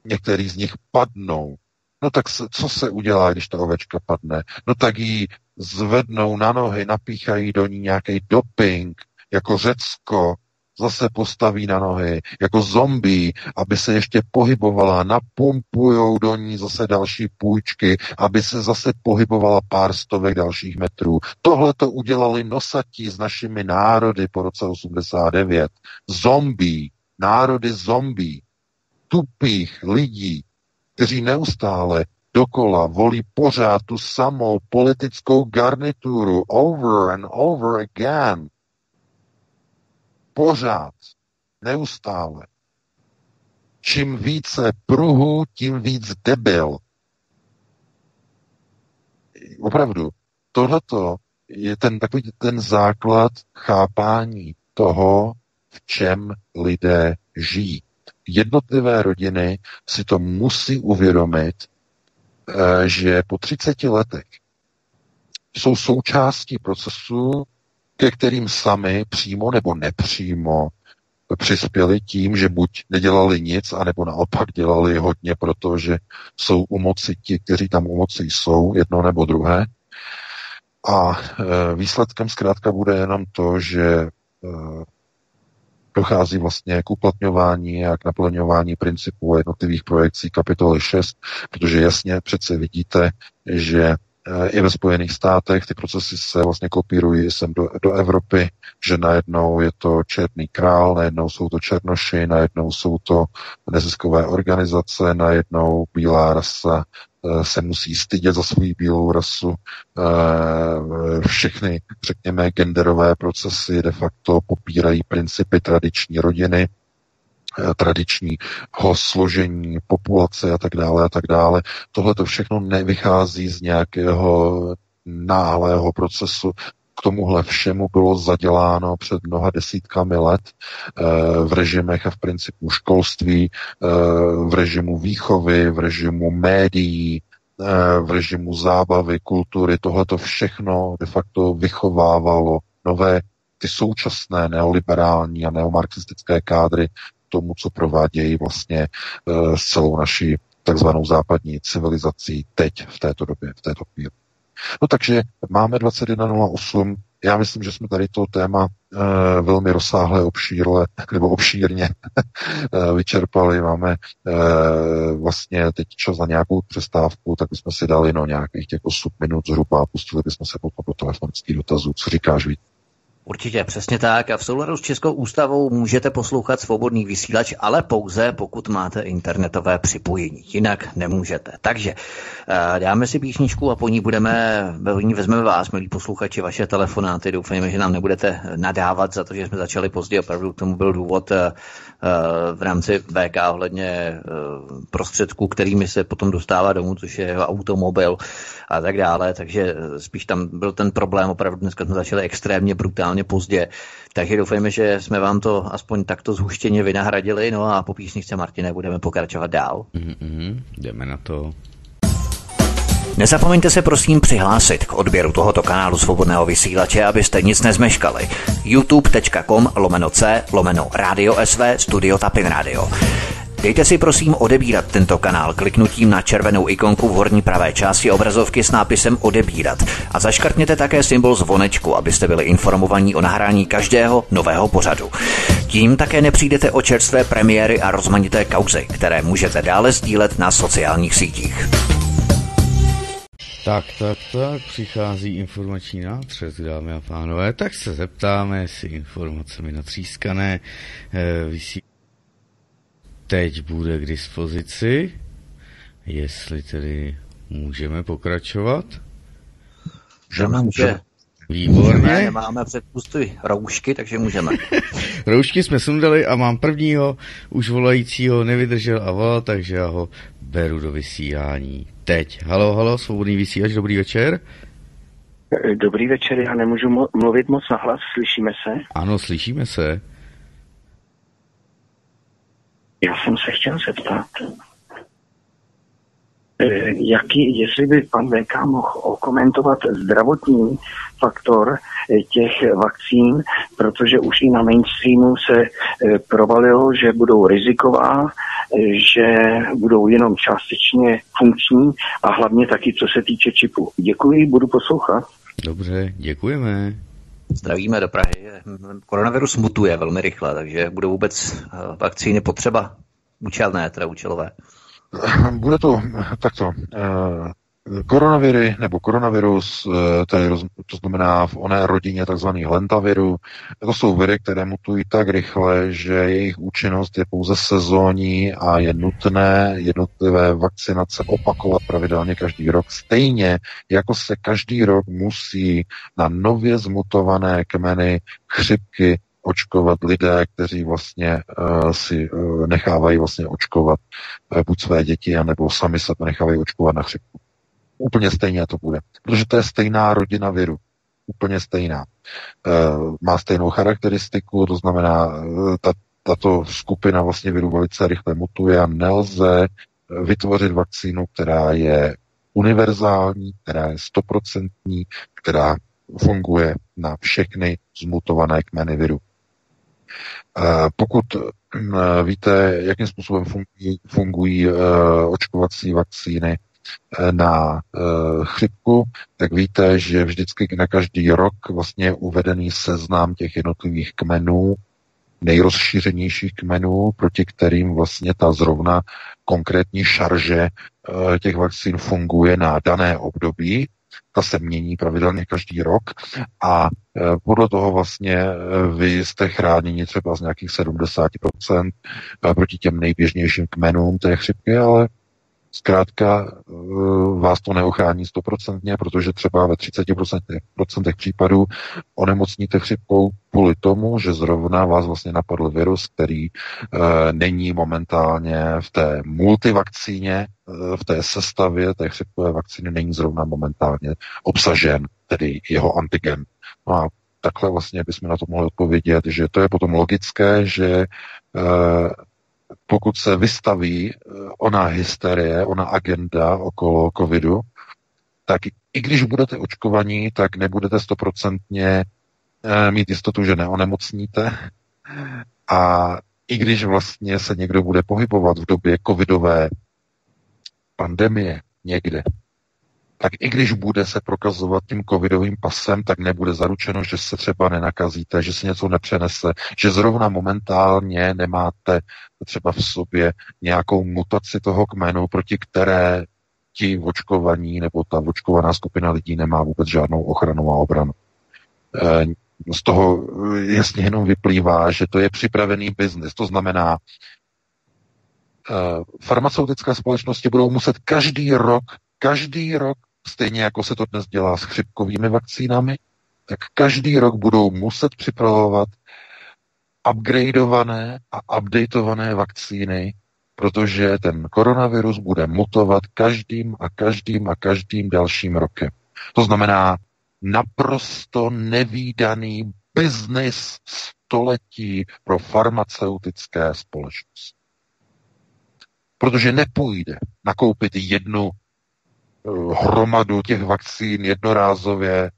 B: Některý z nich padnou. No tak se, co se udělá, když ta ovečka padne? No tak ji zvednou na nohy, napíchají do ní nějaký doping, jako Řecko, zase postaví na nohy jako zombie, aby se ještě pohybovala, napumpujou do ní zase další půjčky, aby se zase pohybovala pár stovek dalších metrů. Tohle to udělali nosatí s našimi národy po roce 89. Zombie, národy zombie, tupých lidí, kteří neustále dokola volí pořád tu samou politickou garnituru over and over again. Pořád, neustále. Čím více pruhu, tím víc debil. Opravdu, tohleto je ten takový ten základ chápání toho, v čem lidé žijí. Jednotlivé rodiny si to musí uvědomit, eh, že po 30 letech jsou součástí procesu, ke kterým sami přímo nebo nepřímo přispěli tím, že buď nedělali nic, anebo naopak dělali hodně, protože jsou u moci ti, kteří tam u moci jsou, jedno nebo druhé. A e, výsledkem zkrátka bude jenom to, že e, dochází vlastně k uplatňování a k naplňování principů jednotlivých projekcí kapitoly 6, protože jasně přece vidíte, že i ve Spojených státech ty procesy se vlastně kopírují sem do, do Evropy, že najednou je to černý král, najednou jsou to černoši, najednou jsou to neziskové organizace, najednou bílá rasa eh, se musí stydět za svou bílou rasu. Eh, všechny, řekněme, genderové procesy de facto popírají principy tradiční rodiny, Eh, tradičního složení populace a tak dále a tak dále. Tohle to všechno nevychází z nějakého náhlého procesu. K tomuhle všemu bylo zaděláno před mnoha desítkami let eh, v režimech a v principu školství, eh, v režimu výchovy, v režimu médií, v režimu zábavy, kultury. Tohle to všechno de facto vychovávalo nové ty současné neoliberální a neomarxistické kádry tomu, co provádějí vlastně uh, s celou naší takzvanou západní civilizací teď, v této době, v této chvíli. No takže máme 21.08, já myslím, že jsme tady to téma e, velmi rozsáhle, obšírle, nebo obšírně e, vyčerpali. Máme e, vlastně teď čas na nějakou přestávku, tak bychom si dali no nějakých těch 8 minut zhruba a pustili bychom se potom do telefonických dotazů. Co říkáš, Vít?
A: Určitě, přesně tak. A v souladu s Českou ústavou můžete poslouchat svobodný vysílač, ale pouze pokud máte internetové připojení. Jinak nemůžete. Takže eh, dáme si písničku a po ní budeme, po ní vezmeme vás, milí posluchači, vaše telefonáty. Doufejme, že nám nebudete nadávat za to, že jsme začali pozdě. Opravdu k tomu byl důvod eh, Eh, v rámci VK ohledně prostředků, kterými se potom dostává domů, což je automobil a tak dále, takže spíš tam byl ten problém, opravdu dneska jsme začali extrémně brutálně pozdě, takže doufejme, že jsme vám to aspoň takto zhuštěně vynahradili, no a po písničce Martine budeme pokračovat dál.
C: Mm-hmm, jdeme na to.
A: Nezapomeňte se prosím přihlásit k odběru tohoto kanálu svobodného vysílače, abyste nic nezmeškali. youtube.com lomeno c lomeno radio sv studio tapin radio. Dejte si prosím odebírat tento kanál kliknutím na červenou ikonku v horní pravé části obrazovky s nápisem odebírat a zaškrtněte také symbol zvonečku, abyste byli informovaní o nahrání každého nového pořadu. Tím také nepřijdete o čerstvé premiéry a rozmanité kauzy, které můžete dále sdílet na sociálních sítích.
C: Tak, tak, tak, přichází informační nátřes, dámy a pánové, tak se zeptáme, jestli informacemi natřískané eh, vysí... teď bude k dispozici, jestli tedy můžeme pokračovat.
A: Že může.
C: Výborně.
A: Můžeme, máme předpusty roušky, takže můžeme.
C: roušky jsme sundali a mám prvního už volajícího, nevydržel a volal, takže já ho beru do vysílání teď. Halo, halo, svobodný vysílač, dobrý večer.
F: Dobrý večer, já nemůžu mluvit moc nahlas, slyšíme se?
C: Ano, slyšíme se.
F: Já jsem se chtěl zeptat, eh, jaký, jestli by pan VK mohl okomentovat zdravotní faktor eh, těch vakcín, protože už i na mainstreamu se eh, provalilo, že budou riziková, že budou jenom částečně funkční a hlavně taky, co se týče čipu. Děkuji, budu poslouchat.
C: Dobře, děkujeme.
A: Zdravíme do Prahy. Koronavirus mutuje velmi rychle, takže budou vůbec eh, vakcíny potřeba účelné, teda účelové.
B: Bude to takto. Koronaviry nebo koronavirus, eh, to, je, to znamená v oné rodině tzv. lentaviru, to jsou viry, které mutují tak rychle, že jejich účinnost je pouze sezónní a je nutné jednotlivé vakcinace opakovat pravidelně každý rok, stejně jako se každý rok musí na nově zmutované kmeny chřipky očkovat lidé, kteří vlastně uh, si uh, nechávají vlastně očkovat uh, buď své děti, anebo sami se nechávají očkovat na chřipku. Úplně stejně to bude. Protože to je stejná rodina viru. Úplně stejná. E, má stejnou charakteristiku, to znamená, e, ta, tato skupina vlastně viru velice rychle mutuje a nelze vytvořit vakcínu, která je univerzální, která je stoprocentní, která funguje na všechny zmutované kmeny viru. Pokud víte, jakým způsobem fungují, fungují očkovací vakcíny, Eh, na uh, chřipku, tak víte, že vždycky na každý rok vlastně je uvedený seznam těch jednotlivých kmenů, nejrozšířenějších kmenů, proti kterým vlastně ta zrovna konkrétní šarže uh, těch vakcín funguje na dané období. Ta se mění pravidelně každý rok a podle toho vlastně vy jste chráněni třeba z nějakých 70% proti těm nejběžnějším kmenům té chřipky, ale Zkrátka eh, vás to neochrání stoprocentně, protože třeba ve 30% případů onemocníte chřipkou kvůli tomu, že zrovna vás vlastně napadl virus, který e, není momentálně v té multivakcíně, e, v té sestavě té chřipkové vakcíny není zrovna momentálně obsažen, tedy jeho antigen. No a takhle vlastně bychom na to mohli odpovědět, že to je potom logické, že e, pokud se vystaví eh, ona hysterie, ona agenda okolo covidu, tak i když budete očkovaní, tak nebudete stoprocentně eh, mít jistotu, že neonemocníte. A i když vlastně se někdo bude pohybovat v době covidové pandemie někde, tak i když bude se prokazovat tím covidovým pasem, tak nebude zaručeno, že se třeba nenakazíte, že se něco nepřenese, že zrovna momentálně nemáte třeba v sobě nějakou mutaci toho kmenu, proti které ti očkovaní nebo ta očkovaná skupina lidí nemá vůbec žádnou ochranu a obranu. E, z toho jasně jenom vyplývá, že to je připravený biznis. To znamená, e, farmaceutické společnosti budou muset každý rok, každý rok stejně jako se to dnes dělá s chřipkovými vakcínami, tak každý rok budou muset připravovat upgradeované a updateované vakcíny, protože ten koronavirus bude mutovat každým a každým a každým dalším rokem. To znamená naprosto nevýdaný biznis století pro farmaceutické společnosti. Protože nepůjde nakoupit jednu hromadu těch vakcín jednorázově,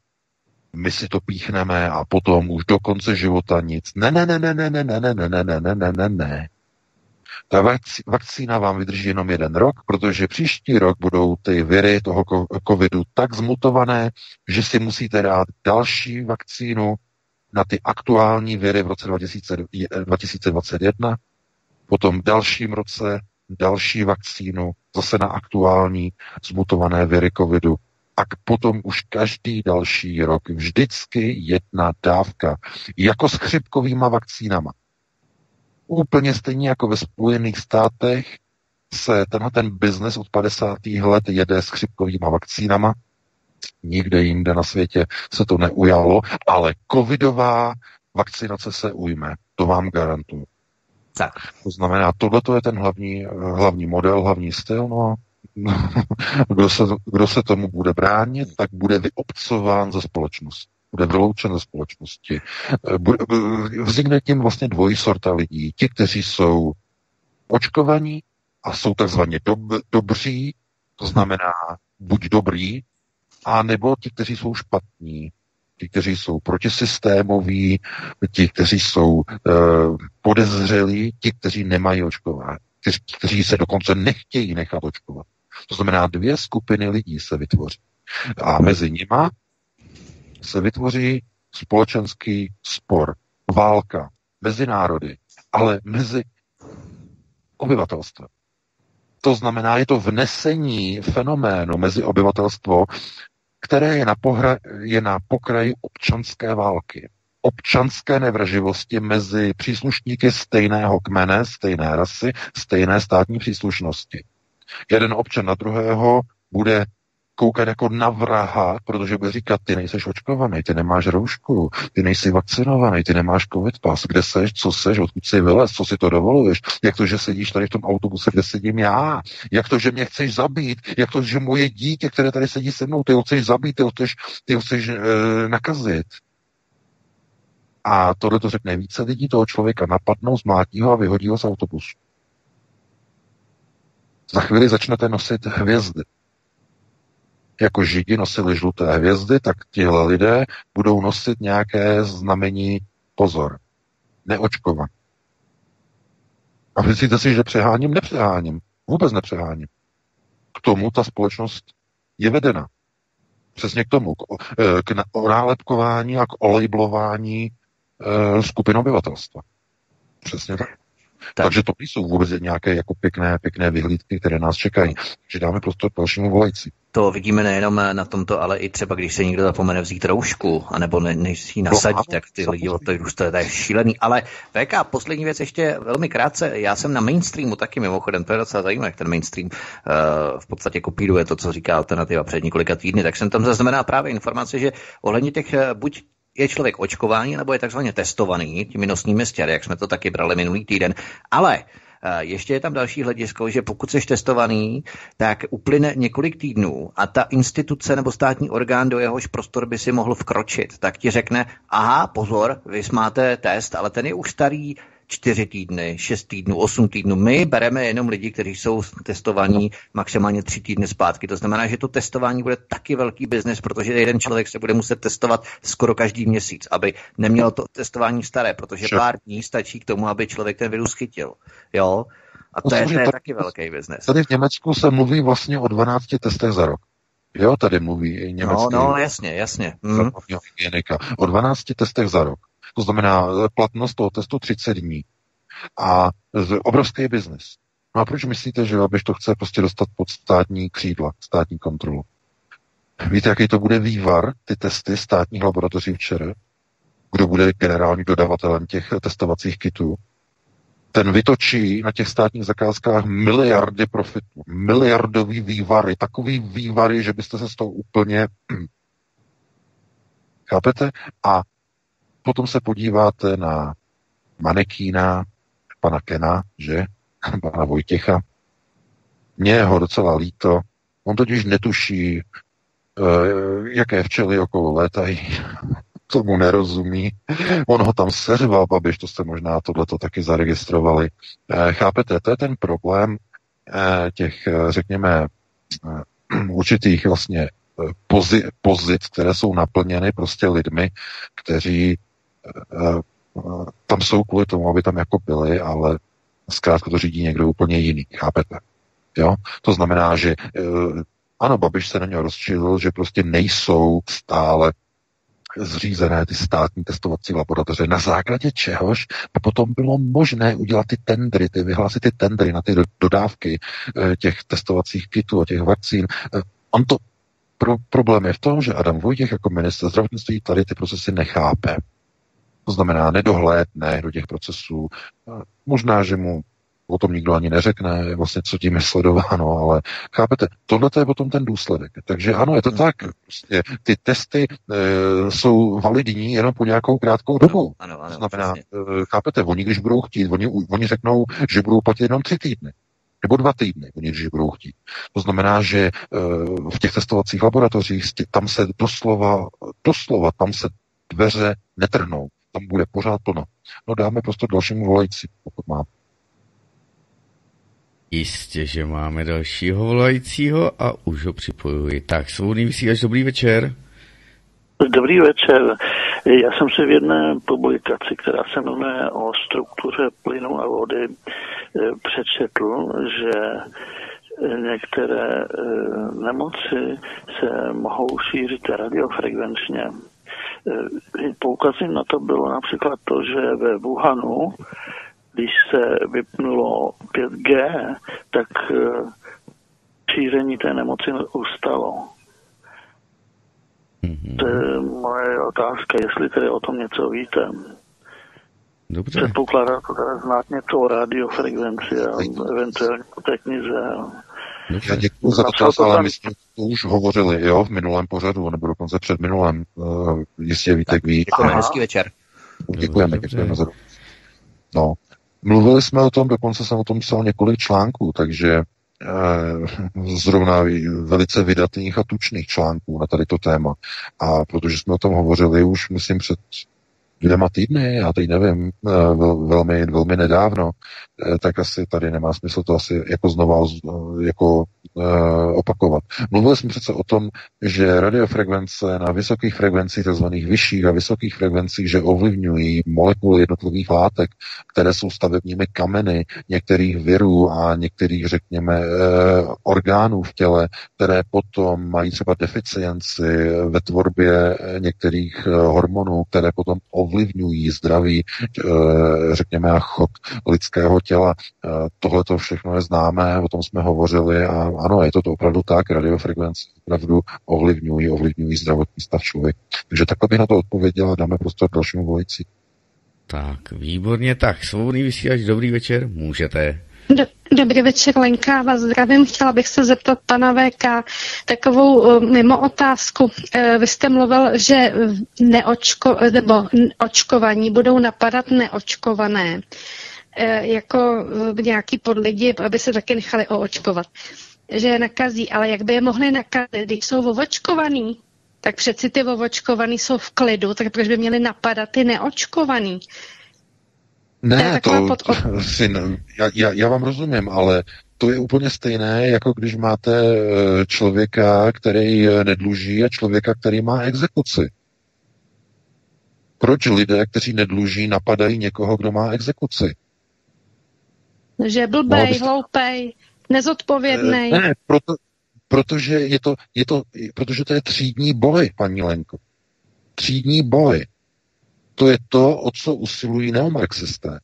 B: my si to píchneme a potom už do konce života nic. Ne, ne, ne, ne, ne, ne, ne, ne, ne, ne, ne, ne, ne, ne, ne. Ta vakcína vám vydrží jenom jeden rok, protože příští rok budou ty viry toho covidu tak zmutované, že si musíte dát další vakcínu na ty aktuální viry v roce 2021, potom v dalším roce další vakcínu, zase na aktuální zmutované viry covidu. A potom už každý další rok vždycky jedna dávka, jako s chřipkovýma vakcínama. Úplně stejně jako ve Spojených státech se tenhle ten biznes od 50. let jede s chřipkovýma vakcínama. Nikde jinde na světě se to neujalo, ale covidová vakcinace se ujme. To vám garantuju. Tak. To znamená, tohle je ten hlavní, hlavní model, hlavní styl, no a kdo se, kdo se tomu bude bránit, tak bude vyobcován ze společnosti. Bude vyloučen ze společnosti. Vznikne tím vlastně dvojí sorta lidí. Ti, kteří jsou očkovaní a jsou takzvaně dob, dobří, to znamená buď dobrý, a nebo ti, kteří jsou špatní, ti, kteří jsou protisystémoví, ti, kteří jsou uh, podezřelí, ti, kteří nemají očkování, kteří, kteří se dokonce nechtějí nechat očkovat. To znamená, dvě skupiny lidí se vytvoří. A mezi nima se vytvoří společenský spor, válka mezi národy, ale mezi obyvatelstvem. To znamená, je to vnesení fenoménu mezi obyvatelstvo, které je na, pohra, je na pokraji občanské války. Občanské nevraživosti mezi příslušníky stejného kmene, stejné rasy, stejné státní příslušnosti. Jeden občan na druhého bude koukat jako na vraha, protože bude říkat, ty nejseš očkovaný, ty nemáš roušku, ty nejsi vakcinovaný, ty nemáš covid pas, kde seš, co seš, odkud jsi vylez, co si to dovoluješ, jak to, že sedíš tady v tom autobuse, kde sedím já, jak to, že mě chceš zabít, jak to, že moje dítě, které tady sedí se mnou, ty ho chceš zabít, ty ho chceš, ty ho chceš e, nakazit. A tohle to řekne více lidí, toho člověka napadnou, zmlátí ho a vyhodí ho z autobusu. Za chvíli začnete nosit hvězdy jako židi nosili žluté hvězdy, tak tihle lidé budou nosit nějaké znamení pozor. Neočkovat. A myslíte si, že přeháním? Nepřeháním. Vůbec nepřeháním. K tomu ta společnost je vedena. Přesně k tomu, k, k nálepkování a k olejblování e, skupin obyvatelstva. Přesně tak. tak. Takže to nejsou vůbec nějaké jako pěkné, pěkné vyhlídky, které nás čekají. Takže dáme prostor dalšímu volající.
A: To vidíme nejenom na tomto, ale i třeba, když se někdo zapomene vzít roušku, anebo ne, než ji nasadí, no, tak ty lidi od toho růstají, to je šílený. Ale VK, poslední věc ještě velmi krátce. Já jsem na mainstreamu taky mimochodem, to je docela zajímavé, jak ten mainstream uh, v podstatě kopíruje to, co říká Alternativa před několika týdny, tak jsem tam zaznamenal právě informace, že ohledně těch eh, buď je člověk očkovaný, nebo je takzvaně testovaný těmi nosnými stěry, jak jsme to taky brali minulý týden. Ale ještě je tam další hledisko, že pokud jsi testovaný, tak uplyne několik týdnů a ta instituce nebo státní orgán, do jehož prostor by si mohl vkročit, tak ti řekne, aha, pozor, vy máte test, ale ten je už starý, čtyři týdny, šest týdnů, osm týdnů. My bereme jenom lidi, kteří jsou testovaní maximálně tři týdny zpátky. To znamená, že to testování bude taky velký biznes, protože jeden člověk se bude muset testovat skoro každý měsíc, aby nemělo to testování staré, protože pár dní stačí k tomu, aby člověk ten virus chytil. Jo? A to, je, to je taky velký biznes.
B: Tady v Německu se mluví vlastně o 12 testech za rok. Jo, tady mluví německý.
A: No, no, jasně, jasně. Mm.
B: O 12 testech za rok. To znamená platnost toho testu 30 dní. A obrovský biznis. No a proč myslíte, že Babiš to chce prostě dostat pod státní křídla, státní kontrolu? Víte, jaký to bude vývar, ty testy státních laboratoří včera? Kdo bude generální dodavatelem těch testovacích kitů? Ten vytočí na těch státních zakázkách miliardy profitů, miliardový vývary, takový vývary, že byste se z toho úplně Chápete? A Potom se podíváte na manekína pana Kena, že? Pana Vojtěcha. Mně je ho docela líto. On totiž netuší, uh, jaké včely okolo létají. Tomu nerozumí. On ho tam seřval, Babiš, to jste možná tohleto taky zaregistrovali. Uh, chápete, to je ten problém uh, těch, řekněme, určitých vlastně pozit, které jsou naplněny prostě lidmi, kteří Eh, tam jsou kvůli tomu, aby tam jako byli, ale zkrátka to řídí někdo úplně jiný, chápete? Jo? To znamená, že eh, ano, Babiš se na něj rozčilil, že prostě nejsou stále zřízené ty státní testovací laboratoře, na základě čehož a potom bylo možné udělat ty tendry, ty vyhlásit ty tendry na ty dodávky eh, těch testovacích kitů a těch vakcín. On to pro, problém je v tom, že Adam Vojtěch jako minister zdravotnictví tady ty procesy nechápe. To znamená, nedohlédne do těch procesů. Možná, že mu o tom nikdo ani neřekne, vlastně co tím je sledováno, ale chápete, tohle je potom ten důsledek. Takže ano, je to tak. Prostě ty testy e, jsou validní jenom po nějakou krátkou dobu.
A: Ano, ano,
B: to znamená, e, chápete, oni když budou chtít, oni, oni řeknou, že budou platit jenom tři týdny nebo dva týdny, oni když budou chtít. To znamená, že e, v těch testovacích laboratořích tam se doslova, doslova tam se dveře netrhnou tam bude pořád plno. No dáme prostě dalšímu volající, pokud mám.
C: Jistě, že máme dalšího volajícího a už ho připojuji. Tak, svobodný vysílač, dobrý večer.
G: Dobrý večer. Já jsem si v jedné publikaci, která se jmenuje o struktuře plynu a vody, eh, přečetl, že některé eh, nemoci se mohou šířit radiofrekvenčně. Eh, Poukazím na to bylo například to, že ve Wuhanu když se vypnulo 5G, tak šíření té nemoci ustalo. Mm-hmm. To je moje otázka, jestli tedy o tom něco víte.
C: Dobře.
G: Předpokládá to teda znát něco o radiofrekvenci a eventuálně o té knize.
B: Já děkuji za dotaz, ale my jsme to už hovořili, jo, v minulém pořadu, nebo dokonce před minulém. Uh, jistě Vítek ví.
A: Děkujeme, hezký večer.
B: Děkujeme, děkujeme za No, mluvili jsme o tom, dokonce jsem o tom psal několik článků, takže Eh, zrovna velice vydatných a tučných článků na tady to téma. A protože jsme o tom hovořili už, myslím, před dvěma týdny, já teď nevím, eh, velmi, velmi nedávno, tak asi tady nemá smysl to asi jako znova jako opakovat. Mluvili jsme přece o tom, že radiofrekvence na vysokých frekvencích, tzv. vyšších a vysokých frekvencích, že ovlivňují molekuly jednotlivých látek, které jsou stavebními kameny některých virů a některých, řekněme, orgánů v těle, které potom mají třeba deficienci ve tvorbě některých hormonů, které potom ovlivňují zdraví, řekněme, a chod lidského těla. Tohle to všechno je známé, o tom jsme hovořili a ano, je to, to opravdu tak, radiofrekvence opravdu ovlivňují, ovlivňují zdravotní stav člověka. Takže takhle bych na to odpověděla, dáme prostor dalšímu volici.
C: Tak, výborně, tak, svobodný vysílač, dobrý večer, můžete.
H: Dobrý večer, Lenka, vás zdravím. Chtěla bych se zeptat pana VK takovou uh, mimo otázku. Uh, vy jste mluvil, že neočko, nebo očkovaní budou napadat neočkované jako nějaký podlidi, aby se taky nechali oočkovat že je nakazí, ale jak by je mohli nakazit, když jsou ovočkovaný, tak přeci ty ovočkovaný jsou v klidu, tak proč by měli napadat ty neočkovaný?
B: Ne, to, to pod... si, já, já, já vám rozumím, ale to je úplně stejné, jako když máte eh, člověka, který eh, nedluží a člověka, který má exekuci. Proč lidé, kteří nedluží, napadají někoho, kdo má exekuci?
H: Že je blbej, byste... hloupej. Nezodpovědný.
B: Ne, proto, protože, je to, je to, protože to je třídní boj, paní Lenko. Třídní boj. To je to, o co usilují neomarxisté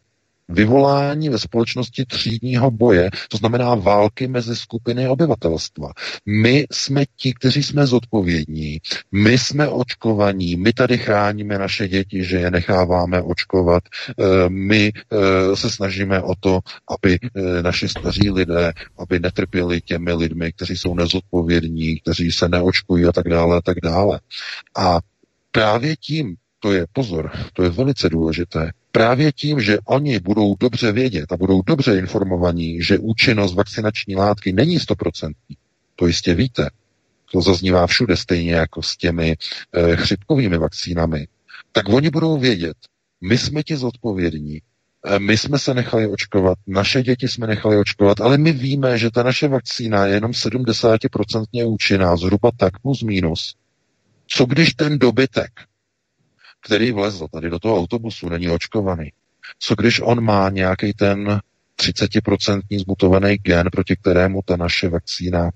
B: vyvolání ve společnosti třídního boje, to znamená války mezi skupiny obyvatelstva. My jsme ti, kteří jsme zodpovědní, my jsme očkovaní, my tady chráníme naše děti, že je necháváme očkovat, eh, my eh, se snažíme o to, aby eh, naši staří lidé, aby netrpěli těmi lidmi, kteří jsou nezodpovědní, kteří se neočkují a tak dále a tak dále. A právě tím, to je pozor, to je velice důležité, právě tím, že oni budou dobře vědět a budou dobře informovaní, že účinnost vakcinační látky není stoprocentní, to jistě víte, to zaznívá všude stejně jako s těmi e, chřipkovými vakcínami, tak oni budou vědět, my jsme ti zodpovědní, e, my jsme se nechali očkovat, naše děti jsme nechali očkovat, ale my víme, že ta naše vakcína je jenom 70% účinná, zhruba tak plus minus. Co když ten dobytek, který vlezl tady do toho autobusu, není očkovaný. Co když on má nějaký ten 30% zmutovaný gen, proti kterému ta naše vakcína,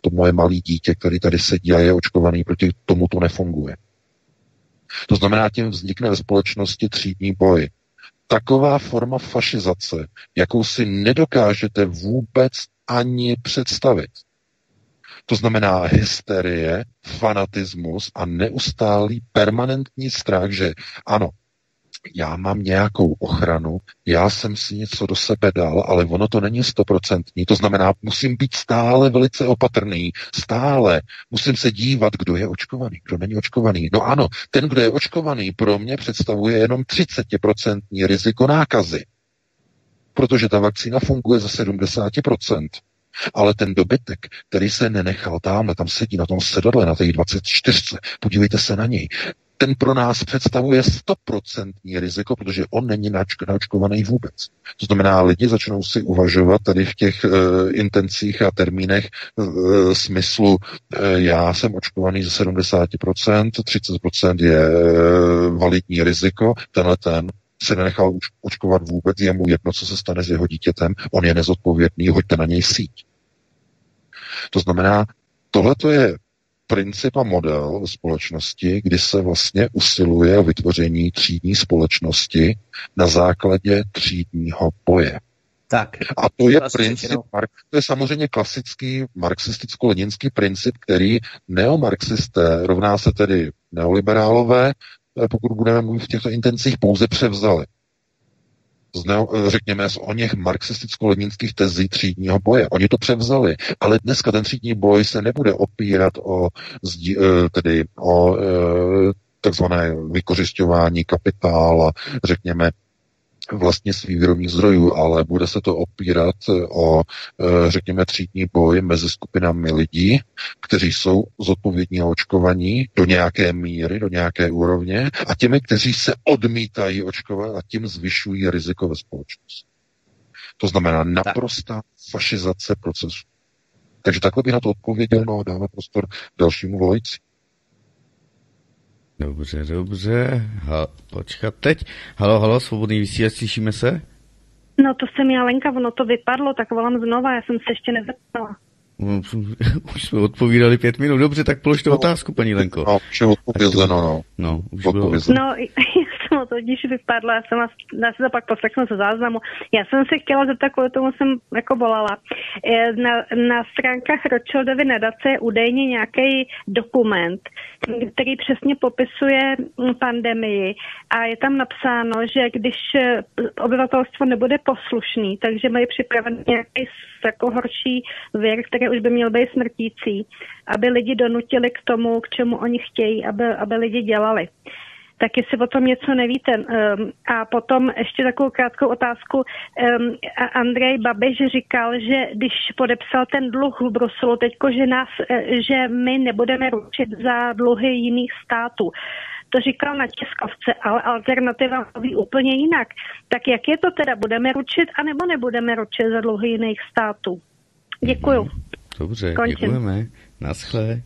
B: to moje malé dítě, který tady sedí a je očkovaný, proti tomu to nefunguje. To znamená, tím vznikne ve společnosti třídní boj. Taková forma fašizace, jakou si nedokážete vůbec ani představit. To znamená hysterie, fanatismus a neustálý permanentní strach, že ano, já mám nějakou ochranu, já jsem si něco do sebe dal, ale ono to není stoprocentní. To znamená, musím být stále velice opatrný, stále musím se dívat, kdo je očkovaný, kdo není očkovaný. No ano, ten, kdo je očkovaný, pro mě představuje jenom 30% riziko nákazy, protože ta vakcína funguje za 70%. Ale ten dobytek, který se nenechal tamhle, tam sedí na tom sedadle, na té 24, podívejte se na něj, ten pro nás představuje stoprocentní riziko, protože on není naočkovaný vůbec. To znamená, lidi začnou si uvažovat tady v těch uh, intencích a termínech uh, smyslu, uh, já jsem očkovaný ze 70%, 30% je uh, validní riziko, tenhle ten se nenechal očkovat vůbec, je mu jedno, co se stane s jeho dítětem, on je nezodpovědný, hoďte na něj síť. To znamená, tohle je princip a model společnosti, kdy se vlastně usiluje o vytvoření třídní společnosti na základě třídního boje.
A: Tak.
B: A to je princip, to je samozřejmě klasický marxisticko-leninský princip, který neomarxisté, rovná se tedy neoliberálové, pokud budeme mluvit v těchto intencích, pouze převzali. Z neo, eh, řekněme, z o něch marxisticko-leninských tezí třídního boje. Oni to převzali, ale dneska ten třídní boj se nebude opírat o, eh, tedy o takzvané vykořišťování kapitála, řekněme, vlastně svých výrobních zdrojů, ale bude se to opírat o, e, řekněme, třídní boj mezi skupinami lidí, kteří jsou zodpovědní a očkovaní do nějaké míry, do nějaké úrovně a těmi, kteří se odmítají očkovat a tím zvyšují riziko ve společnosti. To znamená naprosta fašizace procesu. Takže takhle bych na to odpověděl, no a dáme prostor dalšímu volající.
C: Dobře, dobře. Ha, počkat teď. Halo, halo, svobodný vysílač, slyšíme se?
H: No to jsem já, Lenka, ono to vypadlo, tak volám znova, já jsem se ještě nezeptala.
C: Už jsme odpovídali pět minut. Dobře, tak položte no, otázku, paní Lenko.
B: No, už je odpovězeno, no.
C: No, už
H: bylo. No, jsem to totiž vypadla, já jsem já se to pak poslechnu ze záznamu. Já jsem se chtěla zeptat, kvůli tomu jsem jako volala. Na, na stránkách Rothschildovy nadace je údajně nějaký dokument, který přesně popisuje pandemii a je tam napsáno, že když obyvatelstvo nebude poslušný, takže mají připraven nějaký jako horší věr, který už by měl být smrtící, aby lidi donutili k tomu, k čemu oni chtějí, aby, aby lidi dělali tak jestli o tom něco nevíte. Um, a potom ještě takovou krátkou otázku. Um, Andrej Babiš říkal, že když podepsal ten dluh v Bruselu teďko, že, nás, e, že my nebudeme ručit za dluhy jiných států. To říkal na tiskovce, ale alternativa mluví úplně jinak. Tak jak je to teda? Budeme ručit anebo nebudeme ručit za dluhy jiných států? Děkuju.
C: Dobře, Končím. děkujeme. Naschle.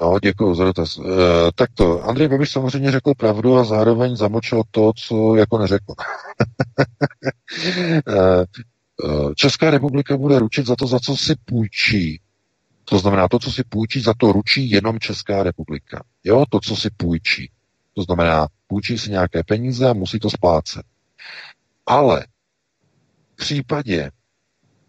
B: No, děkuji za dotaz. E, tak to, Andrej Babiš samozřejmě řekl pravdu a zároveň zamlčel to, co jako neřekl. e, Česká republika bude ručit za to, za co si půjčí. To znamená, to, co si půjčí, za to ručí jenom Česká republika. Jo, to, co si půjčí. To znamená, půjčí si nějaké peníze a musí to splácet. Ale v případě,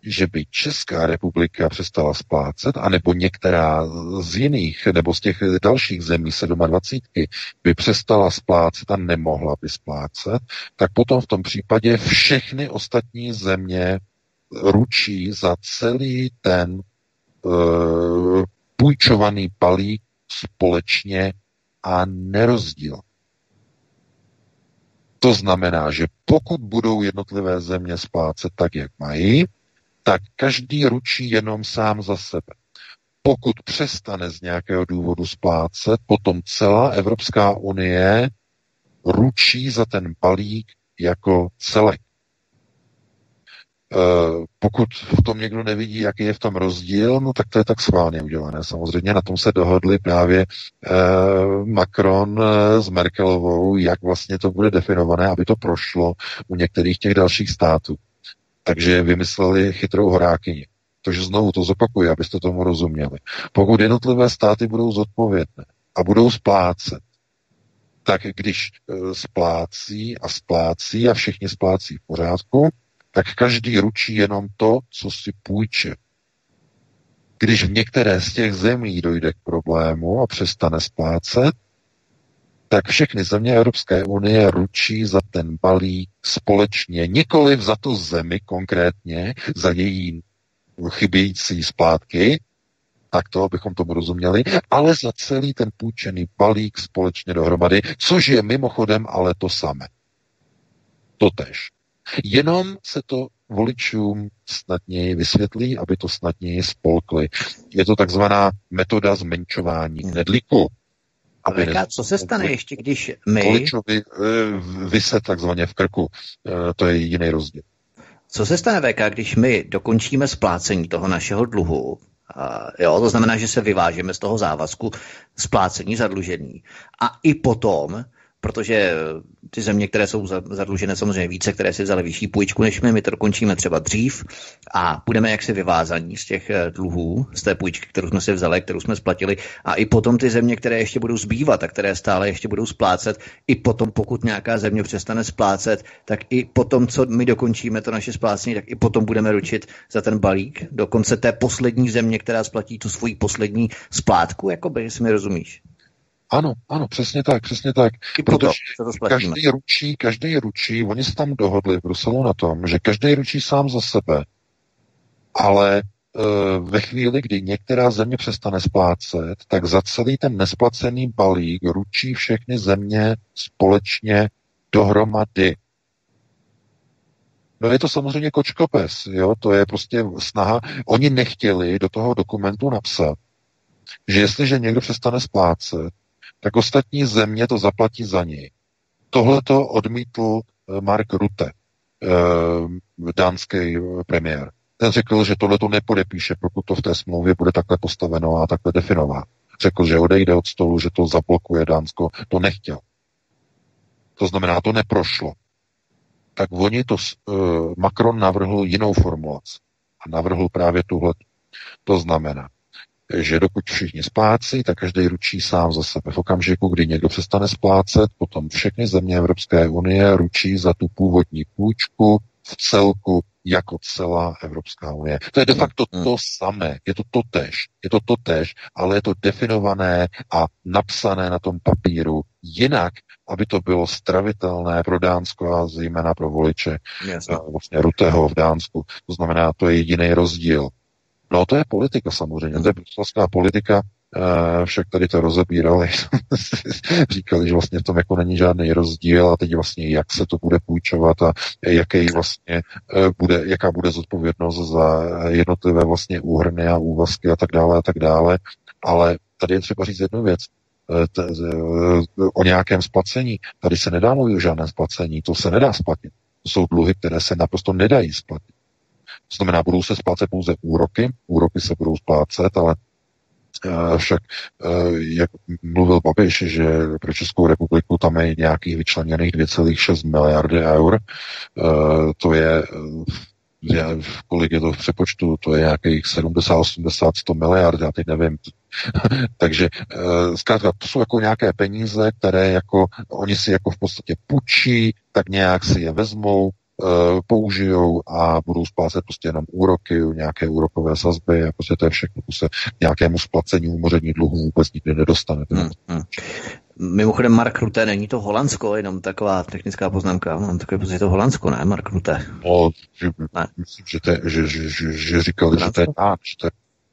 B: že by Česká republika přestala splácet, anebo některá z jiných, nebo z těch dalších zemí 27 by přestala splácet a nemohla by splácet, tak potom v tom případě všechny ostatní země ručí za celý ten uh, půjčovaný balík společně a nerozdíl. To znamená, že pokud budou jednotlivé země splácet tak, jak mají, tak každý ručí jenom sám za sebe. Pokud přestane z nějakého důvodu splácet, potom celá Evropská unie ručí za ten balík jako celek. E, pokud v tom někdo nevidí, jaký je v tom rozdíl, no tak to je tak schválně udělané. Samozřejmě na tom se dohodli právě e, Macron e, s Merkelovou, jak vlastně to bude definované, aby to prošlo u některých těch dalších států. Takže vymysleli chytrou horákyni. Takže znovu to zopakuju, abyste tomu rozuměli. Pokud jednotlivé státy budou zodpovědné a budou splácet, tak když e, splácí a splácí a všichni splácí v pořádku, tak každý ručí jenom to, co si půjče. Když v některé z těch zemí dojde k problému a přestane splácet, tak všechny země Evropské unie ručí za ten balík společně, nikoli za to zemi konkrétně, za její chybějící splátky, tak to, abychom tomu rozuměli, ale za celý ten půjčený balík společně dohromady, což je mimochodem ale to samé. Totež. Jenom se to voličům snadněji vysvětlí, aby to snadněji spolkli. Je to takzvaná metoda zmenšování knedlíku.
A: Ale co se stane ještě, když my...
B: Voličovi eh, vyse takzvaně v krku. Eh, to je jiný rozdíl.
A: Co se stane, VK, když my dokončíme splácení toho našeho dluhu, a, jo, to znamená, že se vyvážeme z toho závazku splácení zadlužení. A i potom protože ty země, které jsou zadlužené samozřejmě více, které si vzali vyšší půjčku než my, my to dokončíme třeba dřív a budeme jaksi vyvázaní z těch eh, dluhů, z té půjčky, kterou jsme si vzali, kterou jsme splatili a i potom ty země, které ještě budou zbývat a které stále ještě budou splácet, i potom, pokud nějaká země přestane splácet, tak i potom, co my dokončíme to naše splácení, tak i potom budeme ručit za ten balík do konce té poslední země, která splatí tu svoji poslední splátku, jakoby, jestli mi rozumíš.
B: Ano, ano, přesně tak, přesně tak. Protože to každý ručí, každý ručí, oni se tam dohodli v Bruselu na tom, že každý ručí sám za sebe. Ale e, ve chvíli, kdy některá země přestane splácet, tak za celý ten nesplacený balík ručí všechny země společně dohromady. No je to samozřejmě kočkopes, jo, to je prostě snaha. Oni nechtěli do toho dokumentu napsat, že jestliže někdo přestane splácet, tak ostatní země to zaplatí za něj. Tohle to odmítl eh, Mark Rutte, eh, dánský premiér. Ten řekl, že tohle to nepodepíše, pokud to v té smlouvě bude takhle postaveno a takhle definovat. Řekl, že odejde od stolu, že to zablokuje Dánsko. To nechtěl. To znamená, to neprošlo. Tak oni to, Macron navrhl jinou formulaci. A navrhl právě tuhle. To znamená, že dokud všichni splácí, tak každý ručí sám za sebe. V okamžiku, kdy někdo přestane splácet, potom všechny země Evropské unie ručí za tu původní půjčku v celku jako celá Evropská unie. To je de facto hmm. to samé, je to totež, je to totež, ale je to definované a napsané na tom papíru jinak, aby to bylo stravitelné pro Dánsko a zejména pro voliče yes. Eh, vlastně Ruteho v Dánsku. To znamená, to je jediný rozdíl. No to je politika samozřejmě, to je bruselská politika, Uh, však tady to rozebírali, říkali, že vlastně v tom jako není žádný rozdíl a teď vlastně jak se to bude půjčovat a jaký vlastně uh, bude, jaká bude zodpovědnost za jednotlivé vlastně úhrny a úvazky a tak dále a tak dále. Ale tady je třeba říct jednu věc. O nějakém splacení. Tady se nedá mluvit o žádném splacení. To se nedá splatit. To jsou dluhy, které se naprosto nedají splatit. To znamená, budou se splácet pouze úroky, úroky se budou splácet, ale eh, však, eh, jak mluvil Babiš, že pro Českou republiku tam je nějakých vyčleněných 2,6 miliardy eur, eh, to je kolik je to v přepočtu, to je nějakých 70, 80, 100 miliard, já teď nevím. Takže zkrátka, to jsou jako nějaké peníze, které jako oni si jako v podstatě půjčí, tak nějak si je vezmou, použijou a budou splácet prostě jenom úroky, nějaké úrokové sazby a prostě to je všechno. To se nějakému splacení umoření dluhů vůbec nikdy nedostane. Hmm, hmm.
A: Mimochodem Mark Rutte, není to Holandsko, jenom taková technická poznámka. Mám takové pocit, to Holandsko, ne, Mark Rutte?
B: No, že, ne. myslím, že, te, že, že, že, že říkali, Holandsko? že to je náč.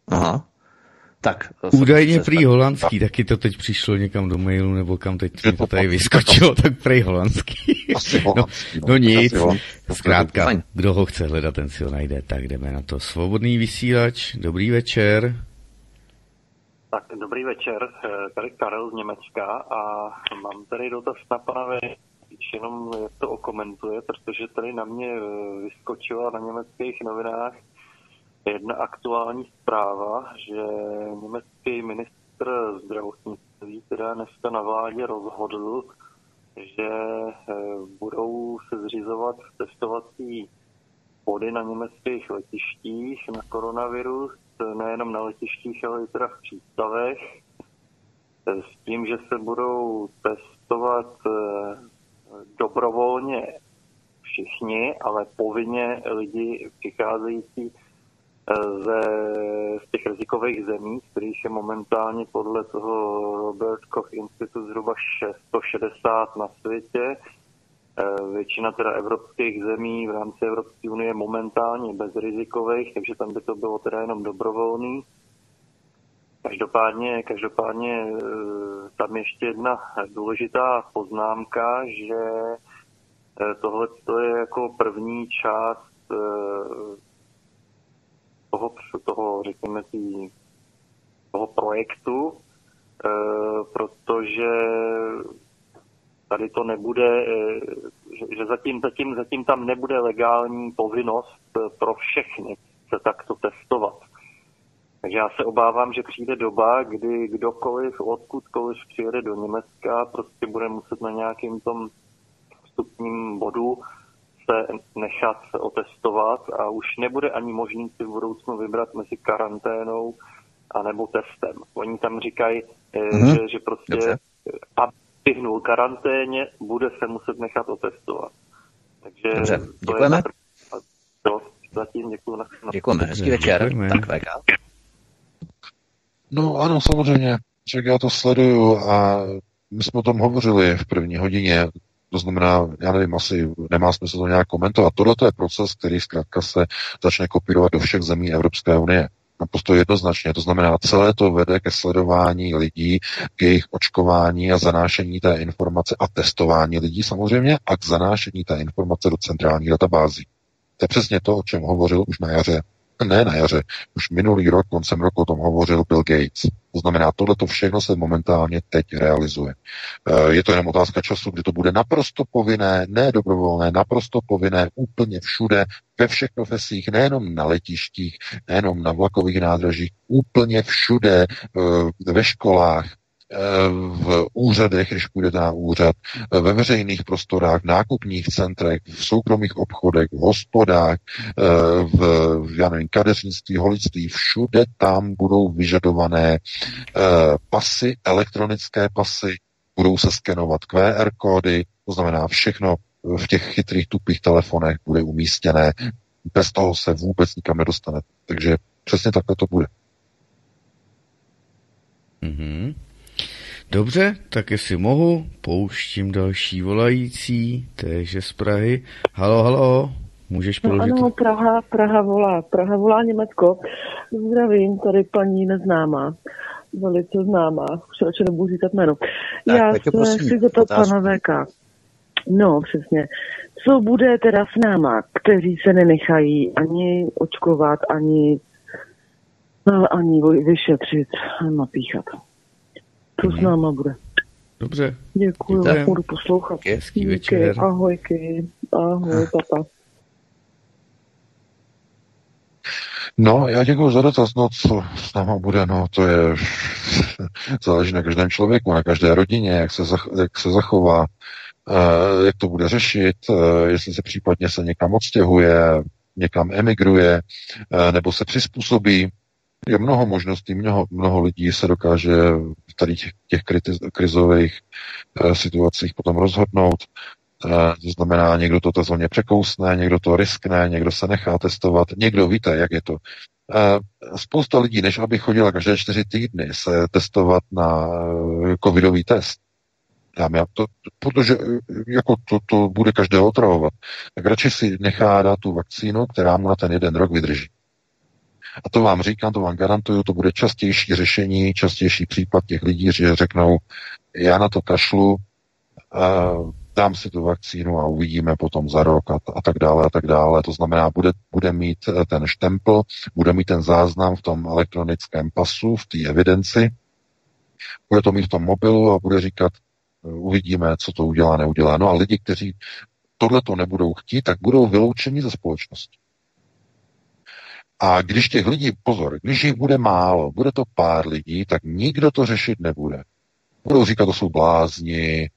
A: Aha. Tak,
C: Údajně prý holandský, taky to teď přišlo někam do mailu, nebo kam teď mi to tady vyskočilo, tak prý holandský. no, no, no nic, zkrátka, kdo ho chce hledat, ten si ho najde, tak jdeme na to. Svobodný vysílač, dobrý večer.
I: Tak, dobrý večer, eh, tady Karel z Německa a mám tady dotaz na pana jenom jak to okomentuje, protože tady na mě eh, vyskočila na německých novinách jedna aktuální zpráva, že německý ministr zdravotnictví teda dneska na vládě rozhodl, že eh, budou se zřizovat testovací body na německých letištích na koronavirus, nejenom na letištích, ale i teda v přístavech, eh, s tím, že se budou testovat eh, dobrovolně všichni, ale povinně lidi přicházející ze, z těch rizikových zemí, kterých je momentálně podle toho Robert Koch Institut zhruba 660 na světě. E, většina teda evropských zemí v rámci Evropské unie je momentálně bezrizikových, takže tam by to bylo teda jenom dobrovolný. Každopádně, každopádně e, tam ještě jedna důležitá poznámka, že e, tohle je jako první část toho, toho řekněme, tý, toho projektu, e, protože tady to nebude, e, že, že zatím, zatím, zatím tam nebude legální povinnost pro všechny se takto testovat. Takže já se obávám, že přijde doba, kdy kdokoliv, odkudkoliv přijede do Německa, prostě bude muset na nějakým tom vstupním bodu se nechat otestovat a už nebude ani možný si v budoucnu vybrat mezi karanténou a nebo testem. Oni tam říkají, mm-hmm. že, že prostě, Dobře. aby vyhnul karanténě, bude se muset nechat otestovat. Takže
A: Dobře, děkujeme.
I: To zatím děkuji. Na,
A: Děkujeme, hezký večer. Děkujeme. Tak VK.
B: No ano, samozřejmě, že já to sleduju a my jsme o tom hovořili v první hodině, to znamená, já nevím, asi nemá smysl to nějak komentovat. Tohle je proces, který zkrátka se začne kopírovat do všech zemí Evropské unie. Naprosto jednoznačně. To znamená, celé to vede ke sledování lidí, k jejich očkování a zanášení té informace a testování lidí samozřejmě a k zanášení té informace do centrální databází. To je přesně to, o čem hovořil už na jaře ne na jaře, už minulý rok, koncem roku o tom hovořil Bill Gates. To znamená, tohle to všechno se momentálně teď realizuje. Eh, je to jenom otázka času, kdy to bude naprosto povinné, ne dobrovolné, naprosto povinné úplně všude, ve všech profesích, nejenom na letištích, nejenom na vlakových nádražích, úplně všude, eh, ve školách, v úřadech, když půjdete na úřad, ve veřejných prostorách, v nákupních centrech, v soukromých obchodech, v hospodách, eh, v, já nevím, kadeřnictví, holictví, všude tam budou vyžadované eh, pasy, elektronické pasy, budou se skenovat QR kódy, to znamená všechno v těch chytrých tupých telefonech bude umístěné. Bez toho se vůbec nikam nedostane. Takže přesně takhle to bude.
C: Mm-hmm. Dobře, tak jestli mohu, pouštím další volající, téže z Prahy. Halo, halo, můžeš
J: no
C: položit?
J: No ano, Praha, Praha volá, Praha volá Německo. Zdravím, tady paní neznámá, velice známá, už radši nebudu říkat jméno. Tak, Já se prosím, chci zeptat pana VK. No, přesně. Co bude teda s náma, kteří se nenechají ani očkovat, ani, no, ani vyšetřit, napíchat? To s náma bude.
C: Dobře.
J: Děkuji, Díte. budu poslouchat.
C: Hezký večer.
J: Ahojky. Ahoj, papa.
B: No, já děkuji za dotaz, no co s náma bude, no to je, záleží na každém člověku, na každé rodině, jak se, zach, jak se zachová, uh, jak to bude řešit, uh, jestli se případně se někam odstěhuje, někam emigruje, uh, nebo se přizpůsobí, je mnoho možností, mnoho, mnoho lidí se dokáže v tady těch, těch kritiz, krizových uh, situacích potom rozhodnout. Uh, to znamená, někdo to takzvaně překousne, někdo to riskne, někdo se nechá testovat, někdo víte, jak je to. Uh, spousta lidí, než aby chodila každé čtyři týdny se testovat na uh, covidový test, Dámy, to, protože jako to, to bude každého otravovat, tak radši si nechá dát tu vakcínu, která mu na ten jeden rok vydrží. A to vám říkám, to vám garantuju, to bude častější řešení, častější případ těch lidí, že řeknou, já na to kašlu, dám si tu vakcínu a uvidíme potom za rok a, a tak dále a tak dále. To znamená, bude, bude mít eh, ten štempel, bude mít ten záznam v tom elektronickém pasu, v té evidenci, bude to mít v tom mobilu a bude říkat, eh, uvidíme, co to udělá, neudělá. No a lidi, kteří tohle to nebudou chtít, tak budou vyloučeni ze společnosti. A když těch lidí, pozor, když jich bude málo, bude to pár lidí, tak nikdo to řešit nebude. Budou říkat, to jsou blázni, e,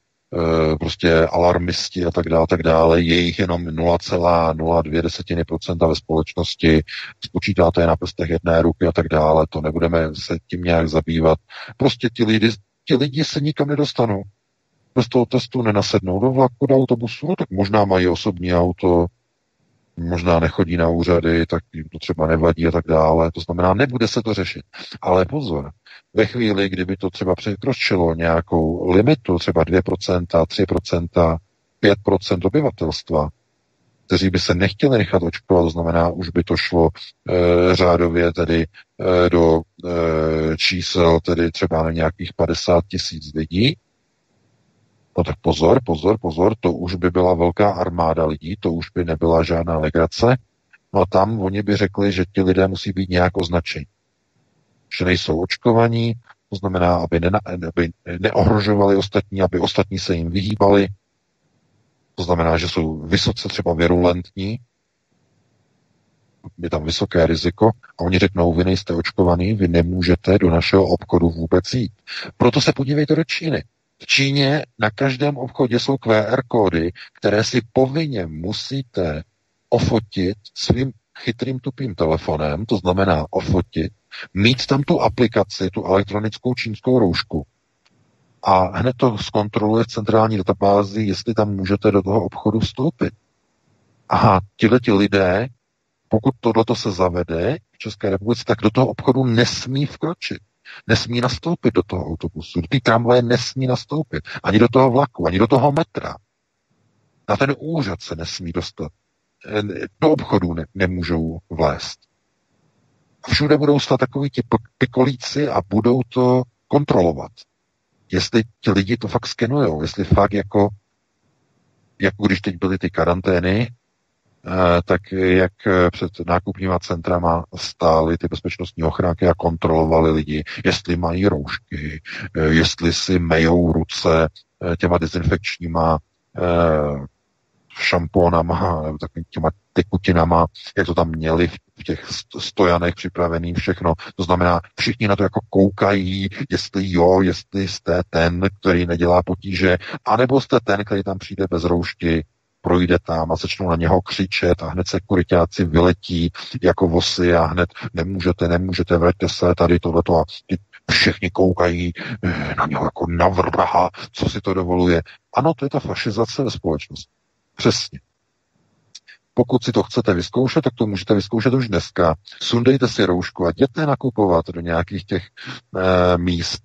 B: prostě alarmisti a tak dále, tak dále. Je jich jenom 0,02% ve společnosti, spočítáte je na prstech jedné ruky a tak dále, to nebudeme se tím nějak zabývat. Prostě ti lidi, ti lidi se nikam nedostanou. Bez toho testu nenasednou do vlaku, do autobusu, no tak možná mají osobní auto, možná nechodí na úřady, tak jim to třeba nevadí a tak dále. To znamená, nebude se to řešit. Ale pozor, ve chvíli, kdyby to třeba překročilo nějakou limitu, třeba 2%, 3%, 5% obyvatelstva, kteří by se nechtěli nechat očkovat, to znamená, už by to šlo e, řádově tedy e, do e, čísel tedy třeba na nějakých 50 tisíc lidí, No tak pozor, pozor, pozor, to už by byla velká armáda lidí, to už by nebyla žádná legrace. No a tam oni by řekli, že ti lidé musí být nějak označeni. Že nejsou očkovaní, to znamená, aby, ne, aby neohrožovali ostatní, aby ostatní se jim vyhýbali. To znamená, že jsou vysoce třeba virulentní. je tam vysoké riziko a oni řeknou, vy nejste očkovaný, vy nemůžete do našeho obchodu vůbec jít. Proto se podívejte do Číny. V Číně na každém obchodě jsou QR kódy, které si povinně musíte ofotit svým chytrým tupým telefonem, to znamená ofotit, mít tam tu aplikaci, tu elektronickou čínskou roušku a hned to zkontroluje v centrální databázi, jestli tam můžete do toho obchodu vstoupit. Aha, ti lidé, pokud tohleto se zavede v České republice, tak do toho obchodu nesmí vkročit. Nesmí nastoupit do toho autobusu, do té tramvaje nesmí nastoupit, ani do toho vlaku, ani do toho metra. Na ten úřad se nesmí dostat. Do obchodu ne, nemůžou vlézt. Všude budou stát takový ti pikolíci a budou to kontrolovat. Jestli ti lidi to fakt skenujou, jestli fakt jako, jako když teď byly ty karantény, Eh, tak jak eh, před nákupníma centrama stály ty bezpečnostní ochránky a kontrolovali lidi, jestli mají roušky, eh, jestli si mejou ruce těma dezinfekčníma šampónama, těma tekutinama, jak to tam měli v těch stojanech připravený všechno. To znamená, všichni na to jako koukají, jestli jo, jestli jste ten, který nedělá potíže, anebo jste ten, který tam přijde bez roušky, projde tam a začnou na něho křičet a hned se kuritáci vyletí jako vosy a hned nemůžete, nemůžete, vraťte se tady tohleto a všichni koukají eh, na něho jako na vrha, co si to dovoluje. Ano, to je ta fašizace ve společnosti. Přesně. Pokud si to chcete vyzkoušet, tak to můžete vyzkoušet už dneska. Sundejte si roušku a jděte nakupovat do nějakých těch e, míst,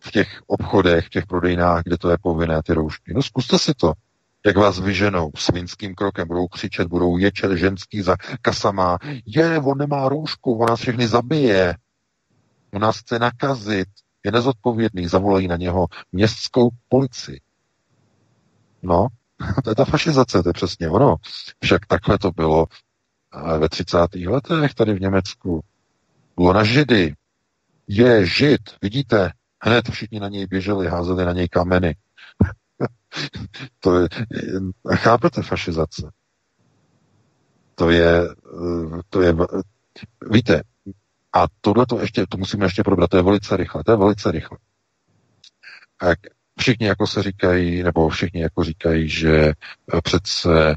B: v těch obchodech, v těch prodejnách, kde to je povinné, ty roušky. No zkuste si to jak vás vyženou svinským krokem, budou křičet, budou ječet ženský za kasama. Je, on nemá roušku, on nás všechny zabije. On nás chce nakazit. Je nezodpovědný, zavolají na něho městskou policii. No, to je ta fašizace, to je přesně ono. Však takhle to bylo ve 30. letech tady v Německu. Bylo na židy. Je žid, vidíte, hned všichni na něj běželi, házeli na něj kameny. To je, chápete fašizace? To je, to je, víte, a tohle to ještě, to musíme ještě probrat, to je velice rychle, to je velice rychle. A všichni jako se říkají, nebo všichni jako říkají, že přece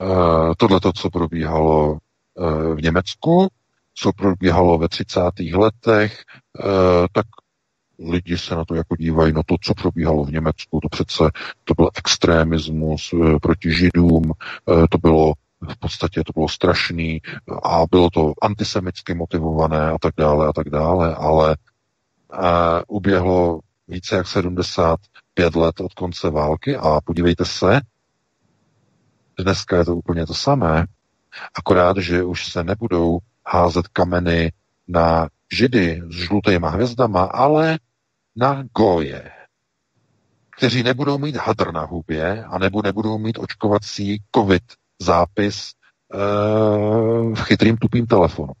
B: uh, tohle to, co probíhalo uh, v Německu, co probíhalo ve 30. letech, uh, tak lidi se na to jako dívají, no to, co probíhalo v Německu, to přece to byl extremismus e, proti židům, e, to bylo v podstatě to bylo strašný. A bylo to antisemicky motivované a tak dále a tak dále, ale e, uběhlo více jak 75 let od konce války a podívejte se, dneska je to úplně to samé, akorát, že už se nebudou házet kameny na židy s žlutýma hvězdama, ale na goje, kteří nebudou mít hadr na hubě a nebo nebudou mít očkovací covid zápis e, v chytrým tupým telefonu.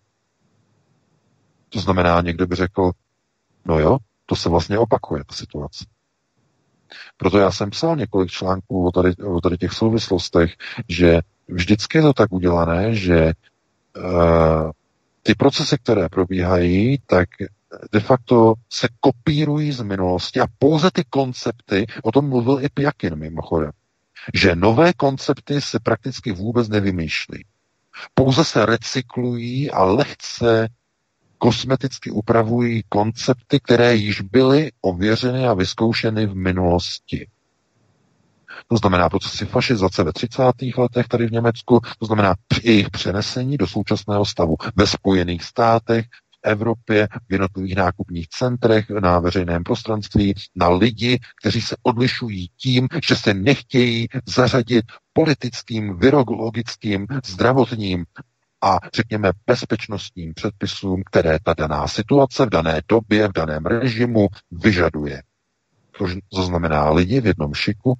B: To znamená, někdo by řekl, no jo, to se vlastně opakuje, ta situace. Proto já jsem psal několik článků o tady, o tady těch souvislostech, že vždycky je to tak udělané, že uh, ty procesy, které probíhají, tak de facto se kopírují z minulosti a pouze ty koncepty, o tom mluvil i Pjakin mimochodem, že nové koncepty se prakticky vůbec nevymýšlí. Pouze se recyklují a lehce kosmeticky upravují koncepty, které již byly ověřeny a vyzkoušeny v minulosti. To znamená procesy fašizace ve 30. letech tady v Německu, to znamená jejich přenesení do současného stavu ve Spojených státech, Evropě, v jednotlivých nákupních centrech, na veřejném prostranství, na lidi, kteří se odlišují tím, že se nechtějí zařadit politickým, virologickým, zdravotním a řekněme bezpečnostním předpisům, které ta daná situace v dané době, v daném režimu vyžaduje. To znamená lidi v jednom šiku,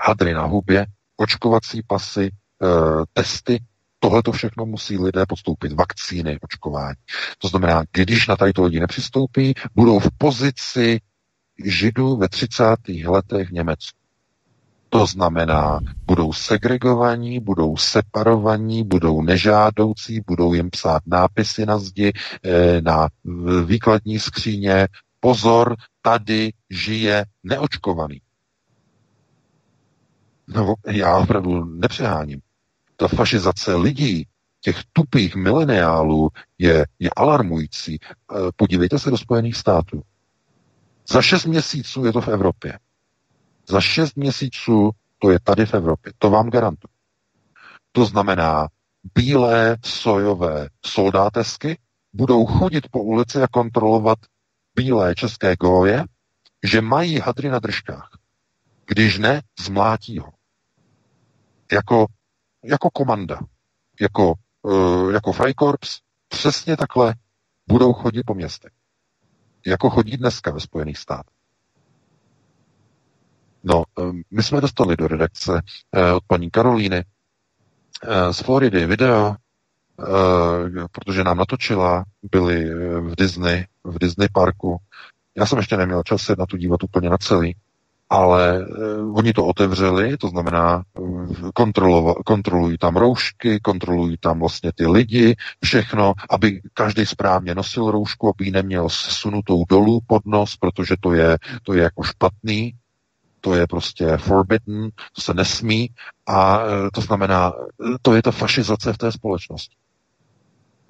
B: hadry na hubě, očkovací pasy, e, testy, Tohle to všechno musí lidé podstoupit. Vakcíny, očkování. To znamená, když na tady to lidi nepřistoupí, budou v pozici židů ve 30. letech v Německu. To znamená, budou segregovaní, budou separovaní, budou nežádoucí, budou jim psát nápisy na zdi, eh, na výkladní skříně. Pozor, tady žije neočkovaný. No, já opravdu nepřeháním. Ta fašizace lidí, těch tupých mileniálů je, je alarmující. Eh, podívejte se do Spojených států. Za šest měsíců je to v Evropě. Za šest měsíců to je tady v Evropě. To vám garantuju. To znamená, bílé sojové soldátesky budou chodit po ulici a kontrolovat bílé české goje, že mají hadry na držkách. Když ne, zmlátí ho. Jako, jako komanda, jako, uh, jako Freikorps, přesně takhle budou chodit po městech. Jako chodí dneska ve Spojených státech. No, ehm, my jsme dostali do redakce eh, od paní Karolíny eh, z Floridy video, eh, protože nám natočila, byli v Disney, v Disney parku. Já jsem ještě neměl čas se na to dívat úplně na celý, ale oni to otevřeli, to znamená kontrolují tam roušky, kontrolují tam vlastně ty lidi, všechno, aby každý správně nosil roušku, aby ji neměl sunutou dolů pod nos, protože to je, to je jako špatný, to je prostě forbidden, to se nesmí a e, to znamená, to je ta fašizace v té společnosti.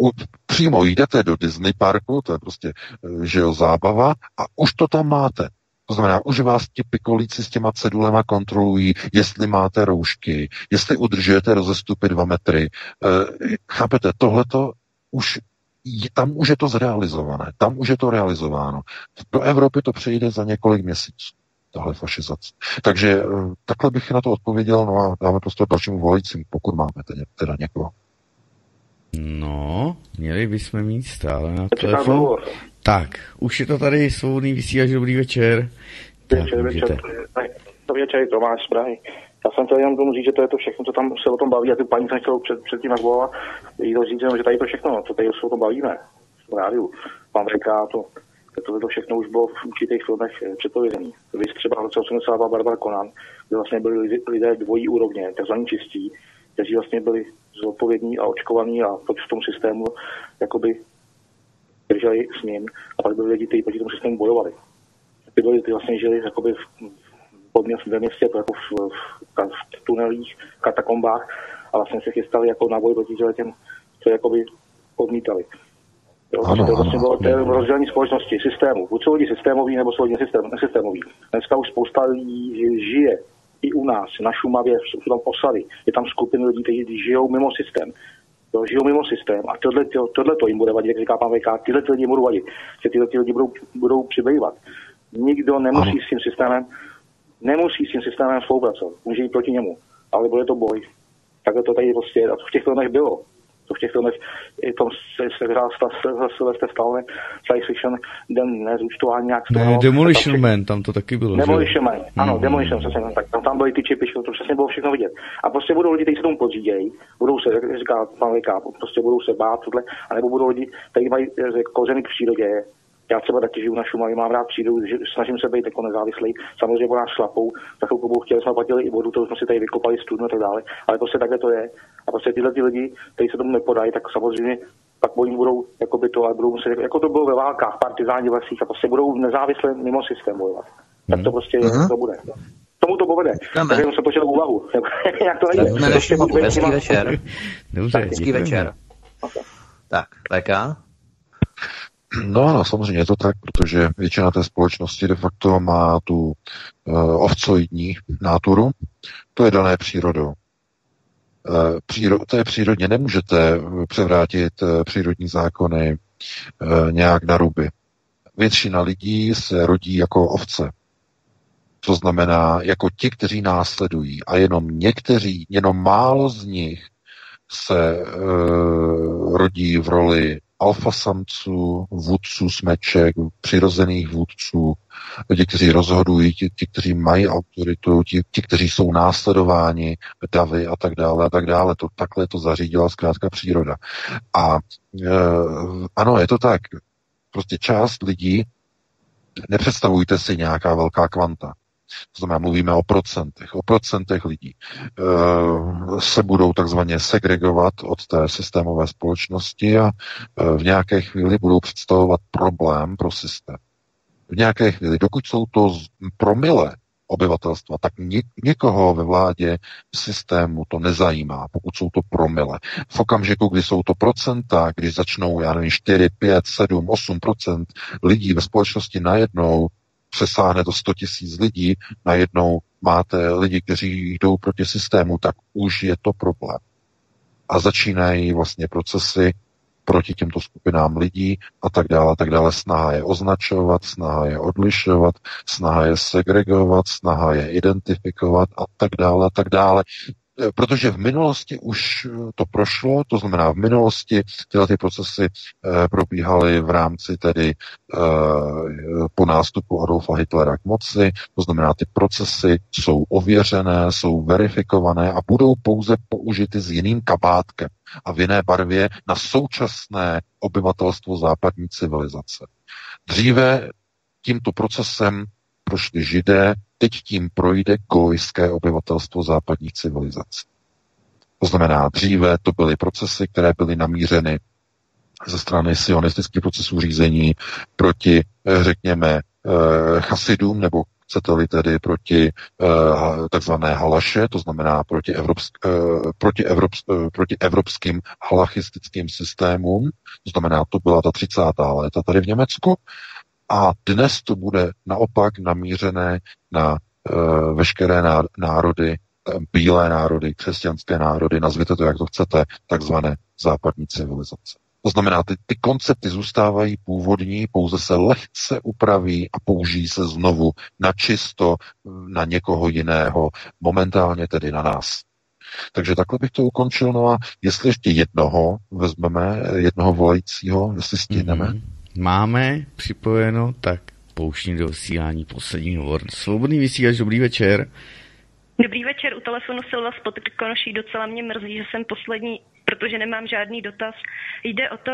B: U, přímo jdete do Disney parku, to je prostě, že jo, zábava a už to tam máte. To znamená, už vás ti pikolíci s těma cedulema kontrolují, jestli máte roušky, jestli udržujete rozestupy dva metry. E, chápete, tohleto už tam už je to zrealizované, tam už je to realizováno. Do Evropy to přejde za několik měsíců tahle fašizace. Takže eh, takhle bych na to odpověděl, no a dáme prostě dalšímu volajícímu, pokud máme teda, teda někoho.
C: No, měli bychom mít stále na telefon. Tak, už je to tady svobodný vysílač, dobrý večer.
K: Večer, večer. Dobrý večer, Tomáš z Prahy. Já jsem chtěl jenom tomu říct, že to je to všechno, co tam se o tom baví a ty paní jsem chtěl před, předtím jak volala, jí to říct, že tady to všechno, co tady se o tom bavíme v rádiu. Pan říká to, Tohle to všechno už bylo v určitých filmech eh, předpovězené. Vy třeba v roce 82 Barbara Conan, kde vlastně byli lidé dvojí úrovně, takzvaní čistí, kteří vlastně byli zodpovědní a očkovaní a proti tom systému jakoby drželi s ním a pak byli lidi, kteří proti tomu systému bojovali. Ty byli, ty vlastně žili jakoby v, v, ve městě, jako v, v, v, v tunelích, katakombách a vlastně se chystali jako na boj proti těm, co jakoby odmítali. Jo, ano, to, vlastně bylo, to je rozdělení společnosti, systému. Buď jsou lidi systémoví, nebo jsou lidi systém, nesystémoví. Dneska už spousta lidí žije i u nás, na Šumavě, jsou tam osady. Je tam skupiny lidí, kteří žijou mimo systém. Jo, žijou mimo systém a tohle, to, tohle to jim bude vadit, jak říká pan VK, tyhle lidi budou vadit, že tyhle lidi budou, budou přibývat. Nikdo nemusí ano. s tím systémem, nemusí s tím systémem spolupracovat, může jít proti němu, ale bude to boj. Takhle to tady prostě, a to v těch filmech bylo to v těch filmech i tom se, se hrál Sylvester Stallone, science fiction, den nezúčtování nějak
C: Ne, Demolition Man, tam to taky bylo.
K: Demolition Man, ano, mm. Demolition, přesně, tak tam, tam byly ty čipy, to přesně bylo všechno vidět. A prostě budou lidi, kteří se tomu podřídějí, budou se, jak říká pan Vejka, prostě budou se bát tohle, anebo budou lidi, kteří mají eh, kořeny k přírodě, já třeba taky žiju na Šumavě, mám rád přírodu, snažím se být jako nezávislý. Samozřejmě po nás šlapou, za chvilku chtěli, jsme platili i vodu, to jsme si tady vykopali studnu a tak dále, ale prostě takhle to je. A prostě tyhle ty lidi, kteří se tomu nepodají, tak samozřejmě pak oni budou, jako by to, a budou muset, jako to bylo ve válkách, partizáni v lesích, a prostě budou nezávisle mimo systém bojovat. Tak to prostě uh-huh. to bude. Tomu to povede. Tak jenom se počítal úvahu. Jak to
A: nejde. Hezký večer. Dobře, hezký večer. Tak, VK?
B: No ano, samozřejmě je to tak, protože většina té společnosti de facto má tu uh, ovcoidní náturu. To je dané přírodou. Uh, příro, je přírodně. Nemůžete převrátit uh, přírodní zákony nějak na ruby. Většina lidí se rodí jako ovce. To znamená, jako ti, kteří následují. A jenom někteří, jenom málo z nich se uh, rodí v roli alfasamců, vůdců smeček, přirozených vůdců, ti, kteří rozhodují, ti, ti kteří mají autoritu, ti, ti, kteří jsou následováni, davy a tak dále a tak dále. To, takhle to zařídila zkrátka příroda. A e, ano, je to tak. Prostě část lidí, nepředstavujte si nějaká velká kvanta. To znamená mluvíme o procentech, o procentech lidí, se budou takzvaně segregovat od té systémové společnosti a v nějaké chvíli budou představovat problém pro systém. V nějaké chvíli, dokud jsou to promile obyvatelstva, tak ně, někoho ve vládě v systému to nezajímá, pokud jsou to promile. V okamžiku, kdy jsou to procenta, když začnou, já nevím, 4, 5, 7, 8 procent lidí ve společnosti najednou přesáhne to 100 tisíc lidí, najednou máte lidi, kteří jdou proti systému, tak už je to problém. A začínají vlastně procesy proti těmto skupinám lidí a tak dále, a tak dále. Snaha je označovat, snaha je odlišovat, snaha je segregovat, snaha je identifikovat a tak dále, a tak dále. Eh, protože v minulosti už eh, to prošlo, to znamená v minulosti tyhle ty procesy e, probíhaly v rámci tedy po nástupu Adolfa Hitlera k moci, to znamená ty procesy jsou ověřené, jsou verifikované a budou pouze použity s jiným kabátkem a v jiné barvě na současné obyvatelstvo západní civilizace. Dříve tímto procesem prošli židé, teď tím projde gojské obyvatelstvo západních civilizací. To znamená, dříve to byly procesy, které byly namířeny ze strany sionistických procesů řízení proti, eh, řekněme, eh, chasidům nebo chcete-li tedy proti uh, takzvané halaše, to znamená proti, evropsk, proti, evrops, uh, proti evropským halachistickým systémům, to znamená, to byla ta 30. léta tady v Německu, a dnes to bude naopak namířené na uh, veškeré národy, bílé národy, křesťanské národy, nazvěte to, jak to chcete, takzvané západní civilizace. To znamená, ty, ty koncepty zůstávají původní, pouze se lehce upraví a použijí se znovu na čisto na někoho jiného, momentálně tedy na nás. Takže takhle bych to ukončil. No a jestli ještě jednoho vezmeme, jednoho volajícího, jestli stihneme. Mm-hmm.
C: Máme připojeno, tak pouštím do vysílání poslední hovor. Svobodný vysílač, dobrý večer.
L: Dobrý večer, u telefonu Silva z Podkonoší. Docela mě mrzí, že jsem poslední protože nemám žádný dotaz. Jde o to,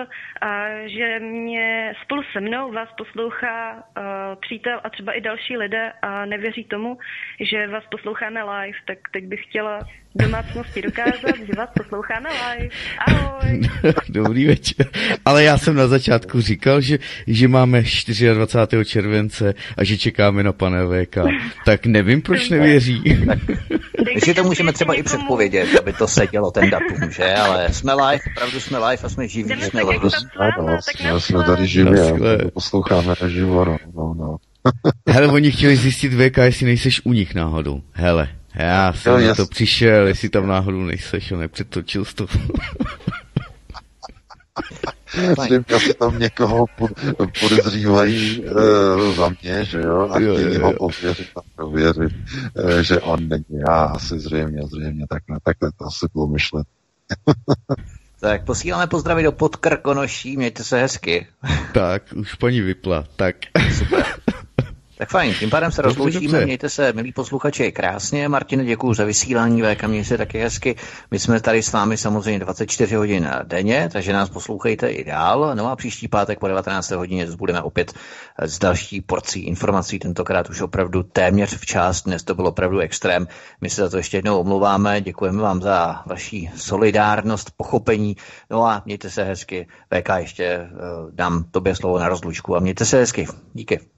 L: že mě spolu se mnou vás poslouchá přítel a třeba i další lidé a nevěří tomu, že vás posloucháme live, tak teď bych chtěla domácnosti dokázat, že vás posloucháme live. Ahoj.
C: Dobrý večer. Ale já jsem na začátku říkal, že, že máme 24. července a že čekáme na pane VK. Tak nevím, proč nevěří.
A: Takže to můžeme třeba i předpovědět, aby to sedělo ten datum, že? Ale jsme live, opravdu jsme live a jsme živí, jsme live.
B: Jsme, jsme tady živí a posloucháme živo, no, no, no.
C: Hele, oni chtěli zjistit VK, jestli nejseš u nich náhodou. Hele. Já jsem jo, na to přišel, jestli tam náhodou nejseš a nepřetočil jsi to.
B: asi tam někoho podezřívají uh, za mě, že jo, a chtějí ho pověřit a prověřit, uh, že on není já, asi zřejmě, zřejmě, takhle, takhle to asi bylo myšlet.
A: tak posíláme pozdravy do Podkrkonoší, mějte se hezky.
C: tak, už paní vypla, tak.
A: Super. Tak fajn, tím pádem se rozloučíme, mějte se, milí posluchači, krásně. Martine, děkuji za vysílání, VK, mějte se taky hezky. My jsme tady s vámi samozřejmě 24 hodin denně, takže nás poslouchejte i dál. No a příští pátek po 19. hodině budeme opět s další porcí informací, tentokrát už opravdu téměř včas, dnes to bylo opravdu extrém. My se za to ještě jednou omlouváme, děkujeme vám za vaši solidárnost, pochopení. No a mějte se hezky. VK, ještě uh, dám tobě slovo na rozlučku a mějte se hezky. Díky.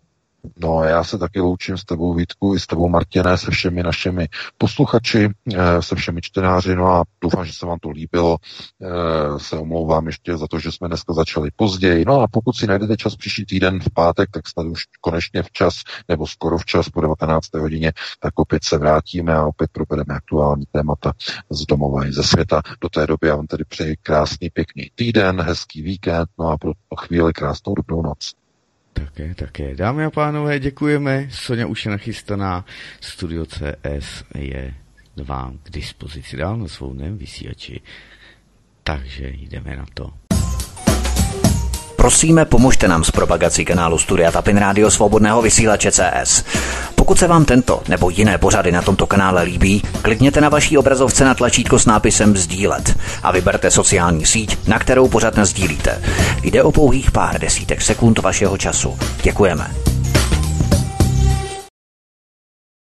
B: No, já se taky loučím s tebou, Vítku, i s tebou, Martěné, se všemi našimi posluchači, eh, se všemi čtenáři, no a doufám, že se vám to líbilo. Eh, se omlouvám ještě za to, že jsme dneska začali později. No a pokud si najdete čas příští týden v pátek, tak snad už konečně včas, nebo skoro včas po 19. hodině, tak opět se vrátíme a opět probereme aktuální témata z domova i ze světa. Do té doby já vám tedy přeji krásný, pěkný týden, hezký víkend, no a pro chvíli krásnou dobrou noc.
C: Také, také. Dámy a pánové, děkujeme. Sonja už je nachystaná. Studio CS je vám k dispozici dál na svou vysílači. Takže jdeme na to.
A: Prosíme, pomožte nám s propagací kanálu Studia Tapin Rádio Svobodného vysílače CS. Pokud se vám tento nebo jiné pořady na tomto kanále líbí, klikněte na vaší obrazovce na tlačítko s nápisem Sdílet a vyberte sociální síť, na kterou pořád sdílíte. Jde o pouhých pár desítek sekund vašeho času. Děkujeme.